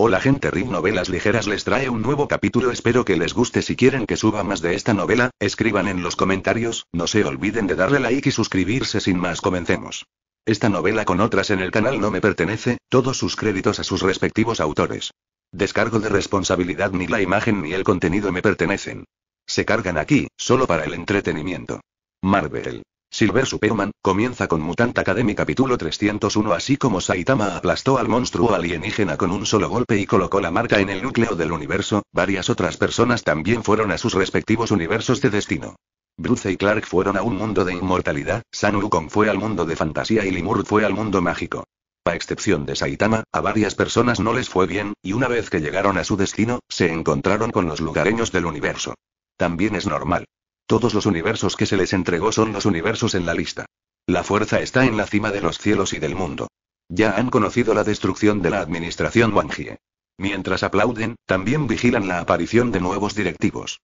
Hola gente RIP Novelas Ligeras les trae un nuevo capítulo espero que les guste si quieren que suba más de esta novela, escriban en los comentarios, no se olviden de darle like y suscribirse sin más comencemos. Esta novela con otras en el canal no me pertenece, todos sus créditos a sus respectivos autores. Descargo de responsabilidad ni la imagen ni el contenido me pertenecen. Se cargan aquí, solo para el entretenimiento. Marvel. Silver Superman, comienza con Mutant Academy capítulo 301 así como Saitama aplastó al monstruo alienígena con un solo golpe y colocó la marca en el núcleo del universo, varias otras personas también fueron a sus respectivos universos de destino. Bruce y Clark fueron a un mundo de inmortalidad, San Wukong fue al mundo de fantasía y Limur fue al mundo mágico. A excepción de Saitama, a varias personas no les fue bien, y una vez que llegaron a su destino, se encontraron con los lugareños del universo. También es normal. Todos los universos que se les entregó son los universos en la lista. La fuerza está en la cima de los cielos y del mundo. Ya han conocido la destrucción de la administración Wangjie. Mientras aplauden, también vigilan la aparición de nuevos directivos.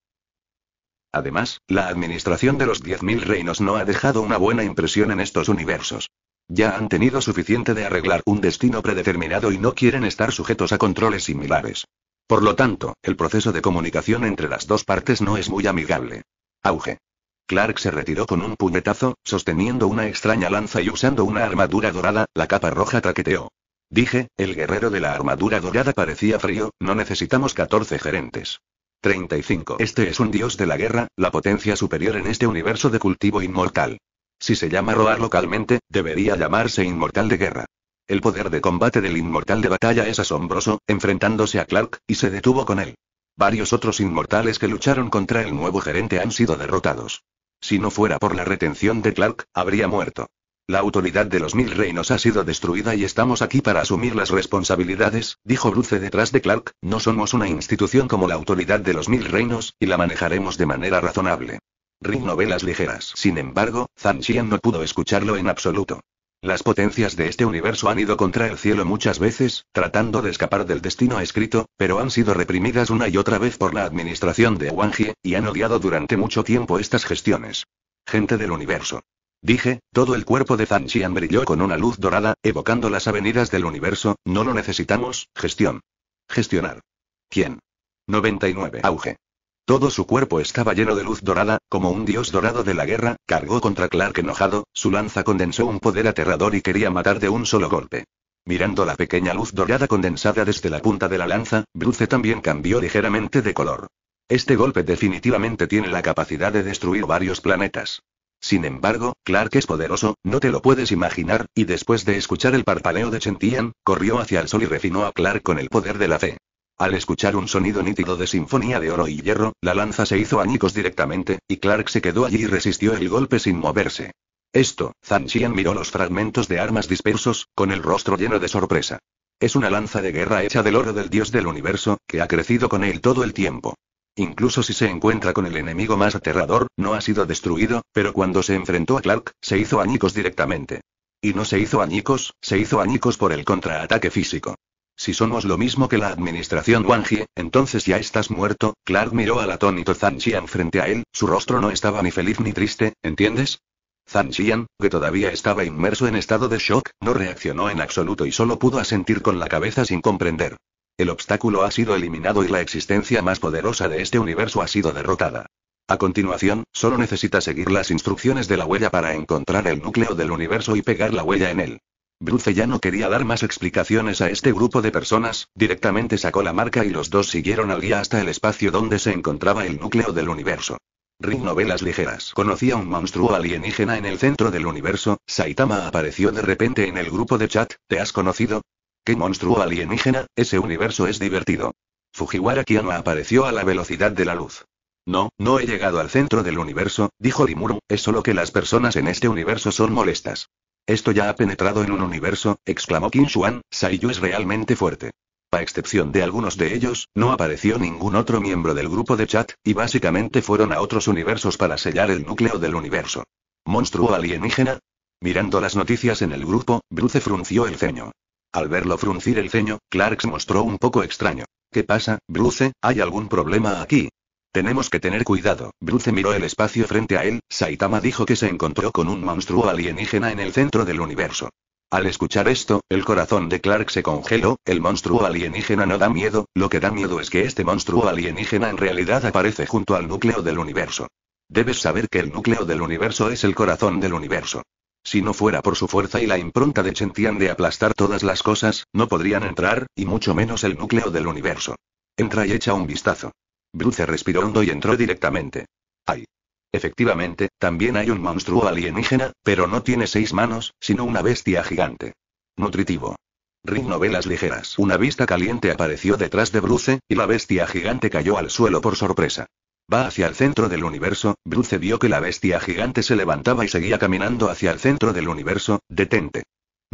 Además, la administración de los 10.000 reinos no ha dejado una buena impresión en estos universos. Ya han tenido suficiente de arreglar un destino predeterminado y no quieren estar sujetos a controles similares. Por lo tanto, el proceso de comunicación entre las dos partes no es muy amigable. Auge. Clark se retiró con un puñetazo, sosteniendo una extraña lanza y usando una armadura dorada, la capa roja traqueteó. Dije, el guerrero de la armadura dorada parecía frío, no necesitamos 14 gerentes. 35. Este es un dios de la guerra, la potencia superior en este universo de cultivo inmortal. Si se llama Roar localmente, debería llamarse inmortal de guerra. El poder de combate del inmortal de batalla es asombroso, enfrentándose a Clark, y se detuvo con él. Varios otros inmortales que lucharon contra el nuevo gerente han sido derrotados. Si no fuera por la retención de Clark, habría muerto. La autoridad de los mil reinos ha sido destruida y estamos aquí para asumir las responsabilidades, dijo Bruce detrás de Clark, no somos una institución como la autoridad de los mil reinos, y la manejaremos de manera razonable. Rick novelas ligeras. Sin embargo, Zan Xian no pudo escucharlo en absoluto. Las potencias de este universo han ido contra el cielo muchas veces, tratando de escapar del destino escrito, pero han sido reprimidas una y otra vez por la administración de Wangie, y han odiado durante mucho tiempo estas gestiones. Gente del universo. Dije, todo el cuerpo de Zan Xian brilló con una luz dorada, evocando las avenidas del universo, no lo necesitamos, gestión. Gestionar. ¿Quién? 99. Auge. Todo su cuerpo estaba lleno de luz dorada, como un dios dorado de la guerra, cargó contra Clark enojado, su lanza condensó un poder aterrador y quería matar de un solo golpe. Mirando la pequeña luz dorada condensada desde la punta de la lanza, Bruce también cambió ligeramente de color. Este golpe definitivamente tiene la capacidad de destruir varios planetas. Sin embargo, Clark es poderoso, no te lo puedes imaginar, y después de escuchar el parpaleo de Chentian, corrió hacia el sol y refinó a Clark con el poder de la fe. Al escuchar un sonido nítido de sinfonía de oro y hierro, la lanza se hizo añicos directamente, y Clark se quedó allí y resistió el golpe sin moverse. Esto, Zan Xian miró los fragmentos de armas dispersos, con el rostro lleno de sorpresa. Es una lanza de guerra hecha del oro del dios del universo, que ha crecido con él todo el tiempo. Incluso si se encuentra con el enemigo más aterrador, no ha sido destruido, pero cuando se enfrentó a Clark, se hizo añicos directamente. Y no se hizo añicos, se hizo añicos por el contraataque físico. Si somos lo mismo que la administración Wangie, entonces ya estás muerto. Clark miró al atónito Zan Xian frente a él, su rostro no estaba ni feliz ni triste, ¿entiendes? Zan Xian, que todavía estaba inmerso en estado de shock, no reaccionó en absoluto y solo pudo asentir con la cabeza sin comprender. El obstáculo ha sido eliminado y la existencia más poderosa de este universo ha sido derrotada. A continuación, solo necesita seguir las instrucciones de la huella para encontrar el núcleo del universo y pegar la huella en él. Bruce ya no quería dar más explicaciones a este grupo de personas, directamente sacó la marca y los dos siguieron al guía hasta el espacio donde se encontraba el núcleo del universo. Ring Novelas Ligeras. Conocía un monstruo alienígena en el centro del universo, Saitama apareció de repente en el grupo de chat, ¿te has conocido? ¿Qué monstruo alienígena? Ese universo es divertido. Fujiwara Kiano apareció a la velocidad de la luz. No, no he llegado al centro del universo, dijo Rimuru, es solo que las personas en este universo son molestas. Esto ya ha penetrado en un universo, exclamó Qin Shuan, Saiyu es realmente fuerte. A excepción de algunos de ellos, no apareció ningún otro miembro del grupo de chat, y básicamente fueron a otros universos para sellar el núcleo del universo. ¿Monstruo alienígena? Mirando las noticias en el grupo, Bruce frunció el ceño. Al verlo fruncir el ceño, Clark se mostró un poco extraño. ¿Qué pasa, Bruce? ¿Hay algún problema aquí? Tenemos que tener cuidado. Bruce miró el espacio frente a él. Saitama dijo que se encontró con un monstruo alienígena en el centro del universo. Al escuchar esto, el corazón de Clark se congeló, el monstruo alienígena no da miedo, lo que da miedo es que este monstruo alienígena en realidad aparece junto al núcleo del universo. Debes saber que el núcleo del universo es el corazón del universo. Si no fuera por su fuerza y la impronta de Chentian de aplastar todas las cosas, no podrían entrar, y mucho menos el núcleo del universo. Entra y echa un vistazo. Bruce respiró hondo y entró directamente. ¡Ay! Efectivamente, también hay un monstruo alienígena, pero no tiene seis manos, sino una bestia gigante. Nutritivo. Ring novelas ligeras. Una vista caliente apareció detrás de Bruce, y la bestia gigante cayó al suelo por sorpresa. Va hacia el centro del universo, Bruce vio que la bestia gigante se levantaba y seguía caminando hacia el centro del universo, detente.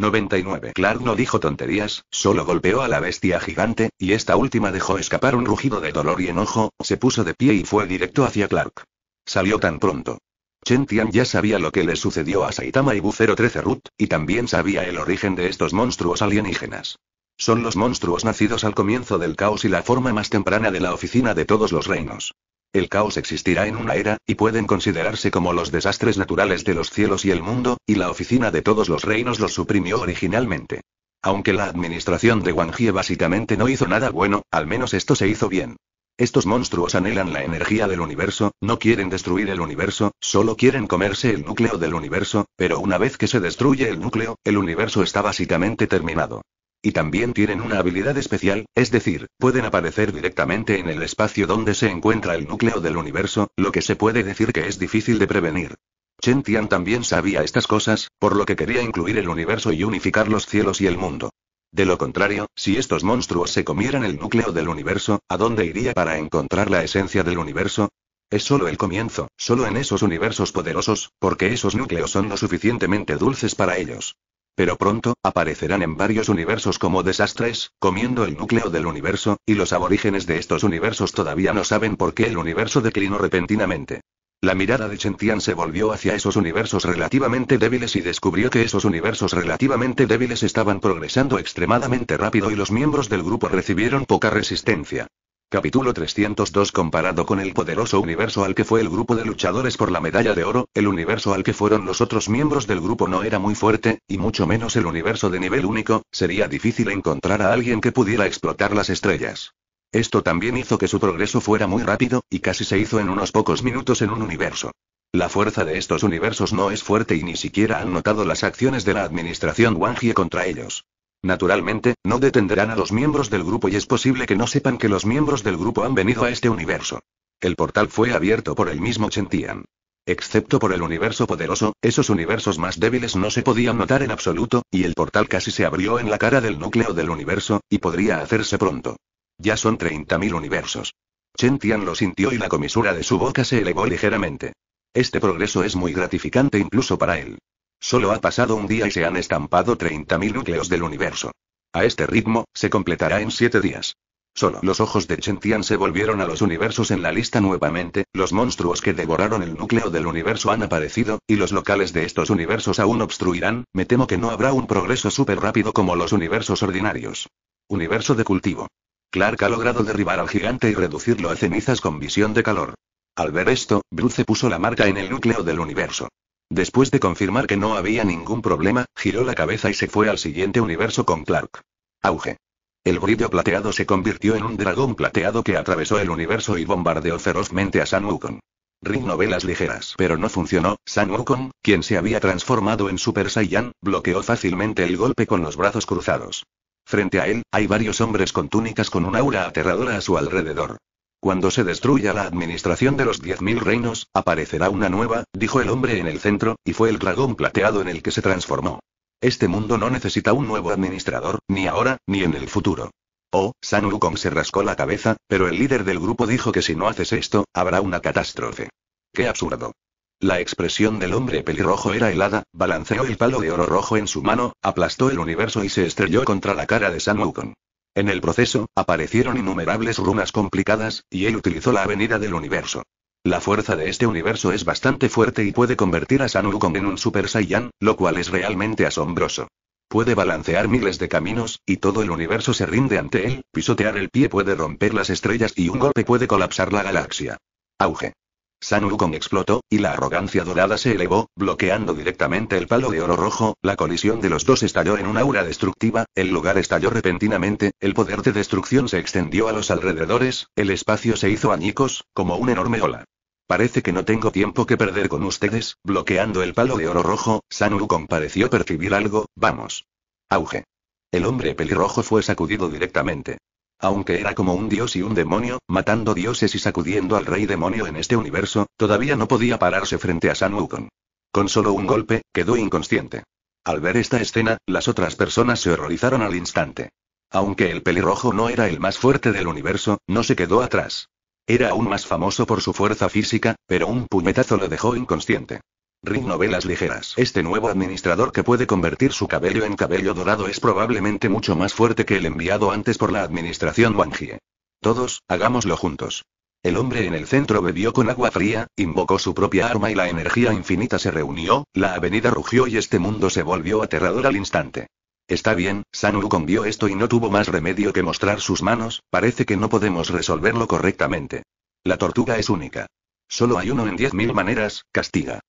99. Clark no dijo tonterías, solo golpeó a la bestia gigante, y esta última dejó escapar un rugido de dolor y enojo, se puso de pie y fue directo hacia Clark. Salió tan pronto. Chen Tian ya sabía lo que le sucedió a Saitama y Bucero 13 Rut, y también sabía el origen de estos monstruos alienígenas. Son los monstruos nacidos al comienzo del caos y la forma más temprana de la oficina de todos los reinos. El caos existirá en una era, y pueden considerarse como los desastres naturales de los cielos y el mundo, y la oficina de todos los reinos los suprimió originalmente. Aunque la administración de Wang Jie básicamente no hizo nada bueno, al menos esto se hizo bien. Estos monstruos anhelan la energía del universo, no quieren destruir el universo, solo quieren comerse el núcleo del universo, pero una vez que se destruye el núcleo, el universo está básicamente terminado. Y también tienen una habilidad especial, es decir, pueden aparecer directamente en el espacio donde se encuentra el núcleo del universo, lo que se puede decir que es difícil de prevenir. Chen Tian también sabía estas cosas, por lo que quería incluir el universo y unificar los cielos y el mundo. De lo contrario, si estos monstruos se comieran el núcleo del universo, ¿a dónde iría para encontrar la esencia del universo? Es solo el comienzo, solo en esos universos poderosos, porque esos núcleos son lo suficientemente dulces para ellos. Pero pronto, aparecerán en varios universos como desastres, comiendo el núcleo del universo, y los aborígenes de estos universos todavía no saben por qué el universo declinó repentinamente. La mirada de Chentian se volvió hacia esos universos relativamente débiles y descubrió que esos universos relativamente débiles estaban progresando extremadamente rápido y los miembros del grupo recibieron poca resistencia. Capítulo 302 Comparado con el poderoso universo al que fue el grupo de luchadores por la medalla de oro, el universo al que fueron los otros miembros del grupo no era muy fuerte, y mucho menos el universo de nivel único, sería difícil encontrar a alguien que pudiera explotar las estrellas. Esto también hizo que su progreso fuera muy rápido, y casi se hizo en unos pocos minutos en un universo. La fuerza de estos universos no es fuerte y ni siquiera han notado las acciones de la administración Wangie contra ellos. Naturalmente, no detendrán a los miembros del grupo y es posible que no sepan que los miembros del grupo han venido a este universo. El portal fue abierto por el mismo Chentian. Excepto por el universo poderoso, esos universos más débiles no se podían notar en absoluto, y el portal casi se abrió en la cara del núcleo del universo, y podría hacerse pronto. Ya son 30.000 universos. Chen Tian lo sintió y la comisura de su boca se elevó ligeramente. Este progreso es muy gratificante incluso para él. Solo ha pasado un día y se han estampado 30.000 núcleos del universo. A este ritmo, se completará en 7 días. Solo los ojos de Chen Tian se volvieron a los universos en la lista nuevamente, los monstruos que devoraron el núcleo del universo han aparecido, y los locales de estos universos aún obstruirán, me temo que no habrá un progreso súper rápido como los universos ordinarios. Universo de cultivo. Clark ha logrado derribar al gigante y reducirlo a cenizas con visión de calor. Al ver esto, Bruce puso la marca en el núcleo del universo. Después de confirmar que no había ningún problema, giró la cabeza y se fue al siguiente universo con Clark. Auge. El brillo plateado se convirtió en un dragón plateado que atravesó el universo y bombardeó ferozmente a San Wukong. Ring novelas ligeras. Pero no funcionó, San Wukong, quien se había transformado en Super Saiyan, bloqueó fácilmente el golpe con los brazos cruzados. Frente a él, hay varios hombres con túnicas con un aura aterradora a su alrededor. Cuando se destruya la administración de los 10.000 reinos, aparecerá una nueva, dijo el hombre en el centro, y fue el dragón plateado en el que se transformó. Este mundo no necesita un nuevo administrador, ni ahora, ni en el futuro. Oh, San Wukong se rascó la cabeza, pero el líder del grupo dijo que si no haces esto, habrá una catástrofe. ¡Qué absurdo! La expresión del hombre pelirrojo era helada, balanceó el palo de oro rojo en su mano, aplastó el universo y se estrelló contra la cara de San Wukong. En el proceso, aparecieron innumerables runas complicadas, y él utilizó la avenida del universo. La fuerza de este universo es bastante fuerte y puede convertir a San Wukong en un Super Saiyan, lo cual es realmente asombroso. Puede balancear miles de caminos, y todo el universo se rinde ante él, pisotear el pie puede romper las estrellas y un golpe puede colapsar la galaxia. Auge. San Wukong explotó, y la arrogancia dorada se elevó, bloqueando directamente el palo de oro rojo, la colisión de los dos estalló en un aura destructiva, el lugar estalló repentinamente, el poder de destrucción se extendió a los alrededores, el espacio se hizo añicos, como una enorme ola. Parece que no tengo tiempo que perder con ustedes, bloqueando el palo de oro rojo, San Wukong pareció percibir algo, vamos. Auge. El hombre pelirrojo fue sacudido directamente. Aunque era como un dios y un demonio, matando dioses y sacudiendo al rey demonio en este universo, todavía no podía pararse frente a San Wukong. Con solo un golpe, quedó inconsciente. Al ver esta escena, las otras personas se horrorizaron al instante. Aunque el pelirrojo no era el más fuerte del universo, no se quedó atrás. Era aún más famoso por su fuerza física, pero un puñetazo lo dejó inconsciente. Ring novelas ligeras. Este nuevo administrador que puede convertir su cabello en cabello dorado es probablemente mucho más fuerte que el enviado antes por la administración Wangie. Todos, hagámoslo juntos. El hombre en el centro bebió con agua fría, invocó su propia arma y la energía infinita se reunió, la avenida rugió y este mundo se volvió aterrador al instante. Está bien, San Wukong vio esto y no tuvo más remedio que mostrar sus manos, parece que no podemos resolverlo correctamente. La tortuga es única. Solo hay uno en diez mil maneras, castiga.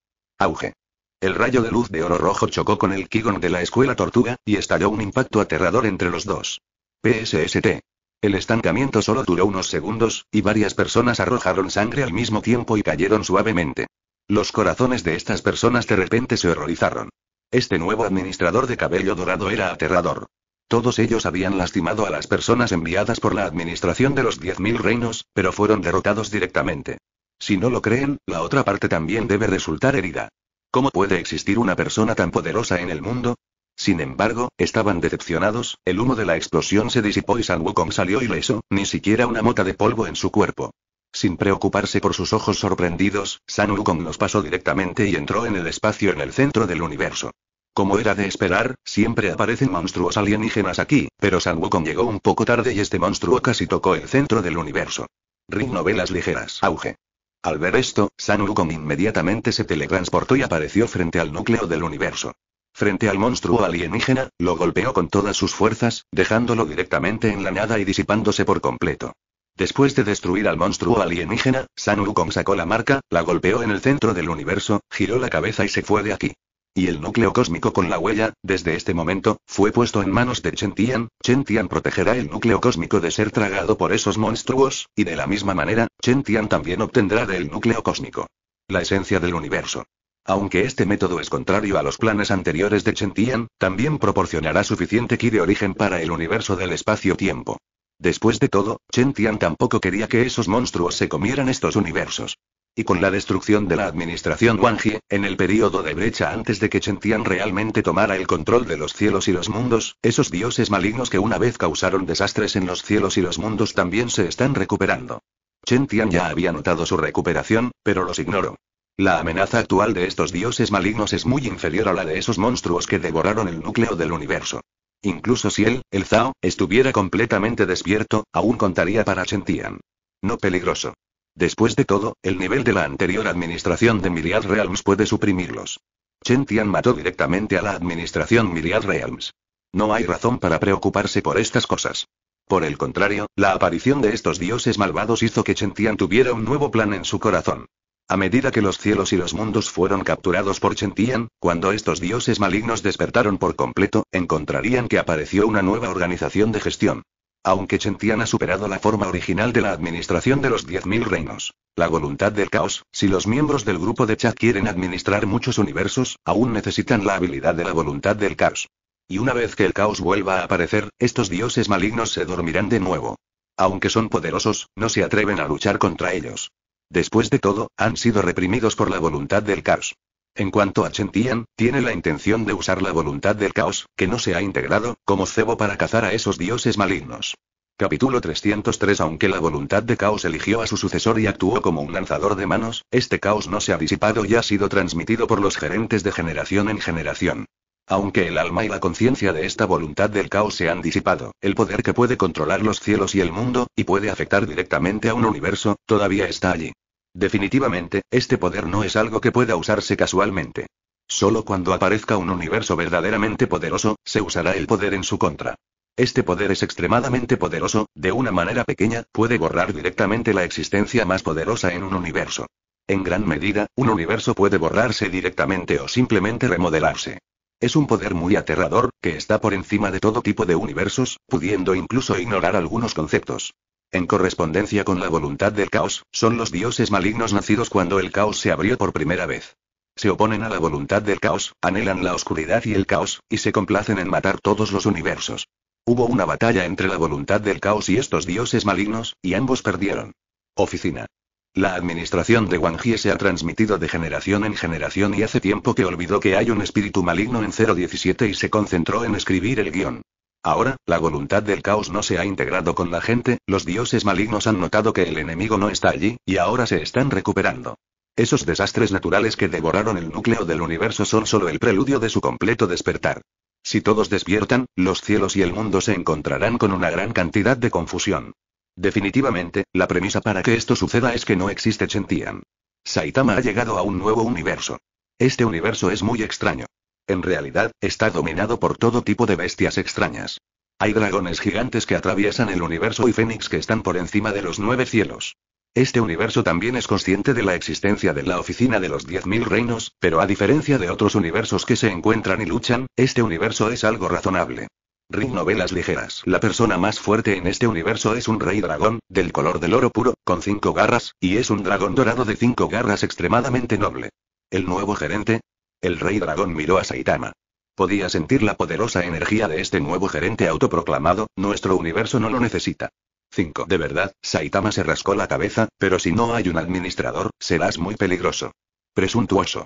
Auge. El rayo de luz de oro rojo chocó con el Kigon de la escuela tortuga, y estalló un impacto aterrador entre los dos. PSST. El estancamiento solo duró unos segundos, y varias personas arrojaron sangre al mismo tiempo y cayeron suavemente. Los corazones de estas personas de repente se horrorizaron. Este nuevo administrador de cabello dorado era aterrador. Todos ellos habían lastimado a las personas enviadas por la administración de los 10.000 reinos, pero fueron derrotados directamente. Si no lo creen, la otra parte también debe resultar herida. ¿Cómo puede existir una persona tan poderosa en el mundo? Sin embargo, estaban decepcionados, el humo de la explosión se disipó y San Wukong salió ileso, ni siquiera una mota de polvo en su cuerpo. Sin preocuparse por sus ojos sorprendidos, San Wukong los pasó directamente y entró en el espacio en el centro del universo. Como era de esperar, siempre aparecen monstruos alienígenas aquí, pero San Wukong llegó un poco tarde y este monstruo casi tocó el centro del universo. Ring novelas ligeras. Auge. Al ver esto, San Wukong inmediatamente se teletransportó y apareció frente al núcleo del universo. Frente al monstruo alienígena, lo golpeó con todas sus fuerzas, dejándolo directamente en la nada y disipándose por completo. Después de destruir al monstruo alienígena, San Wukong sacó la marca, la golpeó en el centro del universo, giró la cabeza y se fue de aquí. Y el núcleo cósmico con la huella, desde este momento, fue puesto en manos de Chen Tian. Chen Tian protegerá el núcleo cósmico de ser tragado por esos monstruos, y de la misma manera, Chen Tian también obtendrá del núcleo cósmico. La esencia del universo. Aunque este método es contrario a los planes anteriores de Chen Tian, también proporcionará suficiente ki de origen para el universo del espacio-tiempo. Después de todo, Chen Tian tampoco quería que esos monstruos se comieran estos universos. Y con la destrucción de la administración Wangie, en el período de brecha antes de que Chentian realmente tomara el control de los cielos y los mundos, esos dioses malignos que una vez causaron desastres en los cielos y los mundos también se están recuperando. Chentian ya había notado su recuperación, pero los ignoró. La amenaza actual de estos dioses malignos es muy inferior a la de esos monstruos que devoraron el núcleo del universo. Incluso si él, el Zao, estuviera completamente despierto, aún contaría para Chentian. No peligroso. Después de todo, el nivel de la anterior administración de Myriad Realms puede suprimirlos. Chen Tian mató directamente a la administración Myriad Realms. No hay razón para preocuparse por estas cosas. Por el contrario, la aparición de estos dioses malvados hizo que Chen Tian tuviera un nuevo plan en su corazón. A medida que los cielos y los mundos fueron capturados por Chen Tian, cuando estos dioses malignos despertaron por completo, encontrarían que apareció una nueva organización de gestión. Aunque Chentian ha superado la forma original de la administración de los 10.000 reinos. La voluntad del caos, si los miembros del grupo de Chat quieren administrar muchos universos, aún necesitan la habilidad de la voluntad del caos. Y una vez que el caos vuelva a aparecer, estos dioses malignos se dormirán de nuevo. Aunque son poderosos, no se atreven a luchar contra ellos. Después de todo, han sido reprimidos por la voluntad del caos. En cuanto a Chentian, tiene la intención de usar la voluntad del caos, que no se ha integrado, como cebo para cazar a esos dioses malignos. Capítulo 303 Aunque la voluntad de caos eligió a su sucesor y actuó como un lanzador de manos, este caos no se ha disipado y ha sido transmitido por los gerentes de generación en generación. Aunque el alma y la conciencia de esta voluntad del caos se han disipado, el poder que puede controlar los cielos y el mundo, y puede afectar directamente a un universo, todavía está allí. Definitivamente, este poder no es algo que pueda usarse casualmente. Solo cuando aparezca un universo verdaderamente poderoso, se usará el poder en su contra. Este poder es extremadamente poderoso, de una manera pequeña, puede borrar directamente la existencia más poderosa en un universo. En gran medida, un universo puede borrarse directamente o simplemente remodelarse. Es un poder muy aterrador, que está por encima de todo tipo de universos, pudiendo incluso ignorar algunos conceptos. En correspondencia con la voluntad del caos, son los dioses malignos nacidos cuando el caos se abrió por primera vez. Se oponen a la voluntad del caos, anhelan la oscuridad y el caos, y se complacen en matar todos los universos. Hubo una batalla entre la voluntad del caos y estos dioses malignos, y ambos perdieron. Oficina. La administración de Wang Jie se ha transmitido de generación en generación y hace tiempo que olvidó que hay un espíritu maligno en 017 y se concentró en escribir el guion. Ahora, la voluntad del caos no se ha integrado con la gente, los dioses malignos han notado que el enemigo no está allí, y ahora se están recuperando. Esos desastres naturales que devoraron el núcleo del universo son solo el preludio de su completo despertar. Si todos despiertan, los cielos y el mundo se encontrarán con una gran cantidad de confusión. Definitivamente, la premisa para que esto suceda es que no existe Chentian. Saitama ha llegado a un nuevo universo. Este universo es muy extraño. En realidad, está dominado por todo tipo de bestias extrañas. Hay dragones gigantes que atraviesan el universo y fénix que están por encima de los nueve cielos. Este universo también es consciente de la existencia de la oficina de los 10.000 reinos, pero a diferencia de otros universos que se encuentran y luchan, este universo es algo razonable. Ring novelas ligeras. La persona más fuerte en este universo es un rey dragón, del color del oro puro, con cinco garras, y es un dragón dorado de cinco garras extremadamente noble. El nuevo gerente. El rey dragón miró a Saitama. Podía sentir la poderosa energía de este nuevo gerente autoproclamado, nuestro universo no lo necesita. 5. De verdad, Saitama se rascó la cabeza, pero si no hay un administrador, serás muy peligroso. Presuntuoso.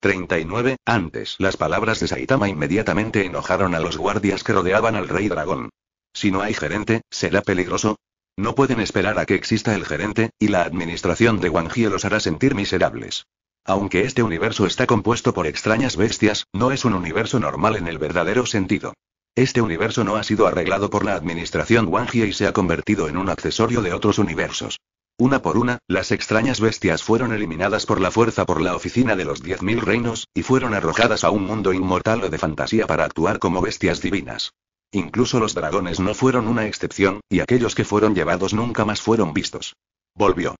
39. Antes, las palabras de Saitama inmediatamente enojaron a los guardias que rodeaban al rey dragón. Si no hay gerente, ¿será peligroso? No pueden esperar a que exista el gerente, y la administración de Wangie los hará sentir miserables. Aunque este universo está compuesto por extrañas bestias, no es un universo normal en el verdadero sentido. Este universo no ha sido arreglado por la administración Wangie y se ha convertido en un accesorio de otros universos. Una por una, las extrañas bestias fueron eliminadas por la fuerza por la oficina de los 10.000 reinos, y fueron arrojadas a un mundo inmortal o de fantasía para actuar como bestias divinas. Incluso los dragones no fueron una excepción, y aquellos que fueron llevados nunca más fueron vistos. Volvió.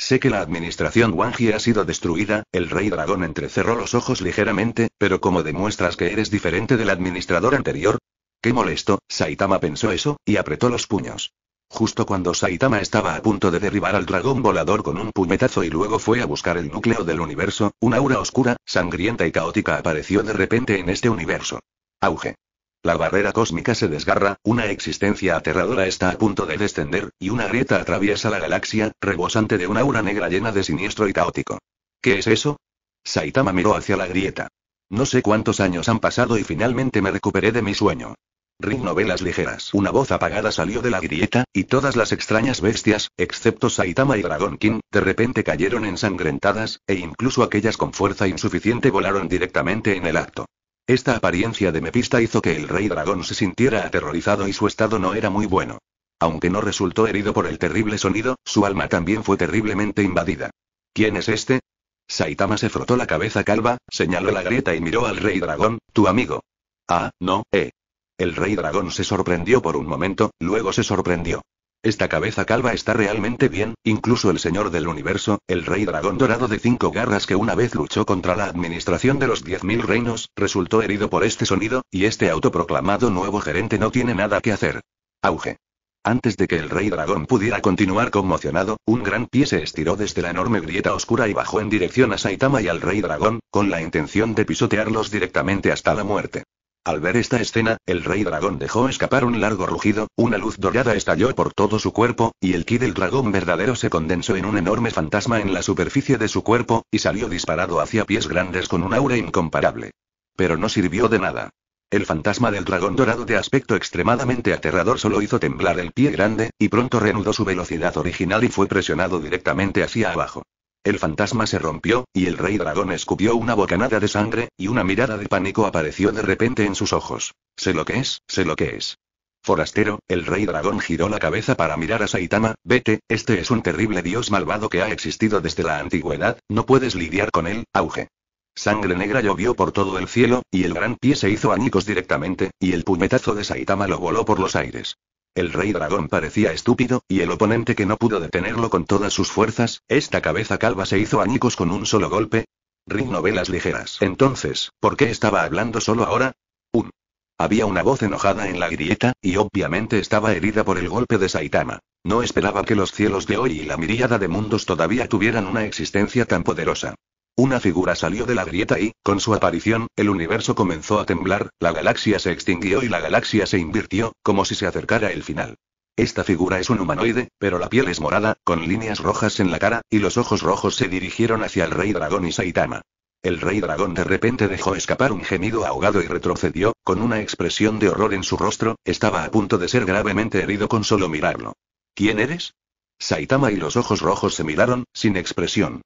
Sé que la administración Wangie ha sido destruida, el rey dragón entrecerró los ojos ligeramente, pero como demuestras que eres diferente del administrador anterior? Qué molesto, Saitama pensó eso, y apretó los puños. Justo cuando Saitama estaba a punto de derribar al dragón volador con un puñetazo y luego fue a buscar el núcleo del universo, una aura oscura, sangrienta y caótica apareció de repente en este universo. Auge. La barrera cósmica se desgarra, una existencia aterradora está a punto de descender, y una grieta atraviesa la galaxia, rebosante de una aura negra llena de siniestro y caótico. ¿Qué es eso? Saitama miró hacia la grieta. No sé cuántos años han pasado y finalmente me recuperé de mi sueño. Ring novelas ligeras. Una voz apagada salió de la grieta, y todas las extrañas bestias, excepto Saitama y Dragon King, de repente cayeron ensangrentadas, e incluso aquellas con fuerza insuficiente volaron directamente en el acto. Esta apariencia de Mepista hizo que el rey dragón se sintiera aterrorizado y su estado no era muy bueno. Aunque no resultó herido por el terrible sonido, su alma también fue terriblemente invadida. ¿Quién es este? Saitama se frotó la cabeza calva, señaló la grieta y miró al rey dragón, tu amigo. Ah, no, eh. El rey dragón se sorprendió por un momento, luego se sorprendió. Esta cabeza calva está realmente bien, incluso el señor del universo, el rey dragón dorado de cinco garras que una vez luchó contra la administración de los diez mil reinos, resultó herido por este sonido, y este autoproclamado nuevo gerente no tiene nada que hacer. Auge. Antes de que el rey dragón pudiera continuar conmocionado, un gran pie se estiró desde la enorme grieta oscura y bajó en dirección a Saitama y al rey dragón, con la intención de pisotearlos directamente hasta la muerte. Al ver esta escena, el rey dragón dejó escapar un largo rugido, una luz dorada estalló por todo su cuerpo, y el ki del dragón verdadero se condensó en un enorme fantasma en la superficie de su cuerpo, y salió disparado hacia pies grandes con un aura incomparable. Pero no sirvió de nada. El fantasma del dragón dorado de aspecto extremadamente aterrador solo hizo temblar el pie grande, y pronto reanudó su velocidad original y fue presionado directamente hacia abajo. El fantasma se rompió, y el rey dragón escupió una bocanada de sangre, y una mirada de pánico apareció de repente en sus ojos. Sé lo que es, sé lo que es. Forastero, el rey dragón giró la cabeza para mirar a Saitama, vete, este es un terrible dios malvado que ha existido desde la antigüedad, no puedes lidiar con él, auge. Sangre negra llovió por todo el cielo, y el gran pie se hizo añicos directamente, y el puñetazo de Saitama lo voló por los aires. El rey dragón parecía estúpido, y el oponente que no pudo detenerlo con todas sus fuerzas, esta cabeza calva se hizo añicos con un solo golpe. Ring novelas ligeras. Entonces, ¿por qué estaba hablando solo ahora? Un. Había una voz enojada en la grieta, y obviamente estaba herida por el golpe de Saitama. No esperaba que los cielos de hoy y la miríada de mundos todavía tuvieran una existencia tan poderosa. Una figura salió de la grieta y, con su aparición, el universo comenzó a temblar, la galaxia se extinguió y la galaxia se invirtió, como si se acercara el final. Esta figura es un humanoide, pero la piel es morada, con líneas rojas en la cara, y los ojos rojos se dirigieron hacia el rey dragón y Saitama. El rey dragón de repente dejó escapar un gemido ahogado y retrocedió, con una expresión de horror en su rostro, estaba a punto de ser gravemente herido con solo mirarlo. ¿Quién eres? Saitama y los ojos rojos se miraron, sin expresión.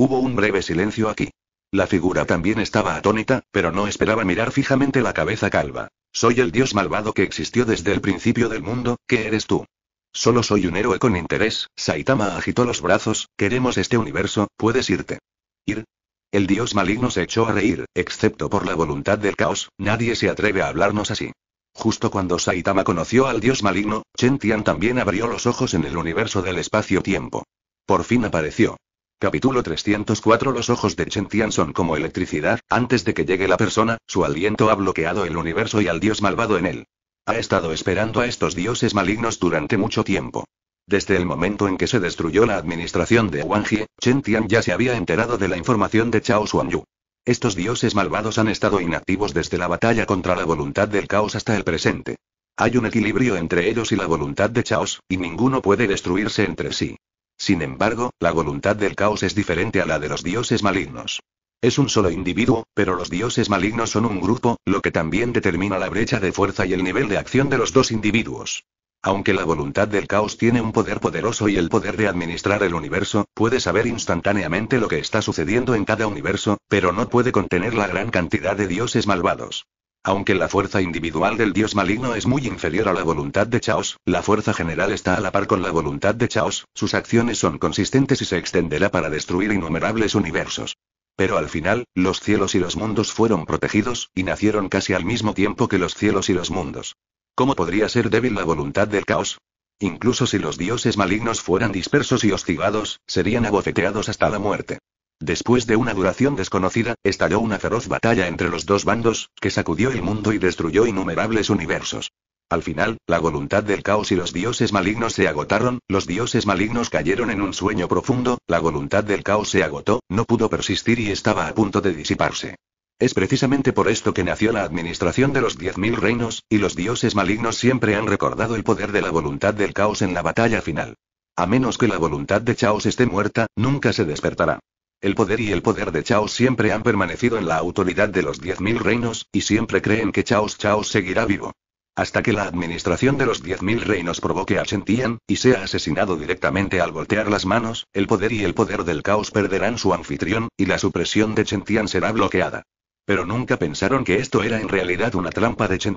Hubo un breve silencio aquí. La figura también estaba atónita, pero no esperaba mirar fijamente la cabeza calva. Soy el dios malvado que existió desde el principio del mundo, ¿qué eres tú? Solo soy un héroe con interés, Saitama agitó los brazos, queremos este universo, puedes irte. ¿Ir? El dios maligno se echó a reír, excepto por la voluntad del caos, nadie se atreve a hablarnos así. Justo cuando Saitama conoció al dios maligno, Chen Tian también abrió los ojos en el universo del espacio-tiempo. Por fin apareció. Capítulo 304 Los ojos de Chen Tian son como electricidad, antes de que llegue la persona, su aliento ha bloqueado el universo y al dios malvado en él. Ha estado esperando a estos dioses malignos durante mucho tiempo. Desde el momento en que se destruyó la administración de Wang Jie, Chen Tian ya se había enterado de la información de Chao Xuanyu. Estos dioses malvados han estado inactivos desde la batalla contra la voluntad del caos hasta el presente. Hay un equilibrio entre ellos y la voluntad de Chaos, y ninguno puede destruirse entre sí. Sin embargo, la voluntad del caos es diferente a la de los dioses malignos. Es un solo individuo, pero los dioses malignos son un grupo, lo que también determina la brecha de fuerza y el nivel de acción de los dos individuos. Aunque la voluntad del caos tiene un poder poderoso y el poder de administrar el universo, puede saber instantáneamente lo que está sucediendo en cada universo, pero no puede contener la gran cantidad de dioses malvados. Aunque la fuerza individual del dios maligno es muy inferior a la voluntad de Chaos, la fuerza general está a la par con la voluntad de Chaos, sus acciones son consistentes y se extenderá para destruir innumerables universos. Pero al final, los cielos y los mundos fueron protegidos, y nacieron casi al mismo tiempo que los cielos y los mundos. ¿Cómo podría ser débil la voluntad del caos? Incluso si los dioses malignos fueran dispersos y hostigados, serían abofeteados hasta la muerte. Después de una duración desconocida, estalló una feroz batalla entre los dos bandos, que sacudió el mundo y destruyó innumerables universos. Al final, la voluntad del caos y los dioses malignos se agotaron, los dioses malignos cayeron en un sueño profundo, la voluntad del caos se agotó, no pudo persistir y estaba a punto de disiparse. Es precisamente por esto que nació la administración de los diez mil reinos, y los dioses malignos siempre han recordado el poder de la voluntad del caos en la batalla final. A menos que la voluntad de Chaos esté muerta, nunca se despertará. El poder y el poder de Chaos siempre han permanecido en la autoridad de los 10.000 reinos, y siempre creen que Chaos Chaos seguirá vivo. Hasta que la administración de los 10.000 reinos provoque a Tian, y sea asesinado directamente al voltear las manos, el poder y el poder del caos perderán su anfitrión, y la supresión de Tian será bloqueada. Pero nunca pensaron que esto era en realidad una trampa de Chen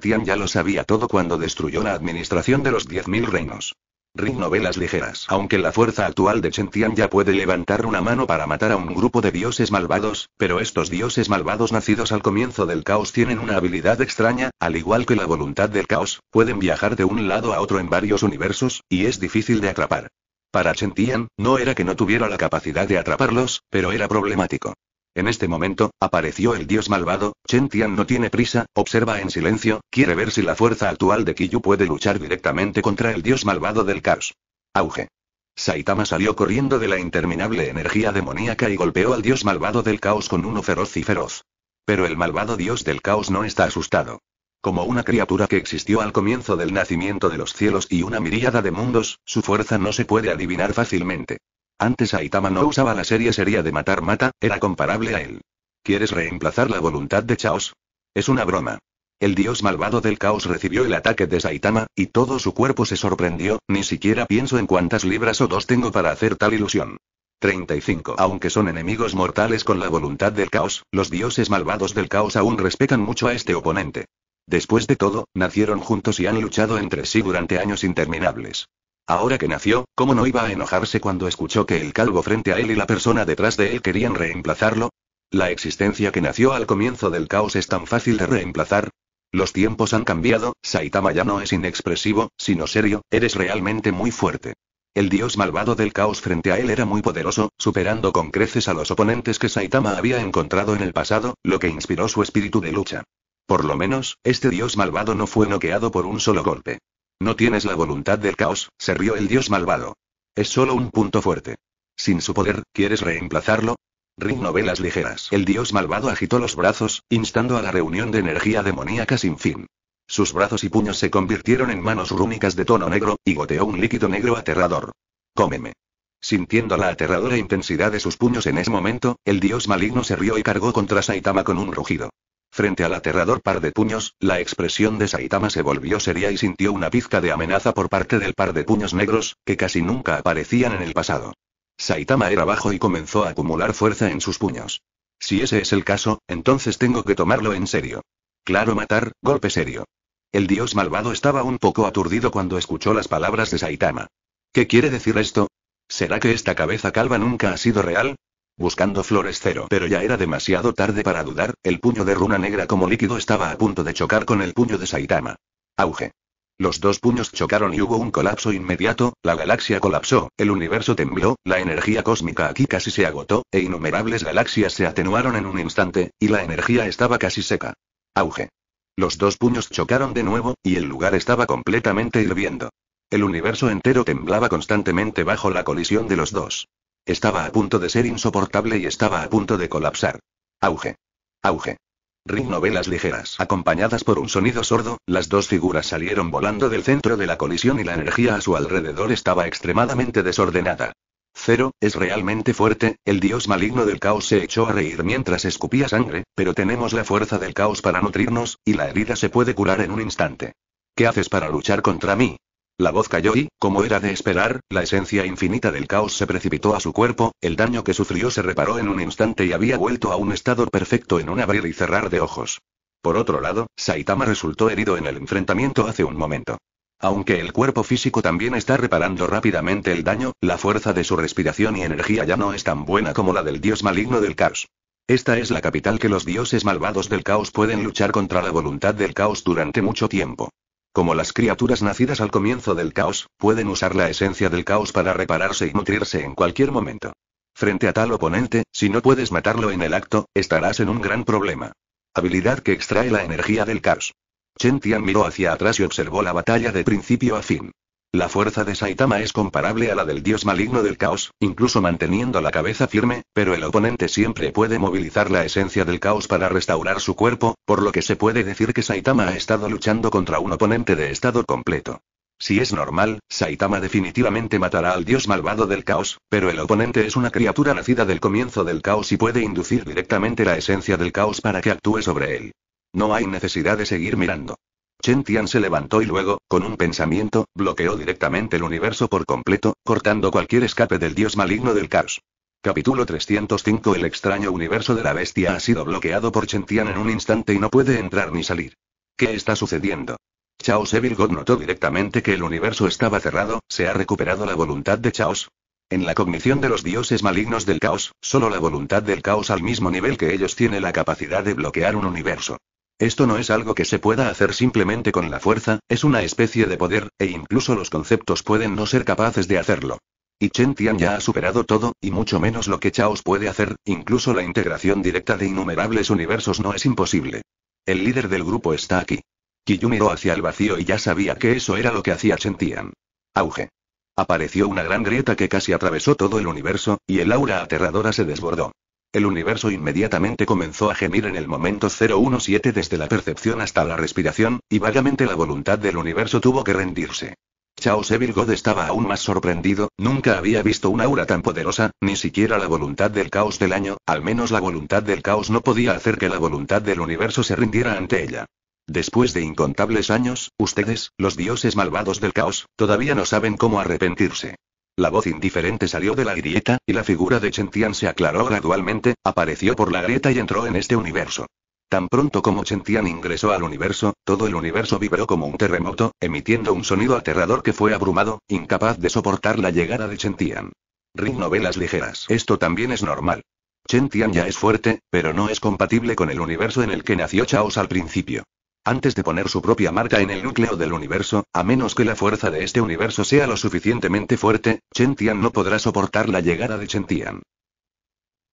Tian ya lo sabía todo cuando destruyó la administración de los 10.000 reinos. Ring novelas ligeras. Aunque la fuerza actual de Chentian ya puede levantar una mano para matar a un grupo de dioses malvados, pero estos dioses malvados nacidos al comienzo del caos tienen una habilidad extraña, al igual que la voluntad del caos, pueden viajar de un lado a otro en varios universos, y es difícil de atrapar. Para Chentian, no era que no tuviera la capacidad de atraparlos, pero era problemático. En este momento, apareció el dios malvado, Chen Tian no tiene prisa, observa en silencio, quiere ver si la fuerza actual de Kiyu puede luchar directamente contra el dios malvado del caos. Auge. Saitama salió corriendo de la interminable energía demoníaca y golpeó al dios malvado del caos con uno feroz y feroz. Pero el malvado dios del caos no está asustado. Como una criatura que existió al comienzo del nacimiento de los cielos y una miríada de mundos, su fuerza no se puede adivinar fácilmente. Antes Aitama no usaba la serie seria de matar mata, era comparable a él. ¿Quieres reemplazar la voluntad de Chaos? Es una broma. El dios malvado del caos recibió el ataque de Saitama, y todo su cuerpo se sorprendió, ni siquiera pienso en cuántas libras o dos tengo para hacer tal ilusión. 35. Aunque son enemigos mortales con la voluntad del caos, los dioses malvados del caos aún respetan mucho a este oponente. Después de todo, nacieron juntos y han luchado entre sí durante años interminables. Ahora que nació, ¿cómo no iba a enojarse cuando escuchó que el calvo frente a él y la persona detrás de él querían reemplazarlo? La existencia que nació al comienzo del caos es tan fácil de reemplazar. Los tiempos han cambiado, Saitama ya no es inexpresivo, sino serio, eres realmente muy fuerte. El dios malvado del caos frente a él era muy poderoso, superando con creces a los oponentes que Saitama había encontrado en el pasado, lo que inspiró su espíritu de lucha. Por lo menos, este dios malvado no fue noqueado por un solo golpe. No tienes la voluntad del caos, se rió el dios malvado. Es solo un punto fuerte. Sin su poder, ¿quieres reemplazarlo? Ring novelas ligeras. El dios malvado agitó los brazos, instando a la reunión de energía demoníaca sin fin. Sus brazos y puños se convirtieron en manos rúnicas de tono negro, y goteó un líquido negro aterrador. Cómeme. Sintiendo la aterradora intensidad de sus puños en ese momento, el dios maligno se rió y cargó contra Saitama con un rugido. Frente al aterrador par de puños, la expresión de Saitama se volvió seria y sintió una pizca de amenaza por parte del par de puños negros, que casi nunca aparecían en el pasado. Saitama era bajo y comenzó a acumular fuerza en sus puños. Si ese es el caso, entonces tengo que tomarlo en serio. Claro, matar, golpe serio. El dios malvado estaba un poco aturdido cuando escuchó las palabras de Saitama. ¿Qué quiere decir esto? ¿Será que esta cabeza calva nunca ha sido real? Buscando flores cero, pero ya era demasiado tarde para dudar, el puño de runa negra como líquido estaba a punto de chocar con el puño de Saitama. Auge. Los dos puños chocaron y hubo un colapso inmediato, la galaxia colapsó, el universo tembló, la energía cósmica aquí casi se agotó, e innumerables galaxias se atenuaron en un instante, y la energía estaba casi seca. Auge. Los dos puños chocaron de nuevo, y el lugar estaba completamente hirviendo. El universo entero temblaba constantemente bajo la colisión de los dos. Estaba a punto de ser insoportable y estaba a punto de colapsar. Auge. Auge. Ring novelas ligeras. Acompañadas por un sonido sordo, las dos figuras salieron volando del centro de la colisión y la energía a su alrededor estaba extremadamente desordenada. Cero, es realmente fuerte, el dios maligno del caos se echó a reír mientras escupía sangre, pero tenemos la fuerza del caos para nutrirnos, y la herida se puede curar en un instante. ¿Qué haces para luchar contra mí? La voz cayó y, como era de esperar, la esencia infinita del caos se precipitó a su cuerpo, el daño que sufrió se reparó en un instante y había vuelto a un estado perfecto en un abrir y cerrar de ojos. Por otro lado, Saitama resultó herido en el enfrentamiento hace un momento. Aunque el cuerpo físico también está reparando rápidamente el daño, la fuerza de su respiración y energía ya no es tan buena como la del dios maligno del caos. Esta es la capital que los dioses malvados del caos pueden luchar contra la voluntad del caos durante mucho tiempo. Como las criaturas nacidas al comienzo del caos, pueden usar la esencia del caos para repararse y nutrirse en cualquier momento. Frente a tal oponente, si no puedes matarlo en el acto, estarás en un gran problema. Habilidad que extrae la energía del caos. Chen Tian miró hacia atrás y observó la batalla de principio a fin. La fuerza de Saitama es comparable a la del dios maligno del caos, incluso manteniendo la cabeza firme, pero el oponente siempre puede movilizar la esencia del caos para restaurar su cuerpo, por lo que se puede decir que Saitama ha estado luchando contra un oponente de estado completo. Si es normal, Saitama definitivamente matará al dios malvado del caos, pero el oponente es una criatura nacida del comienzo del caos y puede inducir directamente la esencia del caos para que actúe sobre él. No hay necesidad de seguir mirando. Chen Tian se levantó y luego, con un pensamiento, bloqueó directamente el universo por completo, cortando cualquier escape del dios maligno del caos. Capítulo 305 El extraño universo de la bestia ha sido bloqueado por Chen Tian en un instante y no puede entrar ni salir. ¿Qué está sucediendo? Chaos Evil God notó directamente que el universo estaba cerrado, se ha recuperado la voluntad de Chaos. En la cognición de los dioses malignos del caos, solo la voluntad del caos al mismo nivel que ellos tiene la capacidad de bloquear un universo. Esto no es algo que se pueda hacer simplemente con la fuerza, es una especie de poder, e incluso los conceptos pueden no ser capaces de hacerlo. Y Chen Tian ya ha superado todo, y mucho menos lo que Chaos puede hacer, incluso la integración directa de innumerables universos no es imposible. El líder del grupo está aquí. Kiyu miró hacia el vacío y ya sabía que eso era lo que hacía Chen Tian. Auge. Apareció una gran grieta que casi atravesó todo el universo, y el aura aterradora se desbordó. El universo inmediatamente comenzó a gemir en el momento 017 desde la percepción hasta la respiración, y vagamente la voluntad del universo tuvo que rendirse. Chaos Evil God estaba aún más sorprendido, nunca había visto una aura tan poderosa, ni siquiera la voluntad del caos del año, al menos la voluntad del caos no podía hacer que la voluntad del universo se rindiera ante ella. Después de incontables años, ustedes, los dioses malvados del caos, todavía no saben cómo arrepentirse. La voz indiferente salió de la grieta, y la figura de Chentian se aclaró gradualmente, apareció por la grieta y entró en este universo. Tan pronto como Chentian ingresó al universo, todo el universo vibró como un terremoto, emitiendo un sonido aterrador que fue abrumado, incapaz de soportar la llegada de Chentian. Ring novelas ligeras. Esto también es normal. Chentian ya es fuerte, pero no es compatible con el universo en el que nació Chaos al principio. Antes de poner su propia marca en el núcleo del universo, a menos que la fuerza de este universo sea lo suficientemente fuerte, Chen Tian no podrá soportar la llegada de Chen Tian.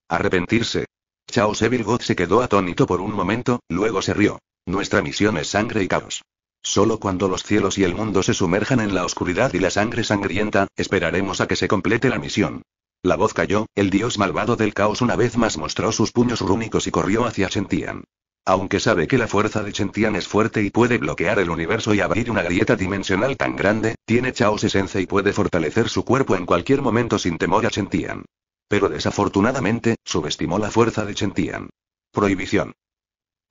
Arrepentirse. Chao Seville God se quedó atónito por un momento, luego se rió. Nuestra misión es sangre y caos. Solo cuando los cielos y el mundo se sumerjan en la oscuridad y la sangre sangrienta, esperaremos a que se complete la misión. La voz cayó, el dios malvado del caos una vez más mostró sus puños rúnicos y corrió hacia Chentian. Aunque sabe que la fuerza de Chentian es fuerte y puede bloquear el universo y abrir una grieta dimensional tan grande, tiene Chaos esencia y puede fortalecer su cuerpo en cualquier momento sin temor a Chentian. Pero desafortunadamente, subestimó la fuerza de Chentian. Prohibición.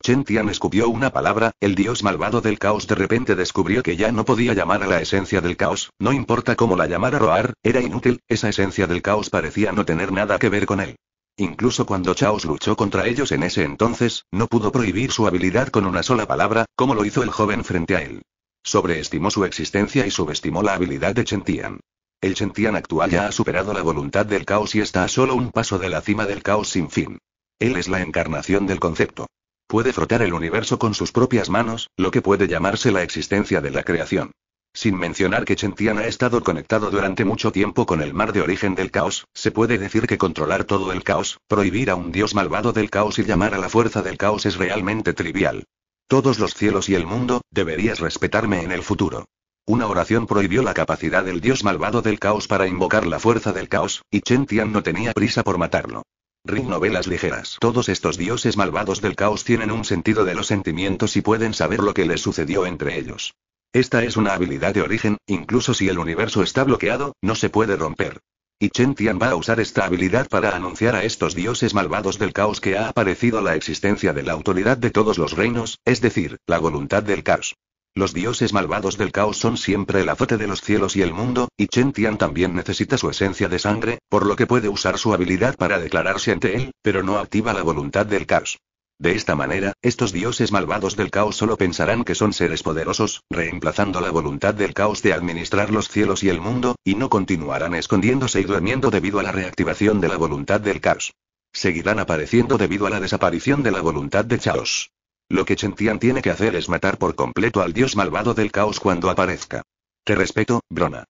Chen Tian escupió una palabra, el dios malvado del caos de repente descubrió que ya no podía llamar a la esencia del caos, no importa cómo la llamara Roar, era inútil, esa esencia del caos parecía no tener nada que ver con él. Incluso cuando Chaos luchó contra ellos en ese entonces, no pudo prohibir su habilidad con una sola palabra, como lo hizo el joven frente a él. Sobreestimó su existencia y subestimó la habilidad de Chen Tian. El Chen Tian actual ya ha superado la voluntad del caos y está a solo un paso de la cima del caos sin fin. Él es la encarnación del concepto. Puede frotar el universo con sus propias manos, lo que puede llamarse la existencia de la creación. Sin mencionar que Chentian ha estado conectado durante mucho tiempo con el mar de origen del caos, se puede decir que controlar todo el caos, prohibir a un dios malvado del caos y llamar a la fuerza del caos es realmente trivial. Todos los cielos y el mundo, deberías respetarme en el futuro. Una oración prohibió la capacidad del dios malvado del caos para invocar la fuerza del caos, y Chentian no tenía prisa por matarlo. Ring novelas ligeras. Todos estos dioses malvados del caos tienen un sentido de los sentimientos y pueden saber lo que les sucedió entre ellos. Esta es una habilidad de origen, incluso si el universo está bloqueado, no se puede romper. Y Chen Tian va a usar esta habilidad para anunciar a estos dioses malvados del caos que ha aparecido la existencia de la autoridad de todos los reinos, es decir, la voluntad del caos. Los dioses malvados del caos son siempre el azote de los cielos y el mundo, y Chen Tian también necesita su esencia de sangre, por lo que puede usar su habilidad para declararse ante él, pero no activa la voluntad del caos. De esta manera, estos dioses malvados del caos solo pensarán que son seres poderosos, reemplazando la voluntad del caos de administrar los cielos y el mundo, y no continuarán escondiéndose y durmiendo debido a la reactivación de la voluntad del caos. Seguirán apareciendo debido a la desaparición de la voluntad de Chaos. Lo que Chentian tiene que hacer es matar por completo al dios malvado del caos cuando aparezca. Te respeto, Brona.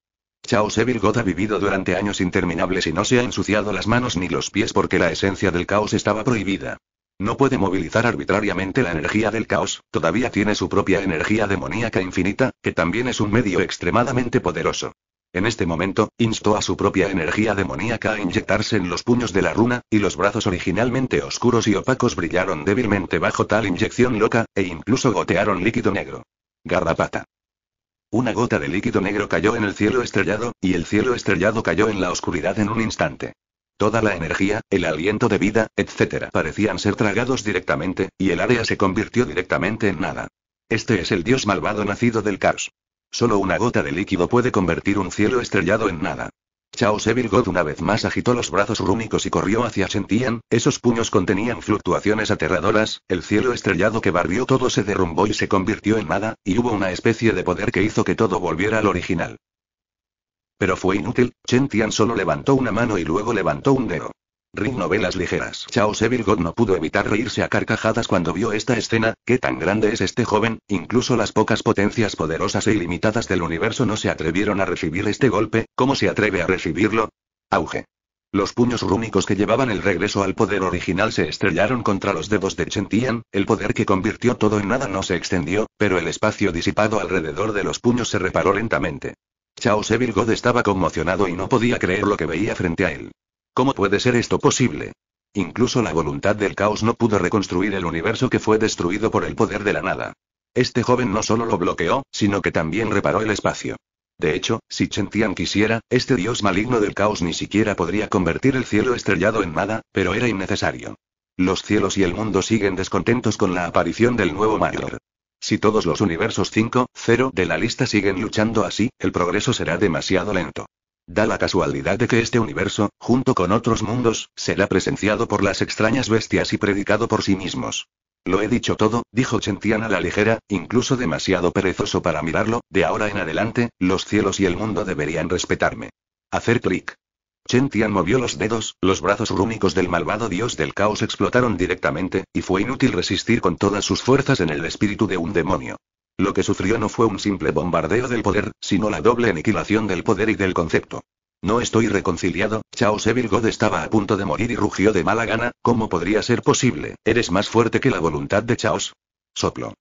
Chaos Evil God ha vivido durante años interminables y no se ha ensuciado las manos ni los pies porque la esencia del caos estaba prohibida. No puede movilizar arbitrariamente la energía del caos, todavía tiene su propia energía demoníaca infinita, que también es un medio extremadamente poderoso. En este momento, instó a su propia energía demoníaca a inyectarse en los puños de la runa, y los brazos originalmente oscuros y opacos brillaron débilmente bajo tal inyección loca, e incluso gotearon líquido negro. Garrapata. Una gota de líquido negro cayó en el cielo estrellado, y el cielo estrellado cayó en la oscuridad en un instante. Toda la energía, el aliento de vida, etc. parecían ser tragados directamente, y el área se convirtió directamente en nada. Este es el dios malvado nacido del caos. Solo una gota de líquido puede convertir un cielo estrellado en nada. Chao Seville God una vez más agitó los brazos rúnicos y corrió hacia Sentian, esos puños contenían fluctuaciones aterradoras, el cielo estrellado que barrió todo se derrumbó y se convirtió en nada, y hubo una especie de poder que hizo que todo volviera al original. Pero fue inútil, Chen Tian solo levantó una mano y luego levantó un dedo. Ring novelas ligeras. Chao Seville God no pudo evitar reírse a carcajadas cuando vio esta escena, ¿qué tan grande es este joven? Incluso las pocas potencias poderosas e ilimitadas del universo no se atrevieron a recibir este golpe, ¿cómo se atreve a recibirlo? Auge. Los puños rúnicos que llevaban el regreso al poder original se estrellaron contra los dedos de Chentian, el poder que convirtió todo en nada no se extendió, pero el espacio disipado alrededor de los puños se reparó lentamente. Chao Seville God estaba conmocionado y no podía creer lo que veía frente a él. ¿Cómo puede ser esto posible? Incluso la voluntad del caos no pudo reconstruir el universo que fue destruido por el poder de la nada. Este joven no solo lo bloqueó, sino que también reparó el espacio. De hecho, si Chentian quisiera, este dios maligno del caos ni siquiera podría convertir el cielo estrellado en nada, pero era innecesario. Los cielos y el mundo siguen descontentos con la aparición del nuevo mayor. Si todos los universos 5, 0 de la lista siguen luchando así, el progreso será demasiado lento. Da la casualidad de que este universo, junto con otros mundos, será presenciado por las extrañas bestias y predicado por sí mismos. Lo he dicho todo, dijo Chentian a la ligera, incluso demasiado perezoso para mirarlo, de ahora en adelante, los cielos y el mundo deberían respetarme. Hacer clic. Chen Tian movió los dedos, los brazos rúnicos del malvado dios del caos explotaron directamente, y fue inútil resistir con todas sus fuerzas en el espíritu de un demonio. Lo que sufrió no fue un simple bombardeo del poder, sino la doble aniquilación del poder y del concepto. No estoy reconciliado, Chaos Evil God estaba a punto de morir y rugió de mala gana, ¿cómo podría ser posible? ¿Eres más fuerte que la voluntad de Chaos? Soplo.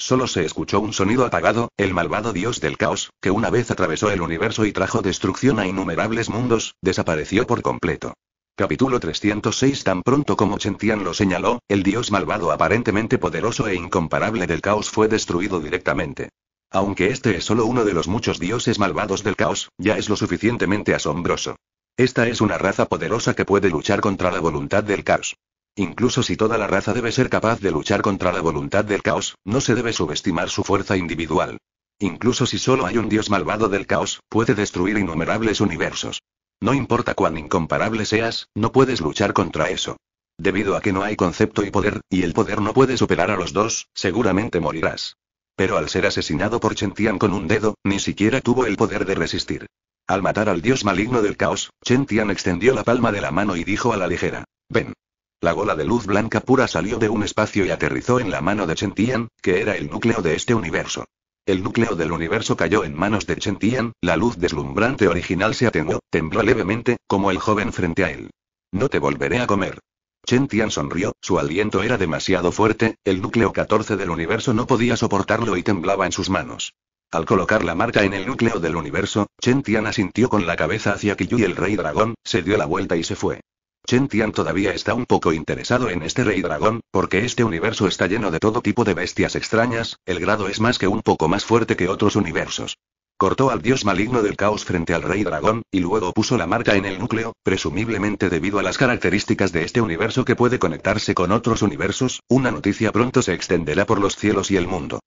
Solo se escuchó un sonido apagado, el malvado dios del caos, que una vez atravesó el universo y trajo destrucción a innumerables mundos, desapareció por completo. Capítulo 306 Tan pronto como Chentian lo señaló, el dios malvado aparentemente poderoso e incomparable del caos fue destruido directamente. Aunque este es solo uno de los muchos dioses malvados del caos, ya es lo suficientemente asombroso. Esta es una raza poderosa que puede luchar contra la voluntad del caos. Incluso si toda la raza debe ser capaz de luchar contra la voluntad del caos, no se debe subestimar su fuerza individual. Incluso si solo hay un dios malvado del caos, puede destruir innumerables universos. No importa cuán incomparable seas, no puedes luchar contra eso. Debido a que no hay concepto y poder, y el poder no puede superar a los dos, seguramente morirás. Pero al ser asesinado por Chentian con un dedo, ni siquiera tuvo el poder de resistir. Al matar al dios maligno del caos, Chentian extendió la palma de la mano y dijo a la ligera, ven. La bola de luz blanca pura salió de un espacio y aterrizó en la mano de Chentian, que era el núcleo de este universo. El núcleo del universo cayó en manos de Chentian, la luz deslumbrante original se atenuó, tembló levemente, como el joven frente a él. No te volveré a comer. Chentian sonrió, su aliento era demasiado fuerte, el núcleo 14 del universo no podía soportarlo y temblaba en sus manos. Al colocar la marca en el núcleo del universo, Chentian asintió con la cabeza hacia Kiyu y el rey dragón, se dio la vuelta y se fue. Chen Tian todavía está un poco interesado en este rey dragón, porque este universo está lleno de todo tipo de bestias extrañas, el grado es más que un poco más fuerte que otros universos. Cortó al dios maligno del caos frente al rey dragón, y luego puso la marca en el núcleo, presumiblemente debido a las características de este universo que puede conectarse con otros universos, una noticia pronto se extenderá por los cielos y el mundo.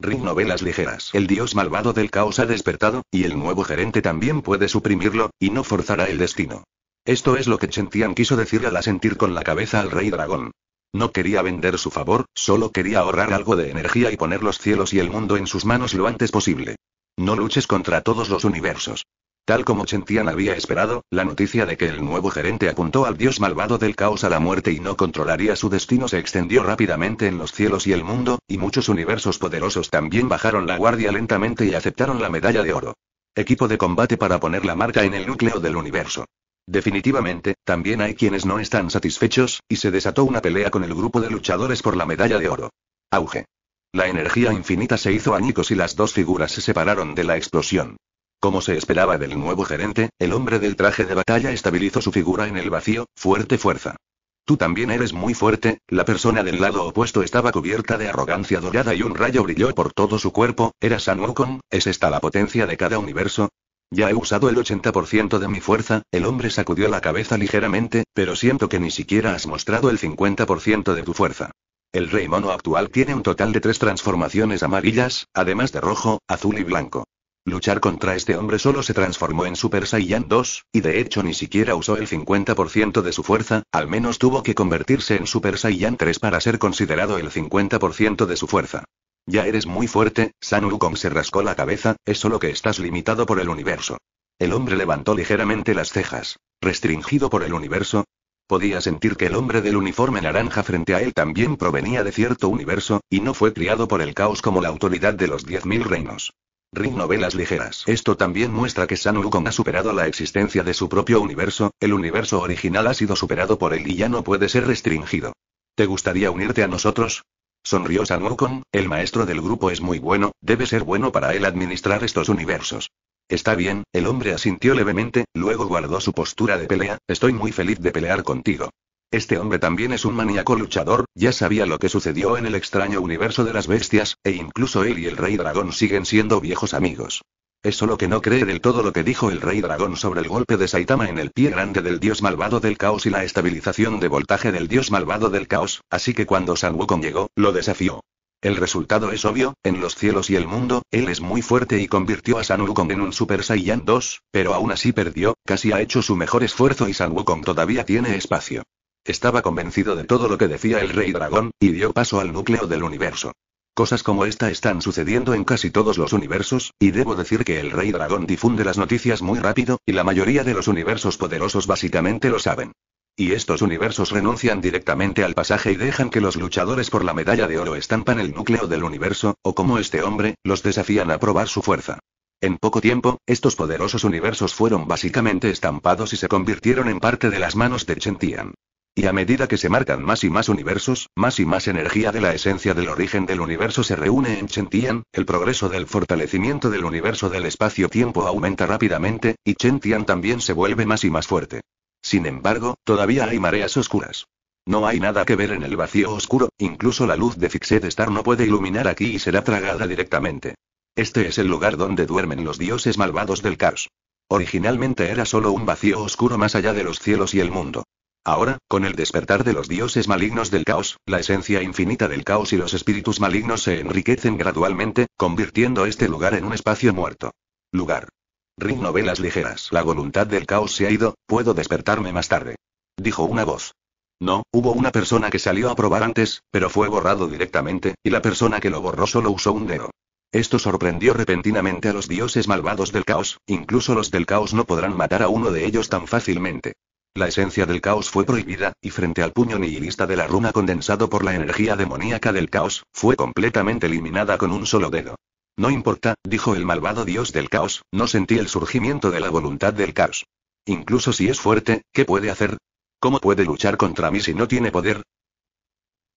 Ring novelas ligeras. El dios malvado del caos ha despertado, y el nuevo gerente también puede suprimirlo, y no forzará el destino. Esto es lo que Chentian quiso decir al asentir con la cabeza al rey dragón. No quería vender su favor, solo quería ahorrar algo de energía y poner los cielos y el mundo en sus manos lo antes posible. No luches contra todos los universos. Tal como Chentian había esperado, la noticia de que el nuevo gerente apuntó al dios malvado del caos a la muerte y no controlaría su destino se extendió rápidamente en los cielos y el mundo, y muchos universos poderosos también bajaron la guardia lentamente y aceptaron la medalla de oro. Equipo de combate para poner la marca en el núcleo del universo. Definitivamente, también hay quienes no están satisfechos, y se desató una pelea con el grupo de luchadores por la medalla de oro. Auge. La energía infinita se hizo añicos y las dos figuras se separaron de la explosión. Como se esperaba del nuevo gerente, el hombre del traje de batalla estabilizó su figura en el vacío, fuerte fuerza. Tú también eres muy fuerte, la persona del lado opuesto estaba cubierta de arrogancia dorada y un rayo brilló por todo su cuerpo, era San Wukong, ¿es esta la potencia de cada universo? Ya he usado el 80% de mi fuerza, el hombre sacudió la cabeza ligeramente, pero siento que ni siquiera has mostrado el 50% de tu fuerza. El rey mono actual tiene un total de tres transformaciones amarillas, además de rojo, azul y blanco. Luchar contra este hombre solo se transformó en Super Saiyan 2, y de hecho ni siquiera usó el 50% de su fuerza, al menos tuvo que convertirse en Super Saiyan 3 para ser considerado el 50% de su fuerza. Ya eres muy fuerte, San Wukong se rascó la cabeza, es solo que estás limitado por el universo. El hombre levantó ligeramente las cejas. ¿Restringido por el universo? Podía sentir que el hombre del uniforme naranja frente a él también provenía de cierto universo, y no fue criado por el caos como la autoridad de los 10.000 reinos. Ring novelas ligeras. Esto también muestra que San Wukong ha superado la existencia de su propio universo, el universo original ha sido superado por él y ya no puede ser restringido. ¿Te gustaría unirte a nosotros? Sonrió San Wukong, el maestro del grupo es muy bueno, debe ser bueno para él administrar estos universos. Está bien, el hombre asintió levemente, luego guardó su postura de pelea, estoy muy feliz de pelear contigo. Este hombre también es un maníaco luchador, ya sabía lo que sucedió en el extraño universo de las bestias, e incluso él y el rey dragón siguen siendo viejos amigos. Es solo que no cree del todo lo que dijo el rey dragón sobre el golpe de Saitama en el pie grande del dios malvado del caos y la estabilización de voltaje del dios malvado del caos, así que cuando San Wukong llegó, lo desafió. El resultado es obvio, en los cielos y el mundo, él es muy fuerte y convirtió a San Wukong en un Super Saiyan 2, pero aún así perdió, casi ha hecho su mejor esfuerzo y San Wukong todavía tiene espacio. Estaba convencido de todo lo que decía el rey dragón, y dio paso al núcleo del universo. Cosas como esta están sucediendo en casi todos los universos, y debo decir que el Rey Dragón difunde las noticias muy rápido, y la mayoría de los universos poderosos básicamente lo saben. Y estos universos renuncian directamente al pasaje y dejan que los luchadores por la medalla de oro estampan el núcleo del universo, o como este hombre, los desafían a probar su fuerza. En poco tiempo, estos poderosos universos fueron básicamente estampados y se convirtieron en parte de las manos de Chentian. Y a medida que se marcan más y más universos, más y más energía de la esencia del origen del universo se reúne en Chentian, el progreso del fortalecimiento del universo del espacio-tiempo aumenta rápidamente, y Chentian también se vuelve más y más fuerte. Sin embargo, todavía hay mareas oscuras. No hay nada que ver en el vacío oscuro, incluso la luz de Fixed Star no puede iluminar aquí y será tragada directamente. Este es el lugar donde duermen los dioses malvados del caos. Originalmente era solo un vacío oscuro más allá de los cielos y el mundo. Ahora, con el despertar de los dioses malignos del caos, la esencia infinita del caos y los espíritus malignos se enriquecen gradualmente, convirtiendo este lugar en un espacio muerto. Lugar. Ring novelas ligeras. La voluntad del caos se ha ido, puedo despertarme más tarde. Dijo una voz. No, hubo una persona que salió a probar antes, pero fue borrado directamente, y la persona que lo borró solo usó un dedo. Esto sorprendió repentinamente a los dioses malvados del caos, incluso los del caos no podrán matar a uno de ellos tan fácilmente. La esencia del caos fue prohibida, y frente al puño nihilista de la runa condensado por la energía demoníaca del caos, fue completamente eliminada con un solo dedo. No importa, dijo el malvado dios del caos, no sentí el surgimiento de la voluntad del caos. Incluso si es fuerte, ¿qué puede hacer? ¿Cómo puede luchar contra mí si no tiene poder?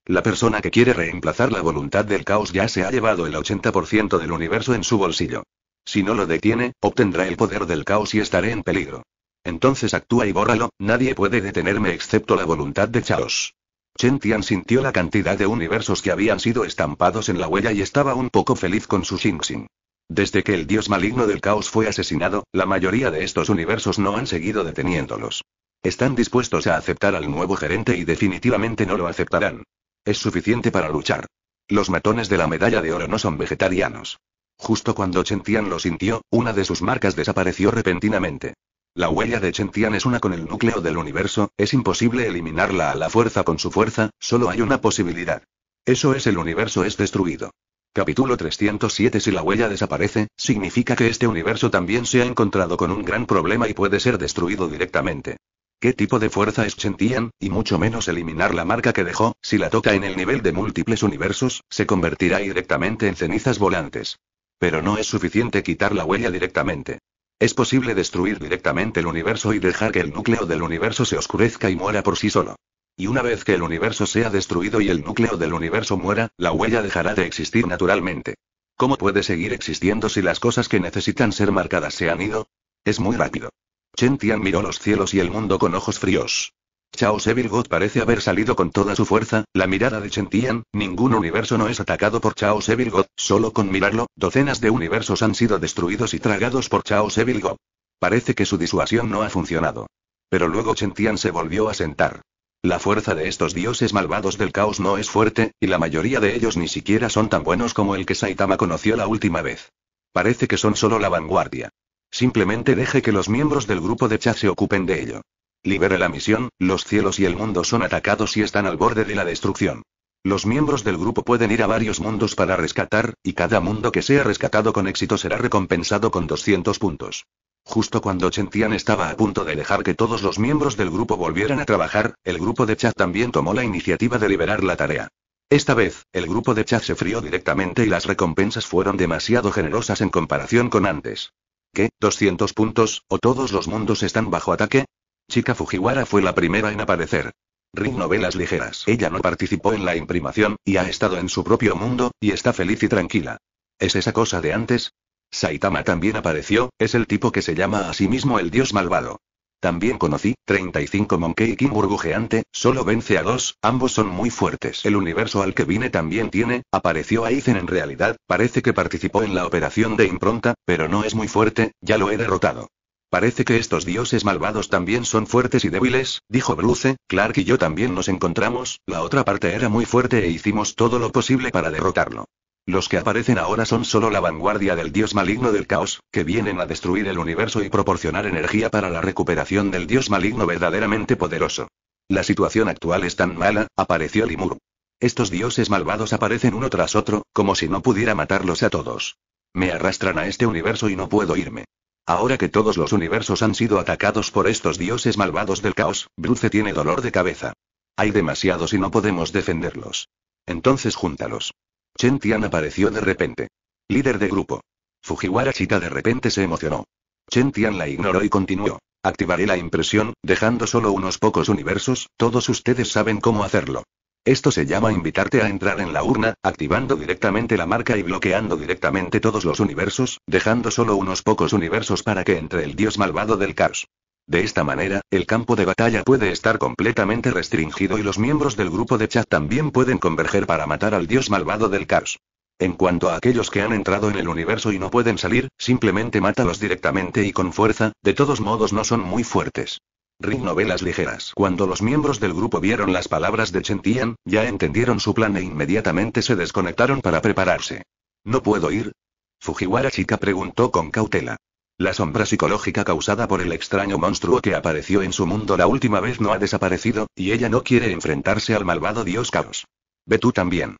La persona que quiere reemplazar la voluntad del caos ya se ha llevado el 80% del universo en su bolsillo. Si no lo detiene, obtendrá el poder del caos y estaré en peligro. Entonces actúa y bórralo, nadie puede detenerme excepto la voluntad de Chaos. Chen Tian sintió la cantidad de universos que habían sido estampados en la huella y estaba un poco feliz con su Xingxing. Desde que el dios maligno del caos fue asesinado, la mayoría de estos universos no han seguido deteniéndolos. Están dispuestos a aceptar al nuevo gerente y definitivamente no lo aceptarán. Es suficiente para luchar. Los matones de la medalla de oro no son vegetarianos. Justo cuando Chen Tian lo sintió, una de sus marcas desapareció repentinamente. La huella de Chentian es una con el núcleo del universo, es imposible eliminarla a la fuerza con su fuerza, solo hay una posibilidad. Eso es el universo es destruido. Capítulo 307 Si la huella desaparece, significa que este universo también se ha encontrado con un gran problema y puede ser destruido directamente. ¿Qué tipo de fuerza es Chentian? Y mucho menos eliminar la marca que dejó, si la toca en el nivel de múltiples universos, se convertirá directamente en cenizas volantes. Pero no es suficiente quitar la huella directamente. Es posible destruir directamente el universo y dejar que el núcleo del universo se oscurezca y muera por sí solo. Y una vez que el universo sea destruido y el núcleo del universo muera, la huella dejará de existir naturalmente. ¿Cómo puede seguir existiendo si las cosas que necesitan ser marcadas se han ido? Es muy rápido. Chen Tian miró los cielos y el mundo con ojos fríos. Chaos Evil God parece haber salido con toda su fuerza, la mirada de Chentian, ningún universo no es atacado por Chaos Evil God, solo con mirarlo, docenas de universos han sido destruidos y tragados por Chaos Evil God. Parece que su disuasión no ha funcionado. Pero luego Chentian se volvió a sentar. La fuerza de estos dioses malvados del caos no es fuerte, y la mayoría de ellos ni siquiera son tan buenos como el que Saitama conoció la última vez. Parece que son solo la vanguardia. Simplemente deje que los miembros del grupo de chat se ocupen de ello. Libere la misión, los cielos y el mundo son atacados y están al borde de la destrucción. Los miembros del grupo pueden ir a varios mundos para rescatar, y cada mundo que sea rescatado con éxito será recompensado con 200 puntos. Justo cuando Chentian estaba a punto de dejar que todos los miembros del grupo volvieran a trabajar, el grupo de chat también tomó la iniciativa de liberar la tarea. Esta vez, el grupo de chat se frió directamente y las recompensas fueron demasiado generosas en comparación con antes. ¿Qué? ¿200 puntos? ¿O todos los mundos están bajo ataque? Chica Fujiwara fue la primera en aparecer. Ring novelas ligeras. Ella no participó en la imprimación, y ha estado en su propio mundo, y está feliz y tranquila. ¿Es esa cosa de antes? Saitama también apareció, es el tipo que se llama a sí mismo el dios malvado. También conocí, 35 Monkey King burbujeante, solo vence a dos, ambos son muy fuertes. El universo al que vine también tiene, apareció Aizen en realidad, parece que participó en la operación de impronta, pero no es muy fuerte, ya lo he derrotado. Parece que estos dioses malvados también son fuertes y débiles, dijo Bruce, Clark y yo también nos encontramos, la otra parte era muy fuerte e hicimos todo lo posible para derrotarlo. Los que aparecen ahora son solo la vanguardia del dios maligno del caos, que vienen a destruir el universo y proporcionar energía para la recuperación del dios maligno verdaderamente poderoso. La situación actual es tan mala, apareció Limur. Estos dioses malvados aparecen uno tras otro, como si no pudiera matarlos a todos. Me arrastran a este universo y no puedo irme. Ahora que todos los universos han sido atacados por estos dioses malvados del caos, Bruce tiene dolor de cabeza. Hay demasiados y no podemos defenderlos. Entonces júntalos. Chen Tian apareció de repente. Líder de grupo. Fujiwara Chica de repente se emocionó. Chen Tian la ignoró y continuó. Activaré la impresión, dejando solo unos pocos universos, todos ustedes saben cómo hacerlo. Esto se llama invitarte a entrar en la urna, activando directamente la marca y bloqueando directamente todos los universos, dejando solo unos pocos universos para que entre el dios malvado del caos. De esta manera, el campo de batalla puede estar completamente restringido y los miembros del grupo de chat también pueden converger para matar al dios malvado del caos. En cuanto a aquellos que han entrado en el universo y no pueden salir, simplemente mátalos directamente y con fuerza, de todos modos no son muy fuertes. Ring novelas ligeras. Cuando los miembros del grupo vieron las palabras de Chen Tian, ya entendieron su plan e inmediatamente se desconectaron para prepararse. ¿No puedo ir? Fujiwara Chica preguntó con cautela. La sombra psicológica causada por el extraño monstruo que apareció en su mundo la última vez no ha desaparecido, y ella no quiere enfrentarse al malvado dios Caos. Ve tú también.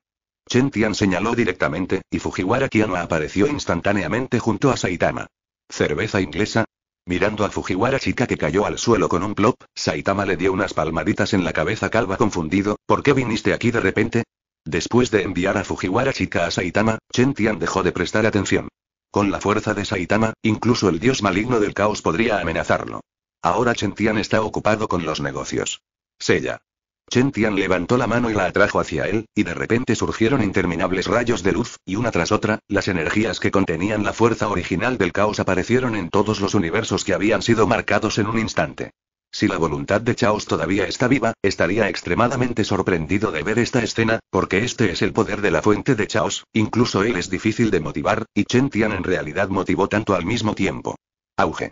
Chen Tian señaló directamente, y Fujiwara Kiano apareció instantáneamente junto a Saitama. ¿Cerveza inglesa? Mirando a Fujiwara chica que cayó al suelo con un plop, Saitama le dio unas palmaditas en la cabeza calva confundido, ¿por qué viniste aquí de repente? Después de enviar a Fujiwara chica a Saitama, Chen Tian dejó de prestar atención. Con la fuerza de Saitama, incluso el dios maligno del caos podría amenazarlo. Ahora Chen Tian está ocupado con los negocios. Sella. Chen Tian levantó la mano y la atrajo hacia él, y de repente surgieron interminables rayos de luz, y una tras otra, las energías que contenían la fuerza original del caos aparecieron en todos los universos que habían sido marcados en un instante. Si la voluntad de Chaos todavía está viva, estaría extremadamente sorprendido de ver esta escena, porque este es el poder de la fuente de Chaos, incluso él es difícil de motivar, y Chen Tian en realidad motivó tanto al mismo tiempo. Auge.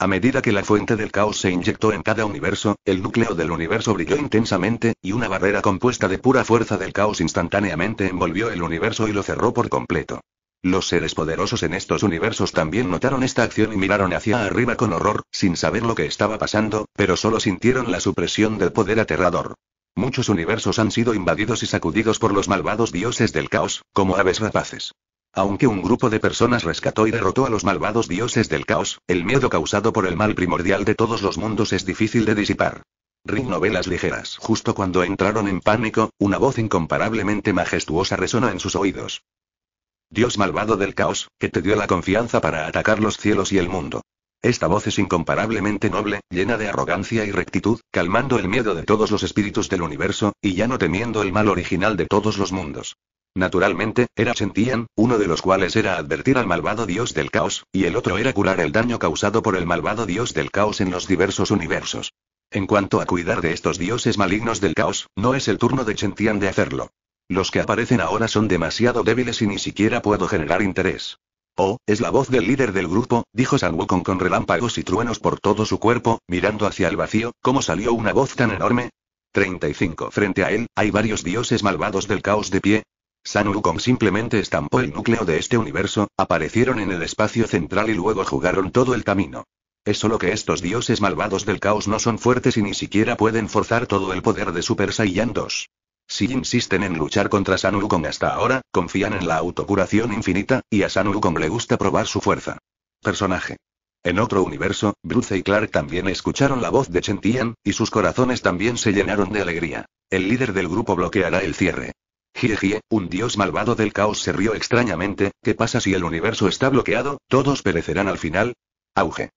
A medida que la fuente del caos se inyectó en cada universo, el núcleo del universo brilló intensamente, y una barrera compuesta de pura fuerza del caos instantáneamente envolvió el universo y lo cerró por completo. Los seres poderosos en estos universos también notaron esta acción y miraron hacia arriba con horror, sin saber lo que estaba pasando, pero solo sintieron la supresión del poder aterrador. Muchos universos han sido invadidos y sacudidos por los malvados dioses del caos, como aves rapaces. Aunque un grupo de personas rescató y derrotó a los malvados dioses del caos, el miedo causado por el mal primordial de todos los mundos es difícil de disipar. Ring novelas ligeras. Justo cuando entraron en pánico, una voz incomparablemente majestuosa resonó en sus oídos. Dios malvado del caos, que te dio la confianza para atacar los cielos y el mundo. Esta voz es incomparablemente noble, llena de arrogancia y rectitud, calmando el miedo de todos los espíritus del universo, y ya no temiendo el mal original de todos los mundos. Naturalmente, era Tian, uno de los cuales era advertir al malvado dios del caos, y el otro era curar el daño causado por el malvado dios del caos en los diversos universos. En cuanto a cuidar de estos dioses malignos del caos, no es el turno de Tian de hacerlo. Los que aparecen ahora son demasiado débiles y ni siquiera puedo generar interés. Oh, es la voz del líder del grupo, dijo San Wukong con relámpagos y truenos por todo su cuerpo, mirando hacia el vacío, ¿cómo salió una voz tan enorme? 35. Frente a él, hay varios dioses malvados del caos de pie, San Wukong simplemente estampó el núcleo de este universo, aparecieron en el espacio central y luego jugaron todo el camino. Es solo que estos dioses malvados del caos no son fuertes y ni siquiera pueden forzar todo el poder de Super Saiyan 2. Si insisten en luchar contra San Wukong hasta ahora, confían en la autocuración infinita, y a San Wukong le gusta probar su fuerza. Personaje. En otro universo, Bruce y Clark también escucharon la voz de Chen Tian, y sus corazones también se llenaron de alegría. El líder del grupo bloqueará el cierre. Jie un dios malvado del caos se rió extrañamente, ¿qué pasa si el universo está bloqueado? ¿Todos perecerán al final? Auge.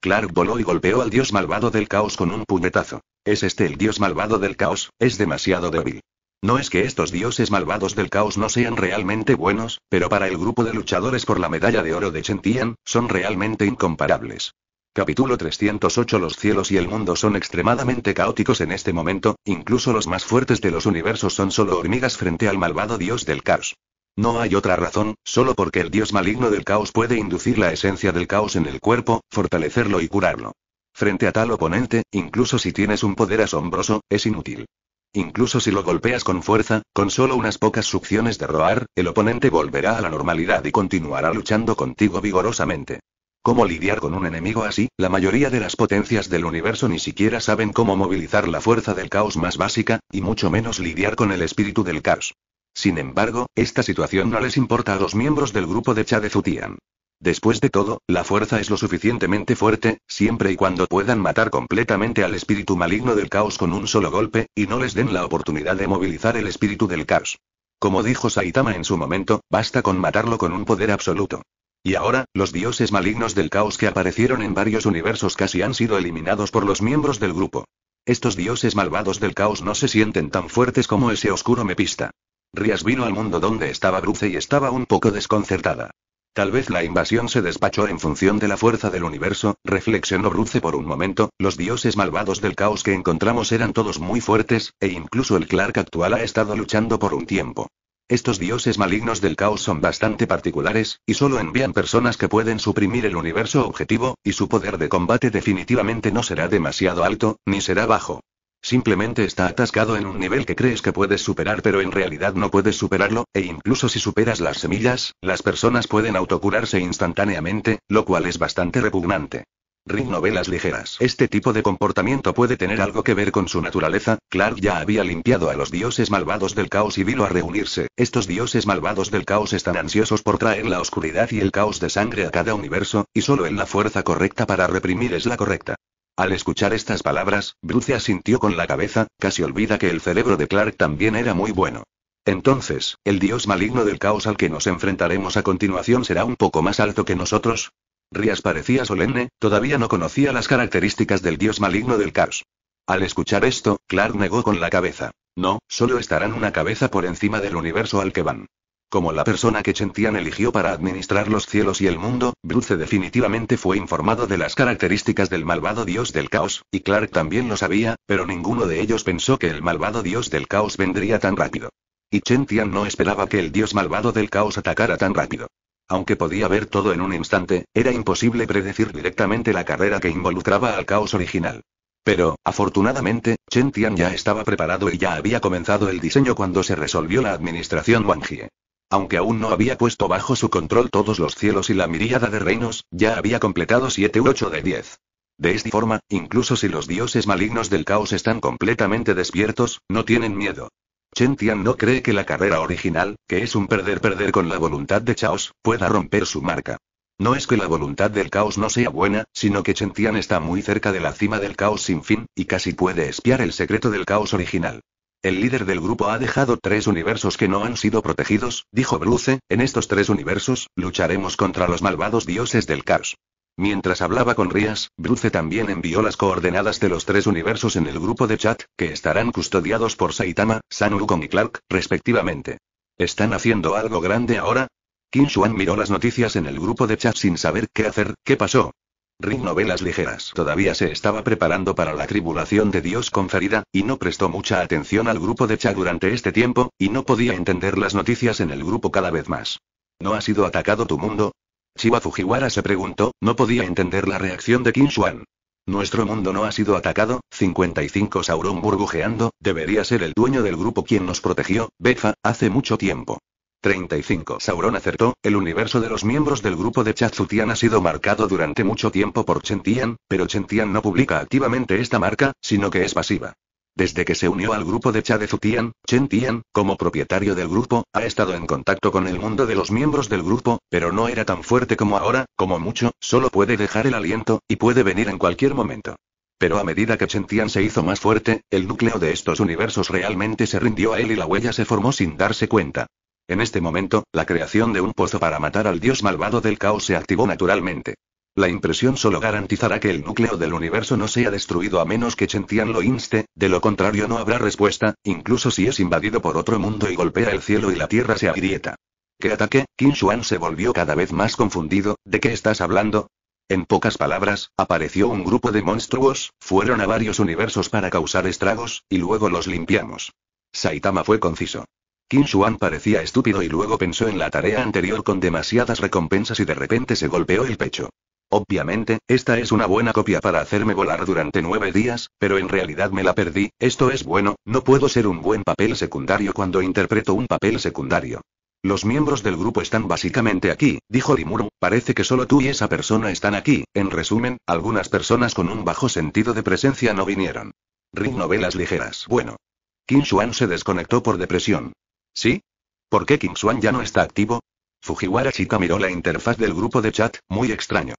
Clark voló y golpeó al dios malvado del caos con un puñetazo. ¿Es este el dios malvado del caos? Es demasiado débil. No es que estos dioses malvados del caos no sean realmente buenos, pero para el grupo de luchadores por la medalla de oro de Chentian, son realmente incomparables. Capítulo 308 Los cielos y el mundo son extremadamente caóticos en este momento, incluso los más fuertes de los universos son solo hormigas frente al malvado dios del caos. No hay otra razón, solo porque el dios maligno del caos puede inducir la esencia del caos en el cuerpo, fortalecerlo y curarlo. Frente a tal oponente, incluso si tienes un poder asombroso, es inútil. Incluso si lo golpeas con fuerza, con solo unas pocas succiones de roar, el oponente volverá a la normalidad y continuará luchando contigo vigorosamente. ¿Cómo lidiar con un enemigo así? La mayoría de las potencias del universo ni siquiera saben cómo movilizar la fuerza del caos más básica, y mucho menos lidiar con el espíritu del caos. Sin embargo, esta situación no les importa a los miembros del grupo de Cha Zutian. Después de todo, la fuerza es lo suficientemente fuerte, siempre y cuando puedan matar completamente al espíritu maligno del caos con un solo golpe, y no les den la oportunidad de movilizar el espíritu del caos. Como dijo Saitama en su momento, basta con matarlo con un poder absoluto. Y ahora, los dioses malignos del caos que aparecieron en varios universos casi han sido eliminados por los miembros del grupo. Estos dioses malvados del caos no se sienten tan fuertes como ese oscuro mepista. Rias vino al mundo donde estaba Bruce y estaba un poco desconcertada. Tal vez la invasión se despachó en función de la fuerza del universo, reflexionó Bruce por un momento, los dioses malvados del caos que encontramos eran todos muy fuertes, e incluso el Clark actual ha estado luchando por un tiempo. Estos dioses malignos del caos son bastante particulares, y solo envían personas que pueden suprimir el universo objetivo, y su poder de combate definitivamente no será demasiado alto, ni será bajo. Simplemente está atascado en un nivel que crees que puedes superar pero en realidad no puedes superarlo, e incluso si superas las semillas, las personas pueden autocurarse instantáneamente, lo cual es bastante repugnante. Ring novelas ligeras. Este tipo de comportamiento puede tener algo que ver con su naturaleza. Clark ya había limpiado a los dioses malvados del caos y vino a reunirse. Estos dioses malvados del caos están ansiosos por traer la oscuridad y el caos de sangre a cada universo, y solo en la fuerza correcta para reprimir es la correcta. Al escuchar estas palabras, Bruce asintió con la cabeza, casi olvida que el cerebro de Clark también era muy bueno. Entonces, el dios maligno del caos al que nos enfrentaremos a continuación será un poco más alto que nosotros, Rías parecía solemne, todavía no conocía las características del dios maligno del caos. Al escuchar esto, Clark negó con la cabeza. No, solo estarán una cabeza por encima del universo al que van. Como la persona que Chentian eligió para administrar los cielos y el mundo, Bruce definitivamente fue informado de las características del malvado dios del caos, y Clark también lo sabía, pero ninguno de ellos pensó que el malvado dios del caos vendría tan rápido. Y Chentian no esperaba que el dios malvado del caos atacara tan rápido. Aunque podía ver todo en un instante, era imposible predecir directamente la carrera que involucraba al caos original. Pero, afortunadamente, Chen Tian ya estaba preparado y ya había comenzado el diseño cuando se resolvió la administración Wang Jie. Aunque aún no había puesto bajo su control todos los cielos y la miríada de reinos, ya había completado 7 u 8 de 10. De esta forma, incluso si los dioses malignos del caos están completamente despiertos, no tienen miedo. Chen Tian no cree que la carrera original, que es un perder-perder con la voluntad de Chaos, pueda romper su marca. No es que la voluntad del caos no sea buena, sino que Chen Tian está muy cerca de la cima del caos sin fin, y casi puede espiar el secreto del caos original. El líder del grupo ha dejado tres universos que no han sido protegidos, dijo Bruce, en estos tres universos, lucharemos contra los malvados dioses del caos. Mientras hablaba con Rías, Bruce también envió las coordenadas de los tres universos en el grupo de chat, que estarán custodiados por Saitama, San y Clark, respectivamente. ¿Están haciendo algo grande ahora? Kim Xuan miró las noticias en el grupo de chat sin saber qué hacer, ¿qué pasó? Ring novelas ligeras. Todavía se estaba preparando para la tribulación de Dios conferida, y no prestó mucha atención al grupo de chat durante este tiempo, y no podía entender las noticias en el grupo cada vez más. ¿No ha sido atacado tu mundo? Chiba Fujiwara se preguntó, no podía entender la reacción de Qin Xuan. Nuestro mundo no ha sido atacado, 55 Sauron burbujeando, debería ser el dueño del grupo quien nos protegió, Befa, hace mucho tiempo. 35 Sauron acertó, el universo de los miembros del grupo de Chazutian ha sido marcado durante mucho tiempo por Chentian, pero Chentian no publica activamente esta marca, sino que es pasiva. Desde que se unió al grupo de Cha de Zutian, Chen Tian, como propietario del grupo, ha estado en contacto con el mundo de los miembros del grupo, pero no era tan fuerte como ahora, como mucho, solo puede dejar el aliento, y puede venir en cualquier momento. Pero a medida que Chen Tian se hizo más fuerte, el núcleo de estos universos realmente se rindió a él y la huella se formó sin darse cuenta. En este momento, la creación de un pozo para matar al dios malvado del caos se activó naturalmente. La impresión solo garantizará que el núcleo del universo no sea destruido a menos que Chentian lo inste, de lo contrario no habrá respuesta, incluso si es invadido por otro mundo y golpea el cielo y la tierra se agrieta. ¿Qué ataque? Qin Xuan se volvió cada vez más confundido, ¿de qué estás hablando? En pocas palabras, apareció un grupo de monstruos, fueron a varios universos para causar estragos, y luego los limpiamos. Saitama fue conciso. Qin Xuan parecía estúpido y luego pensó en la tarea anterior con demasiadas recompensas y de repente se golpeó el pecho. Obviamente, esta es una buena copia para hacerme volar durante nueve días, pero en realidad me la perdí, esto es bueno, no puedo ser un buen papel secundario cuando interpreto un papel secundario. Los miembros del grupo están básicamente aquí, dijo Limuru, parece que solo tú y esa persona están aquí, en resumen, algunas personas con un bajo sentido de presencia no vinieron. Ring novelas ligeras. Bueno. Kim Xuan se desconectó por depresión. ¿Sí? ¿Por qué Kim Xuan ya no está activo? Fujiwara Chica miró la interfaz del grupo de chat, muy extraño.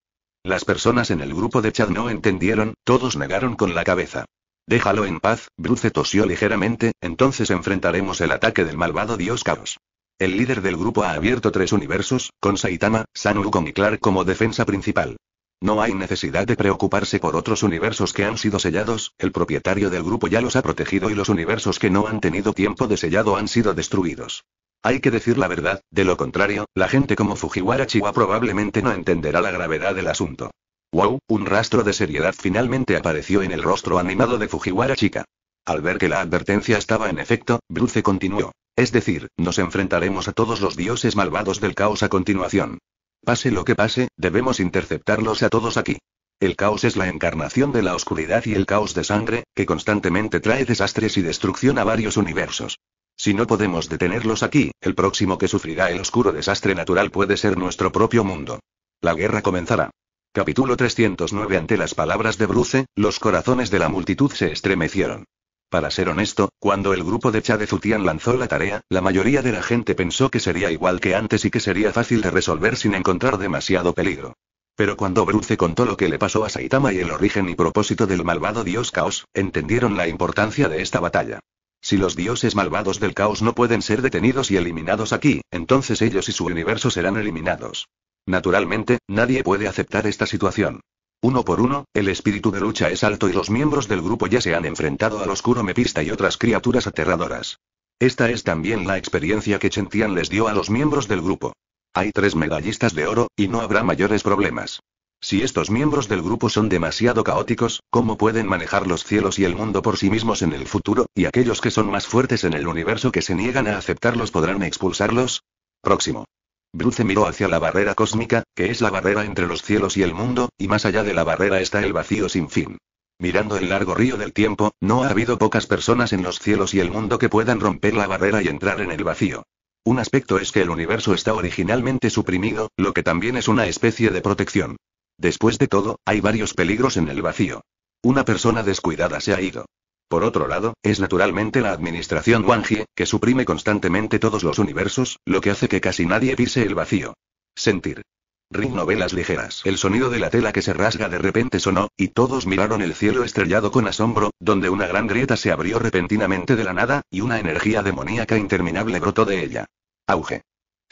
Las personas en el grupo de chat no entendieron, todos negaron con la cabeza. Déjalo en paz, Bruce tosió ligeramente, entonces enfrentaremos el ataque del malvado dios Caos. El líder del grupo ha abierto tres universos, con Saitama, San Wukong y Clark como defensa principal. No hay necesidad de preocuparse por otros universos que han sido sellados, el propietario del grupo ya los ha protegido y los universos que no han tenido tiempo de sellado han sido destruidos. Hay que decir la verdad, de lo contrario, la gente como Fujiwara Chiwa probablemente no entenderá la gravedad del asunto. Wow, un rastro de seriedad finalmente apareció en el rostro animado de Fujiwara Chica. Al ver que la advertencia estaba en efecto, Bruce continuó. Es decir, nos enfrentaremos a todos los dioses malvados del caos a continuación. Pase lo que pase, debemos interceptarlos a todos aquí. El caos es la encarnación de la oscuridad y el caos de sangre, que constantemente trae desastres y destrucción a varios universos. Si no podemos detenerlos aquí, el próximo que sufrirá el oscuro desastre natural puede ser nuestro propio mundo. La guerra comenzará. Capítulo 309 Ante las palabras de Bruce, los corazones de la multitud se estremecieron. Para ser honesto, cuando el grupo de Chade Zutian lanzó la tarea, la mayoría de la gente pensó que sería igual que antes y que sería fácil de resolver sin encontrar demasiado peligro. Pero cuando Bruce contó lo que le pasó a Saitama y el origen y propósito del malvado dios Caos, entendieron la importancia de esta batalla. Si los dioses malvados del caos no pueden ser detenidos y eliminados aquí, entonces ellos y su universo serán eliminados. Naturalmente, nadie puede aceptar esta situación. Uno por uno, el espíritu de lucha es alto y los miembros del grupo ya se han enfrentado al oscuro Mepista y otras criaturas aterradoras. Esta es también la experiencia que Chentian les dio a los miembros del grupo. Hay tres medallistas de oro, y no habrá mayores problemas. Si estos miembros del grupo son demasiado caóticos, ¿cómo pueden manejar los cielos y el mundo por sí mismos en el futuro, y aquellos que son más fuertes en el universo que se niegan a aceptarlos podrán expulsarlos? Próximo. Bruce miró hacia la barrera cósmica, que es la barrera entre los cielos y el mundo, y más allá de la barrera está el vacío sin fin. Mirando el largo río del tiempo, no ha habido pocas personas en los cielos y el mundo que puedan romper la barrera y entrar en el vacío. Un aspecto es que el universo está originalmente suprimido, lo que también es una especie de protección. Después de todo, hay varios peligros en el vacío. Una persona descuidada se ha ido. Por otro lado, es naturalmente la administración Wangie, que suprime constantemente todos los universos, lo que hace que casi nadie pise el vacío. Sentir. Ring novelas ligeras. El sonido de la tela que se rasga de repente sonó, y todos miraron el cielo estrellado con asombro, donde una gran grieta se abrió repentinamente de la nada, y una energía demoníaca interminable brotó de ella. Auge.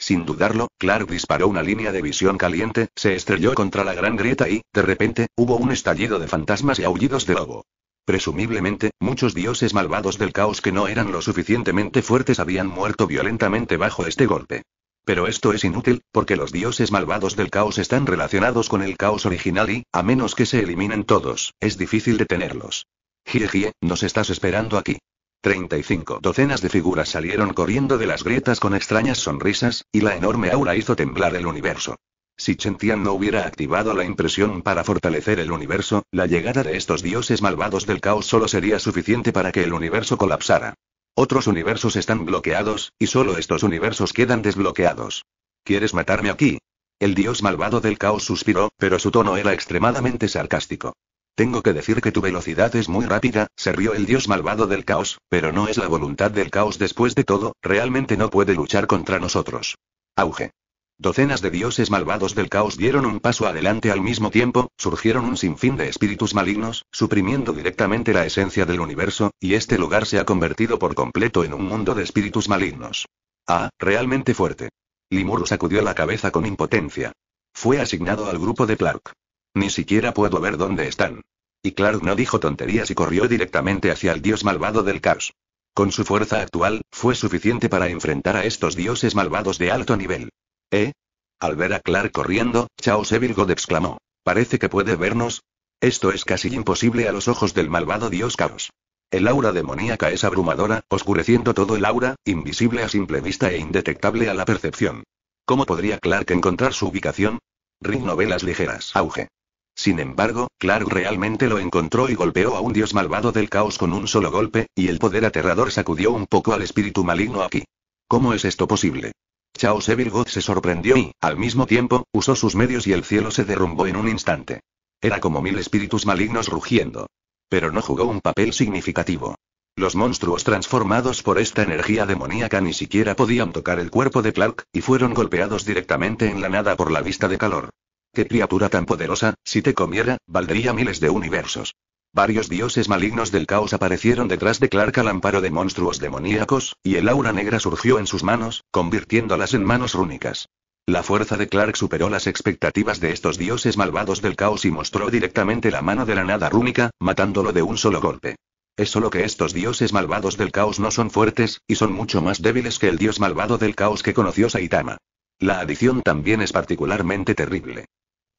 Sin dudarlo, Clark disparó una línea de visión caliente, se estrelló contra la gran grieta y, de repente, hubo un estallido de fantasmas y aullidos de lobo. Presumiblemente, muchos dioses malvados del caos que no eran lo suficientemente fuertes habían muerto violentamente bajo este golpe. Pero esto es inútil, porque los dioses malvados del caos están relacionados con el caos original y, a menos que se eliminen todos, es difícil detenerlos. Jie nos estás esperando aquí. 35 docenas de figuras salieron corriendo de las grietas con extrañas sonrisas, y la enorme aura hizo temblar el universo. Si Chentian no hubiera activado la impresión para fortalecer el universo, la llegada de estos dioses malvados del caos solo sería suficiente para que el universo colapsara. Otros universos están bloqueados, y solo estos universos quedan desbloqueados. ¿Quieres matarme aquí? El dios malvado del caos suspiró, pero su tono era extremadamente sarcástico. Tengo que decir que tu velocidad es muy rápida, se rió el dios malvado del caos, pero no es la voluntad del caos después de todo, realmente no puede luchar contra nosotros. Auge. Docenas de dioses malvados del caos dieron un paso adelante al mismo tiempo, surgieron un sinfín de espíritus malignos, suprimiendo directamente la esencia del universo, y este lugar se ha convertido por completo en un mundo de espíritus malignos. Ah, realmente fuerte. Limuru sacudió la cabeza con impotencia. Fue asignado al grupo de Clark. Ni siquiera puedo ver dónde están. Y Clark no dijo tonterías y corrió directamente hacia el dios malvado del caos. Con su fuerza actual, fue suficiente para enfrentar a estos dioses malvados de alto nivel. ¿Eh? Al ver a Clark corriendo, Chao God exclamó. Parece que puede vernos. Esto es casi imposible a los ojos del malvado dios Caos. El aura demoníaca es abrumadora, oscureciendo todo el aura, invisible a simple vista e indetectable a la percepción. ¿Cómo podría Clark encontrar su ubicación? Ring novelas ligeras. Auge. Sin embargo, Clark realmente lo encontró y golpeó a un dios malvado del caos con un solo golpe, y el poder aterrador sacudió un poco al espíritu maligno aquí. ¿Cómo es esto posible? Chaos Evil God se sorprendió y, al mismo tiempo, usó sus medios y el cielo se derrumbó en un instante. Era como mil espíritus malignos rugiendo. Pero no jugó un papel significativo. Los monstruos transformados por esta energía demoníaca ni siquiera podían tocar el cuerpo de Clark, y fueron golpeados directamente en la nada por la vista de calor. Qué criatura tan poderosa, si te comiera, valdría miles de universos. Varios dioses malignos del caos aparecieron detrás de Clark al amparo de monstruos demoníacos, y el aura negra surgió en sus manos, convirtiéndolas en manos rúnicas. La fuerza de Clark superó las expectativas de estos dioses malvados del caos y mostró directamente la mano de la nada rúnica, matándolo de un solo golpe. Es solo que estos dioses malvados del caos no son fuertes, y son mucho más débiles que el dios malvado del caos que conoció Saitama. La adición también es particularmente terrible.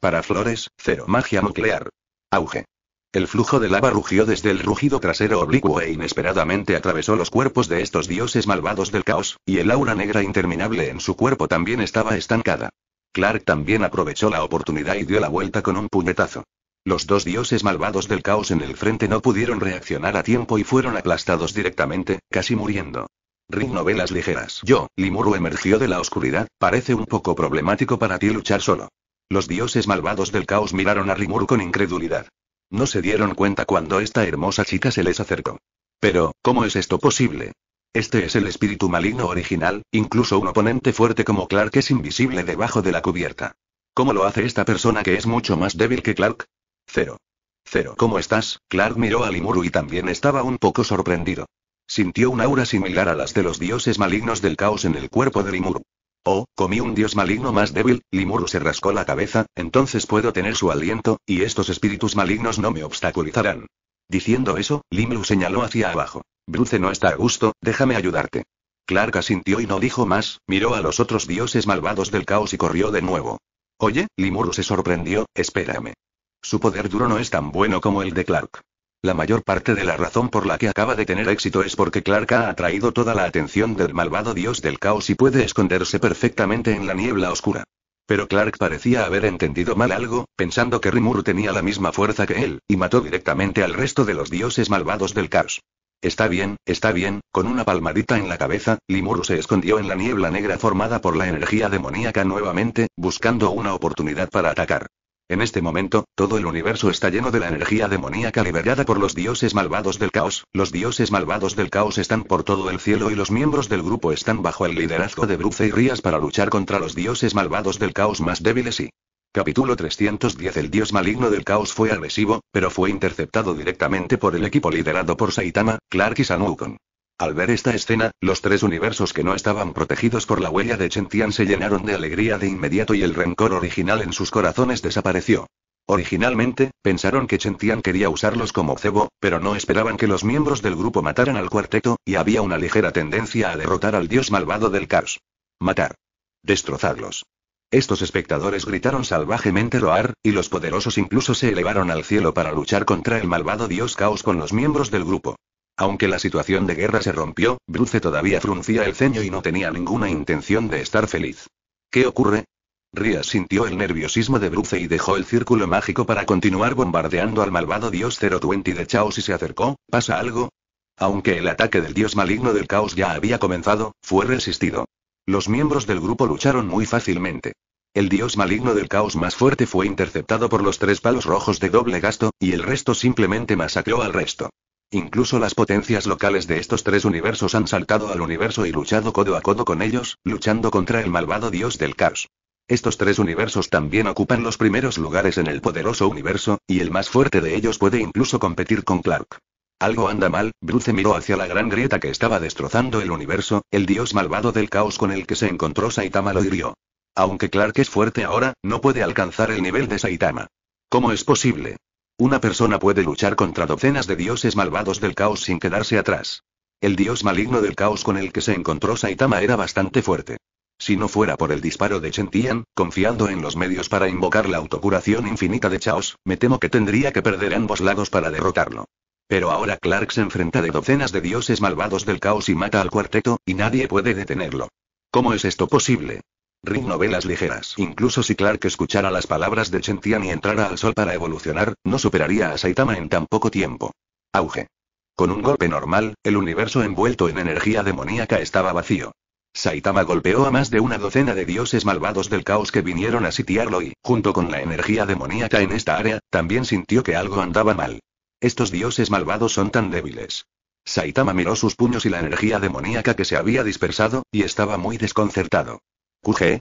Para flores, cero magia nuclear. Auge. El flujo de lava rugió desde el rugido trasero oblicuo e inesperadamente atravesó los cuerpos de estos dioses malvados del caos, y el aura negra interminable en su cuerpo también estaba estancada. Clark también aprovechó la oportunidad y dio la vuelta con un puñetazo. Los dos dioses malvados del caos en el frente no pudieron reaccionar a tiempo y fueron aplastados directamente, casi muriendo. Ring novelas ligeras. Yo, Limuru emergió de la oscuridad, parece un poco problemático para ti luchar solo. Los dioses malvados del caos miraron a Rimuru con incredulidad. No se dieron cuenta cuando esta hermosa chica se les acercó. Pero, ¿cómo es esto posible? Este es el espíritu maligno original, incluso un oponente fuerte como Clark es invisible debajo de la cubierta. ¿Cómo lo hace esta persona que es mucho más débil que Clark? Cero. Cero. ¿Cómo estás? Clark miró a Limuru y también estaba un poco sorprendido. Sintió un aura similar a las de los dioses malignos del caos en el cuerpo de Limuru. Oh, comí un dios maligno más débil, Limuru se rascó la cabeza, entonces puedo tener su aliento, y estos espíritus malignos no me obstaculizarán. Diciendo eso, Limuru señaló hacia abajo. Bruce no está a gusto, déjame ayudarte. Clark asintió y no dijo más, miró a los otros dioses malvados del caos y corrió de nuevo. Oye, Limuru se sorprendió, espérame. Su poder duro no es tan bueno como el de Clark. La mayor parte de la razón por la que acaba de tener éxito es porque Clark ha atraído toda la atención del malvado dios del caos y puede esconderse perfectamente en la niebla oscura. Pero Clark parecía haber entendido mal algo, pensando que Rimuru tenía la misma fuerza que él, y mató directamente al resto de los dioses malvados del caos. Está bien, está bien, con una palmadita en la cabeza, Limuru se escondió en la niebla negra formada por la energía demoníaca nuevamente, buscando una oportunidad para atacar. En este momento, todo el universo está lleno de la energía demoníaca liberada por los dioses malvados del caos. Los dioses malvados del caos están por todo el cielo y los miembros del grupo están bajo el liderazgo de Bruce y Rías para luchar contra los dioses malvados del caos más débiles y... Capítulo 310 El dios maligno del caos fue agresivo, pero fue interceptado directamente por el equipo liderado por Saitama, Clark y Sanukon. Al ver esta escena, los tres universos que no estaban protegidos por la huella de Chentian se llenaron de alegría de inmediato y el rencor original en sus corazones desapareció. Originalmente, pensaron que Chentian quería usarlos como cebo, pero no esperaban que los miembros del grupo mataran al cuarteto, y había una ligera tendencia a derrotar al dios malvado del caos. Matar. Destrozarlos. Estos espectadores gritaron salvajemente Roar, y los poderosos incluso se elevaron al cielo para luchar contra el malvado dios caos con los miembros del grupo. Aunque la situación de guerra se rompió, Bruce todavía fruncía el ceño y no tenía ninguna intención de estar feliz. ¿Qué ocurre? Rías sintió el nerviosismo de Bruce y dejó el círculo mágico para continuar bombardeando al malvado dios 020 de Chaos y se acercó, ¿pasa algo? Aunque el ataque del dios maligno del caos ya había comenzado, fue resistido. Los miembros del grupo lucharon muy fácilmente. El dios maligno del caos más fuerte fue interceptado por los tres palos rojos de doble gasto, y el resto simplemente masacró al resto. Incluso las potencias locales de estos tres universos han saltado al universo y luchado codo a codo con ellos, luchando contra el malvado dios del caos. Estos tres universos también ocupan los primeros lugares en el poderoso universo, y el más fuerte de ellos puede incluso competir con Clark. Algo anda mal, Bruce miró hacia la gran grieta que estaba destrozando el universo, el dios malvado del caos con el que se encontró Saitama lo hirió. Aunque Clark es fuerte ahora, no puede alcanzar el nivel de Saitama. ¿Cómo es posible? Una persona puede luchar contra docenas de dioses malvados del caos sin quedarse atrás. El dios maligno del caos con el que se encontró Saitama era bastante fuerte. Si no fuera por el disparo de Chentian, confiando en los medios para invocar la autocuración infinita de Chaos, me temo que tendría que perder ambos lados para derrotarlo. Pero ahora Clark se enfrenta de docenas de dioses malvados del caos y mata al cuarteto, y nadie puede detenerlo. ¿Cómo es esto posible? Ring novelas ligeras. Incluso si Clark escuchara las palabras de Chentian y entrara al sol para evolucionar, no superaría a Saitama en tan poco tiempo. Auge. Con un golpe normal, el universo envuelto en energía demoníaca estaba vacío. Saitama golpeó a más de una docena de dioses malvados del caos que vinieron a sitiarlo y, junto con la energía demoníaca en esta área, también sintió que algo andaba mal. Estos dioses malvados son tan débiles. Saitama miró sus puños y la energía demoníaca que se había dispersado, y estaba muy desconcertado. ¿QG?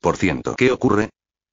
Por ciento, ¿qué ocurre?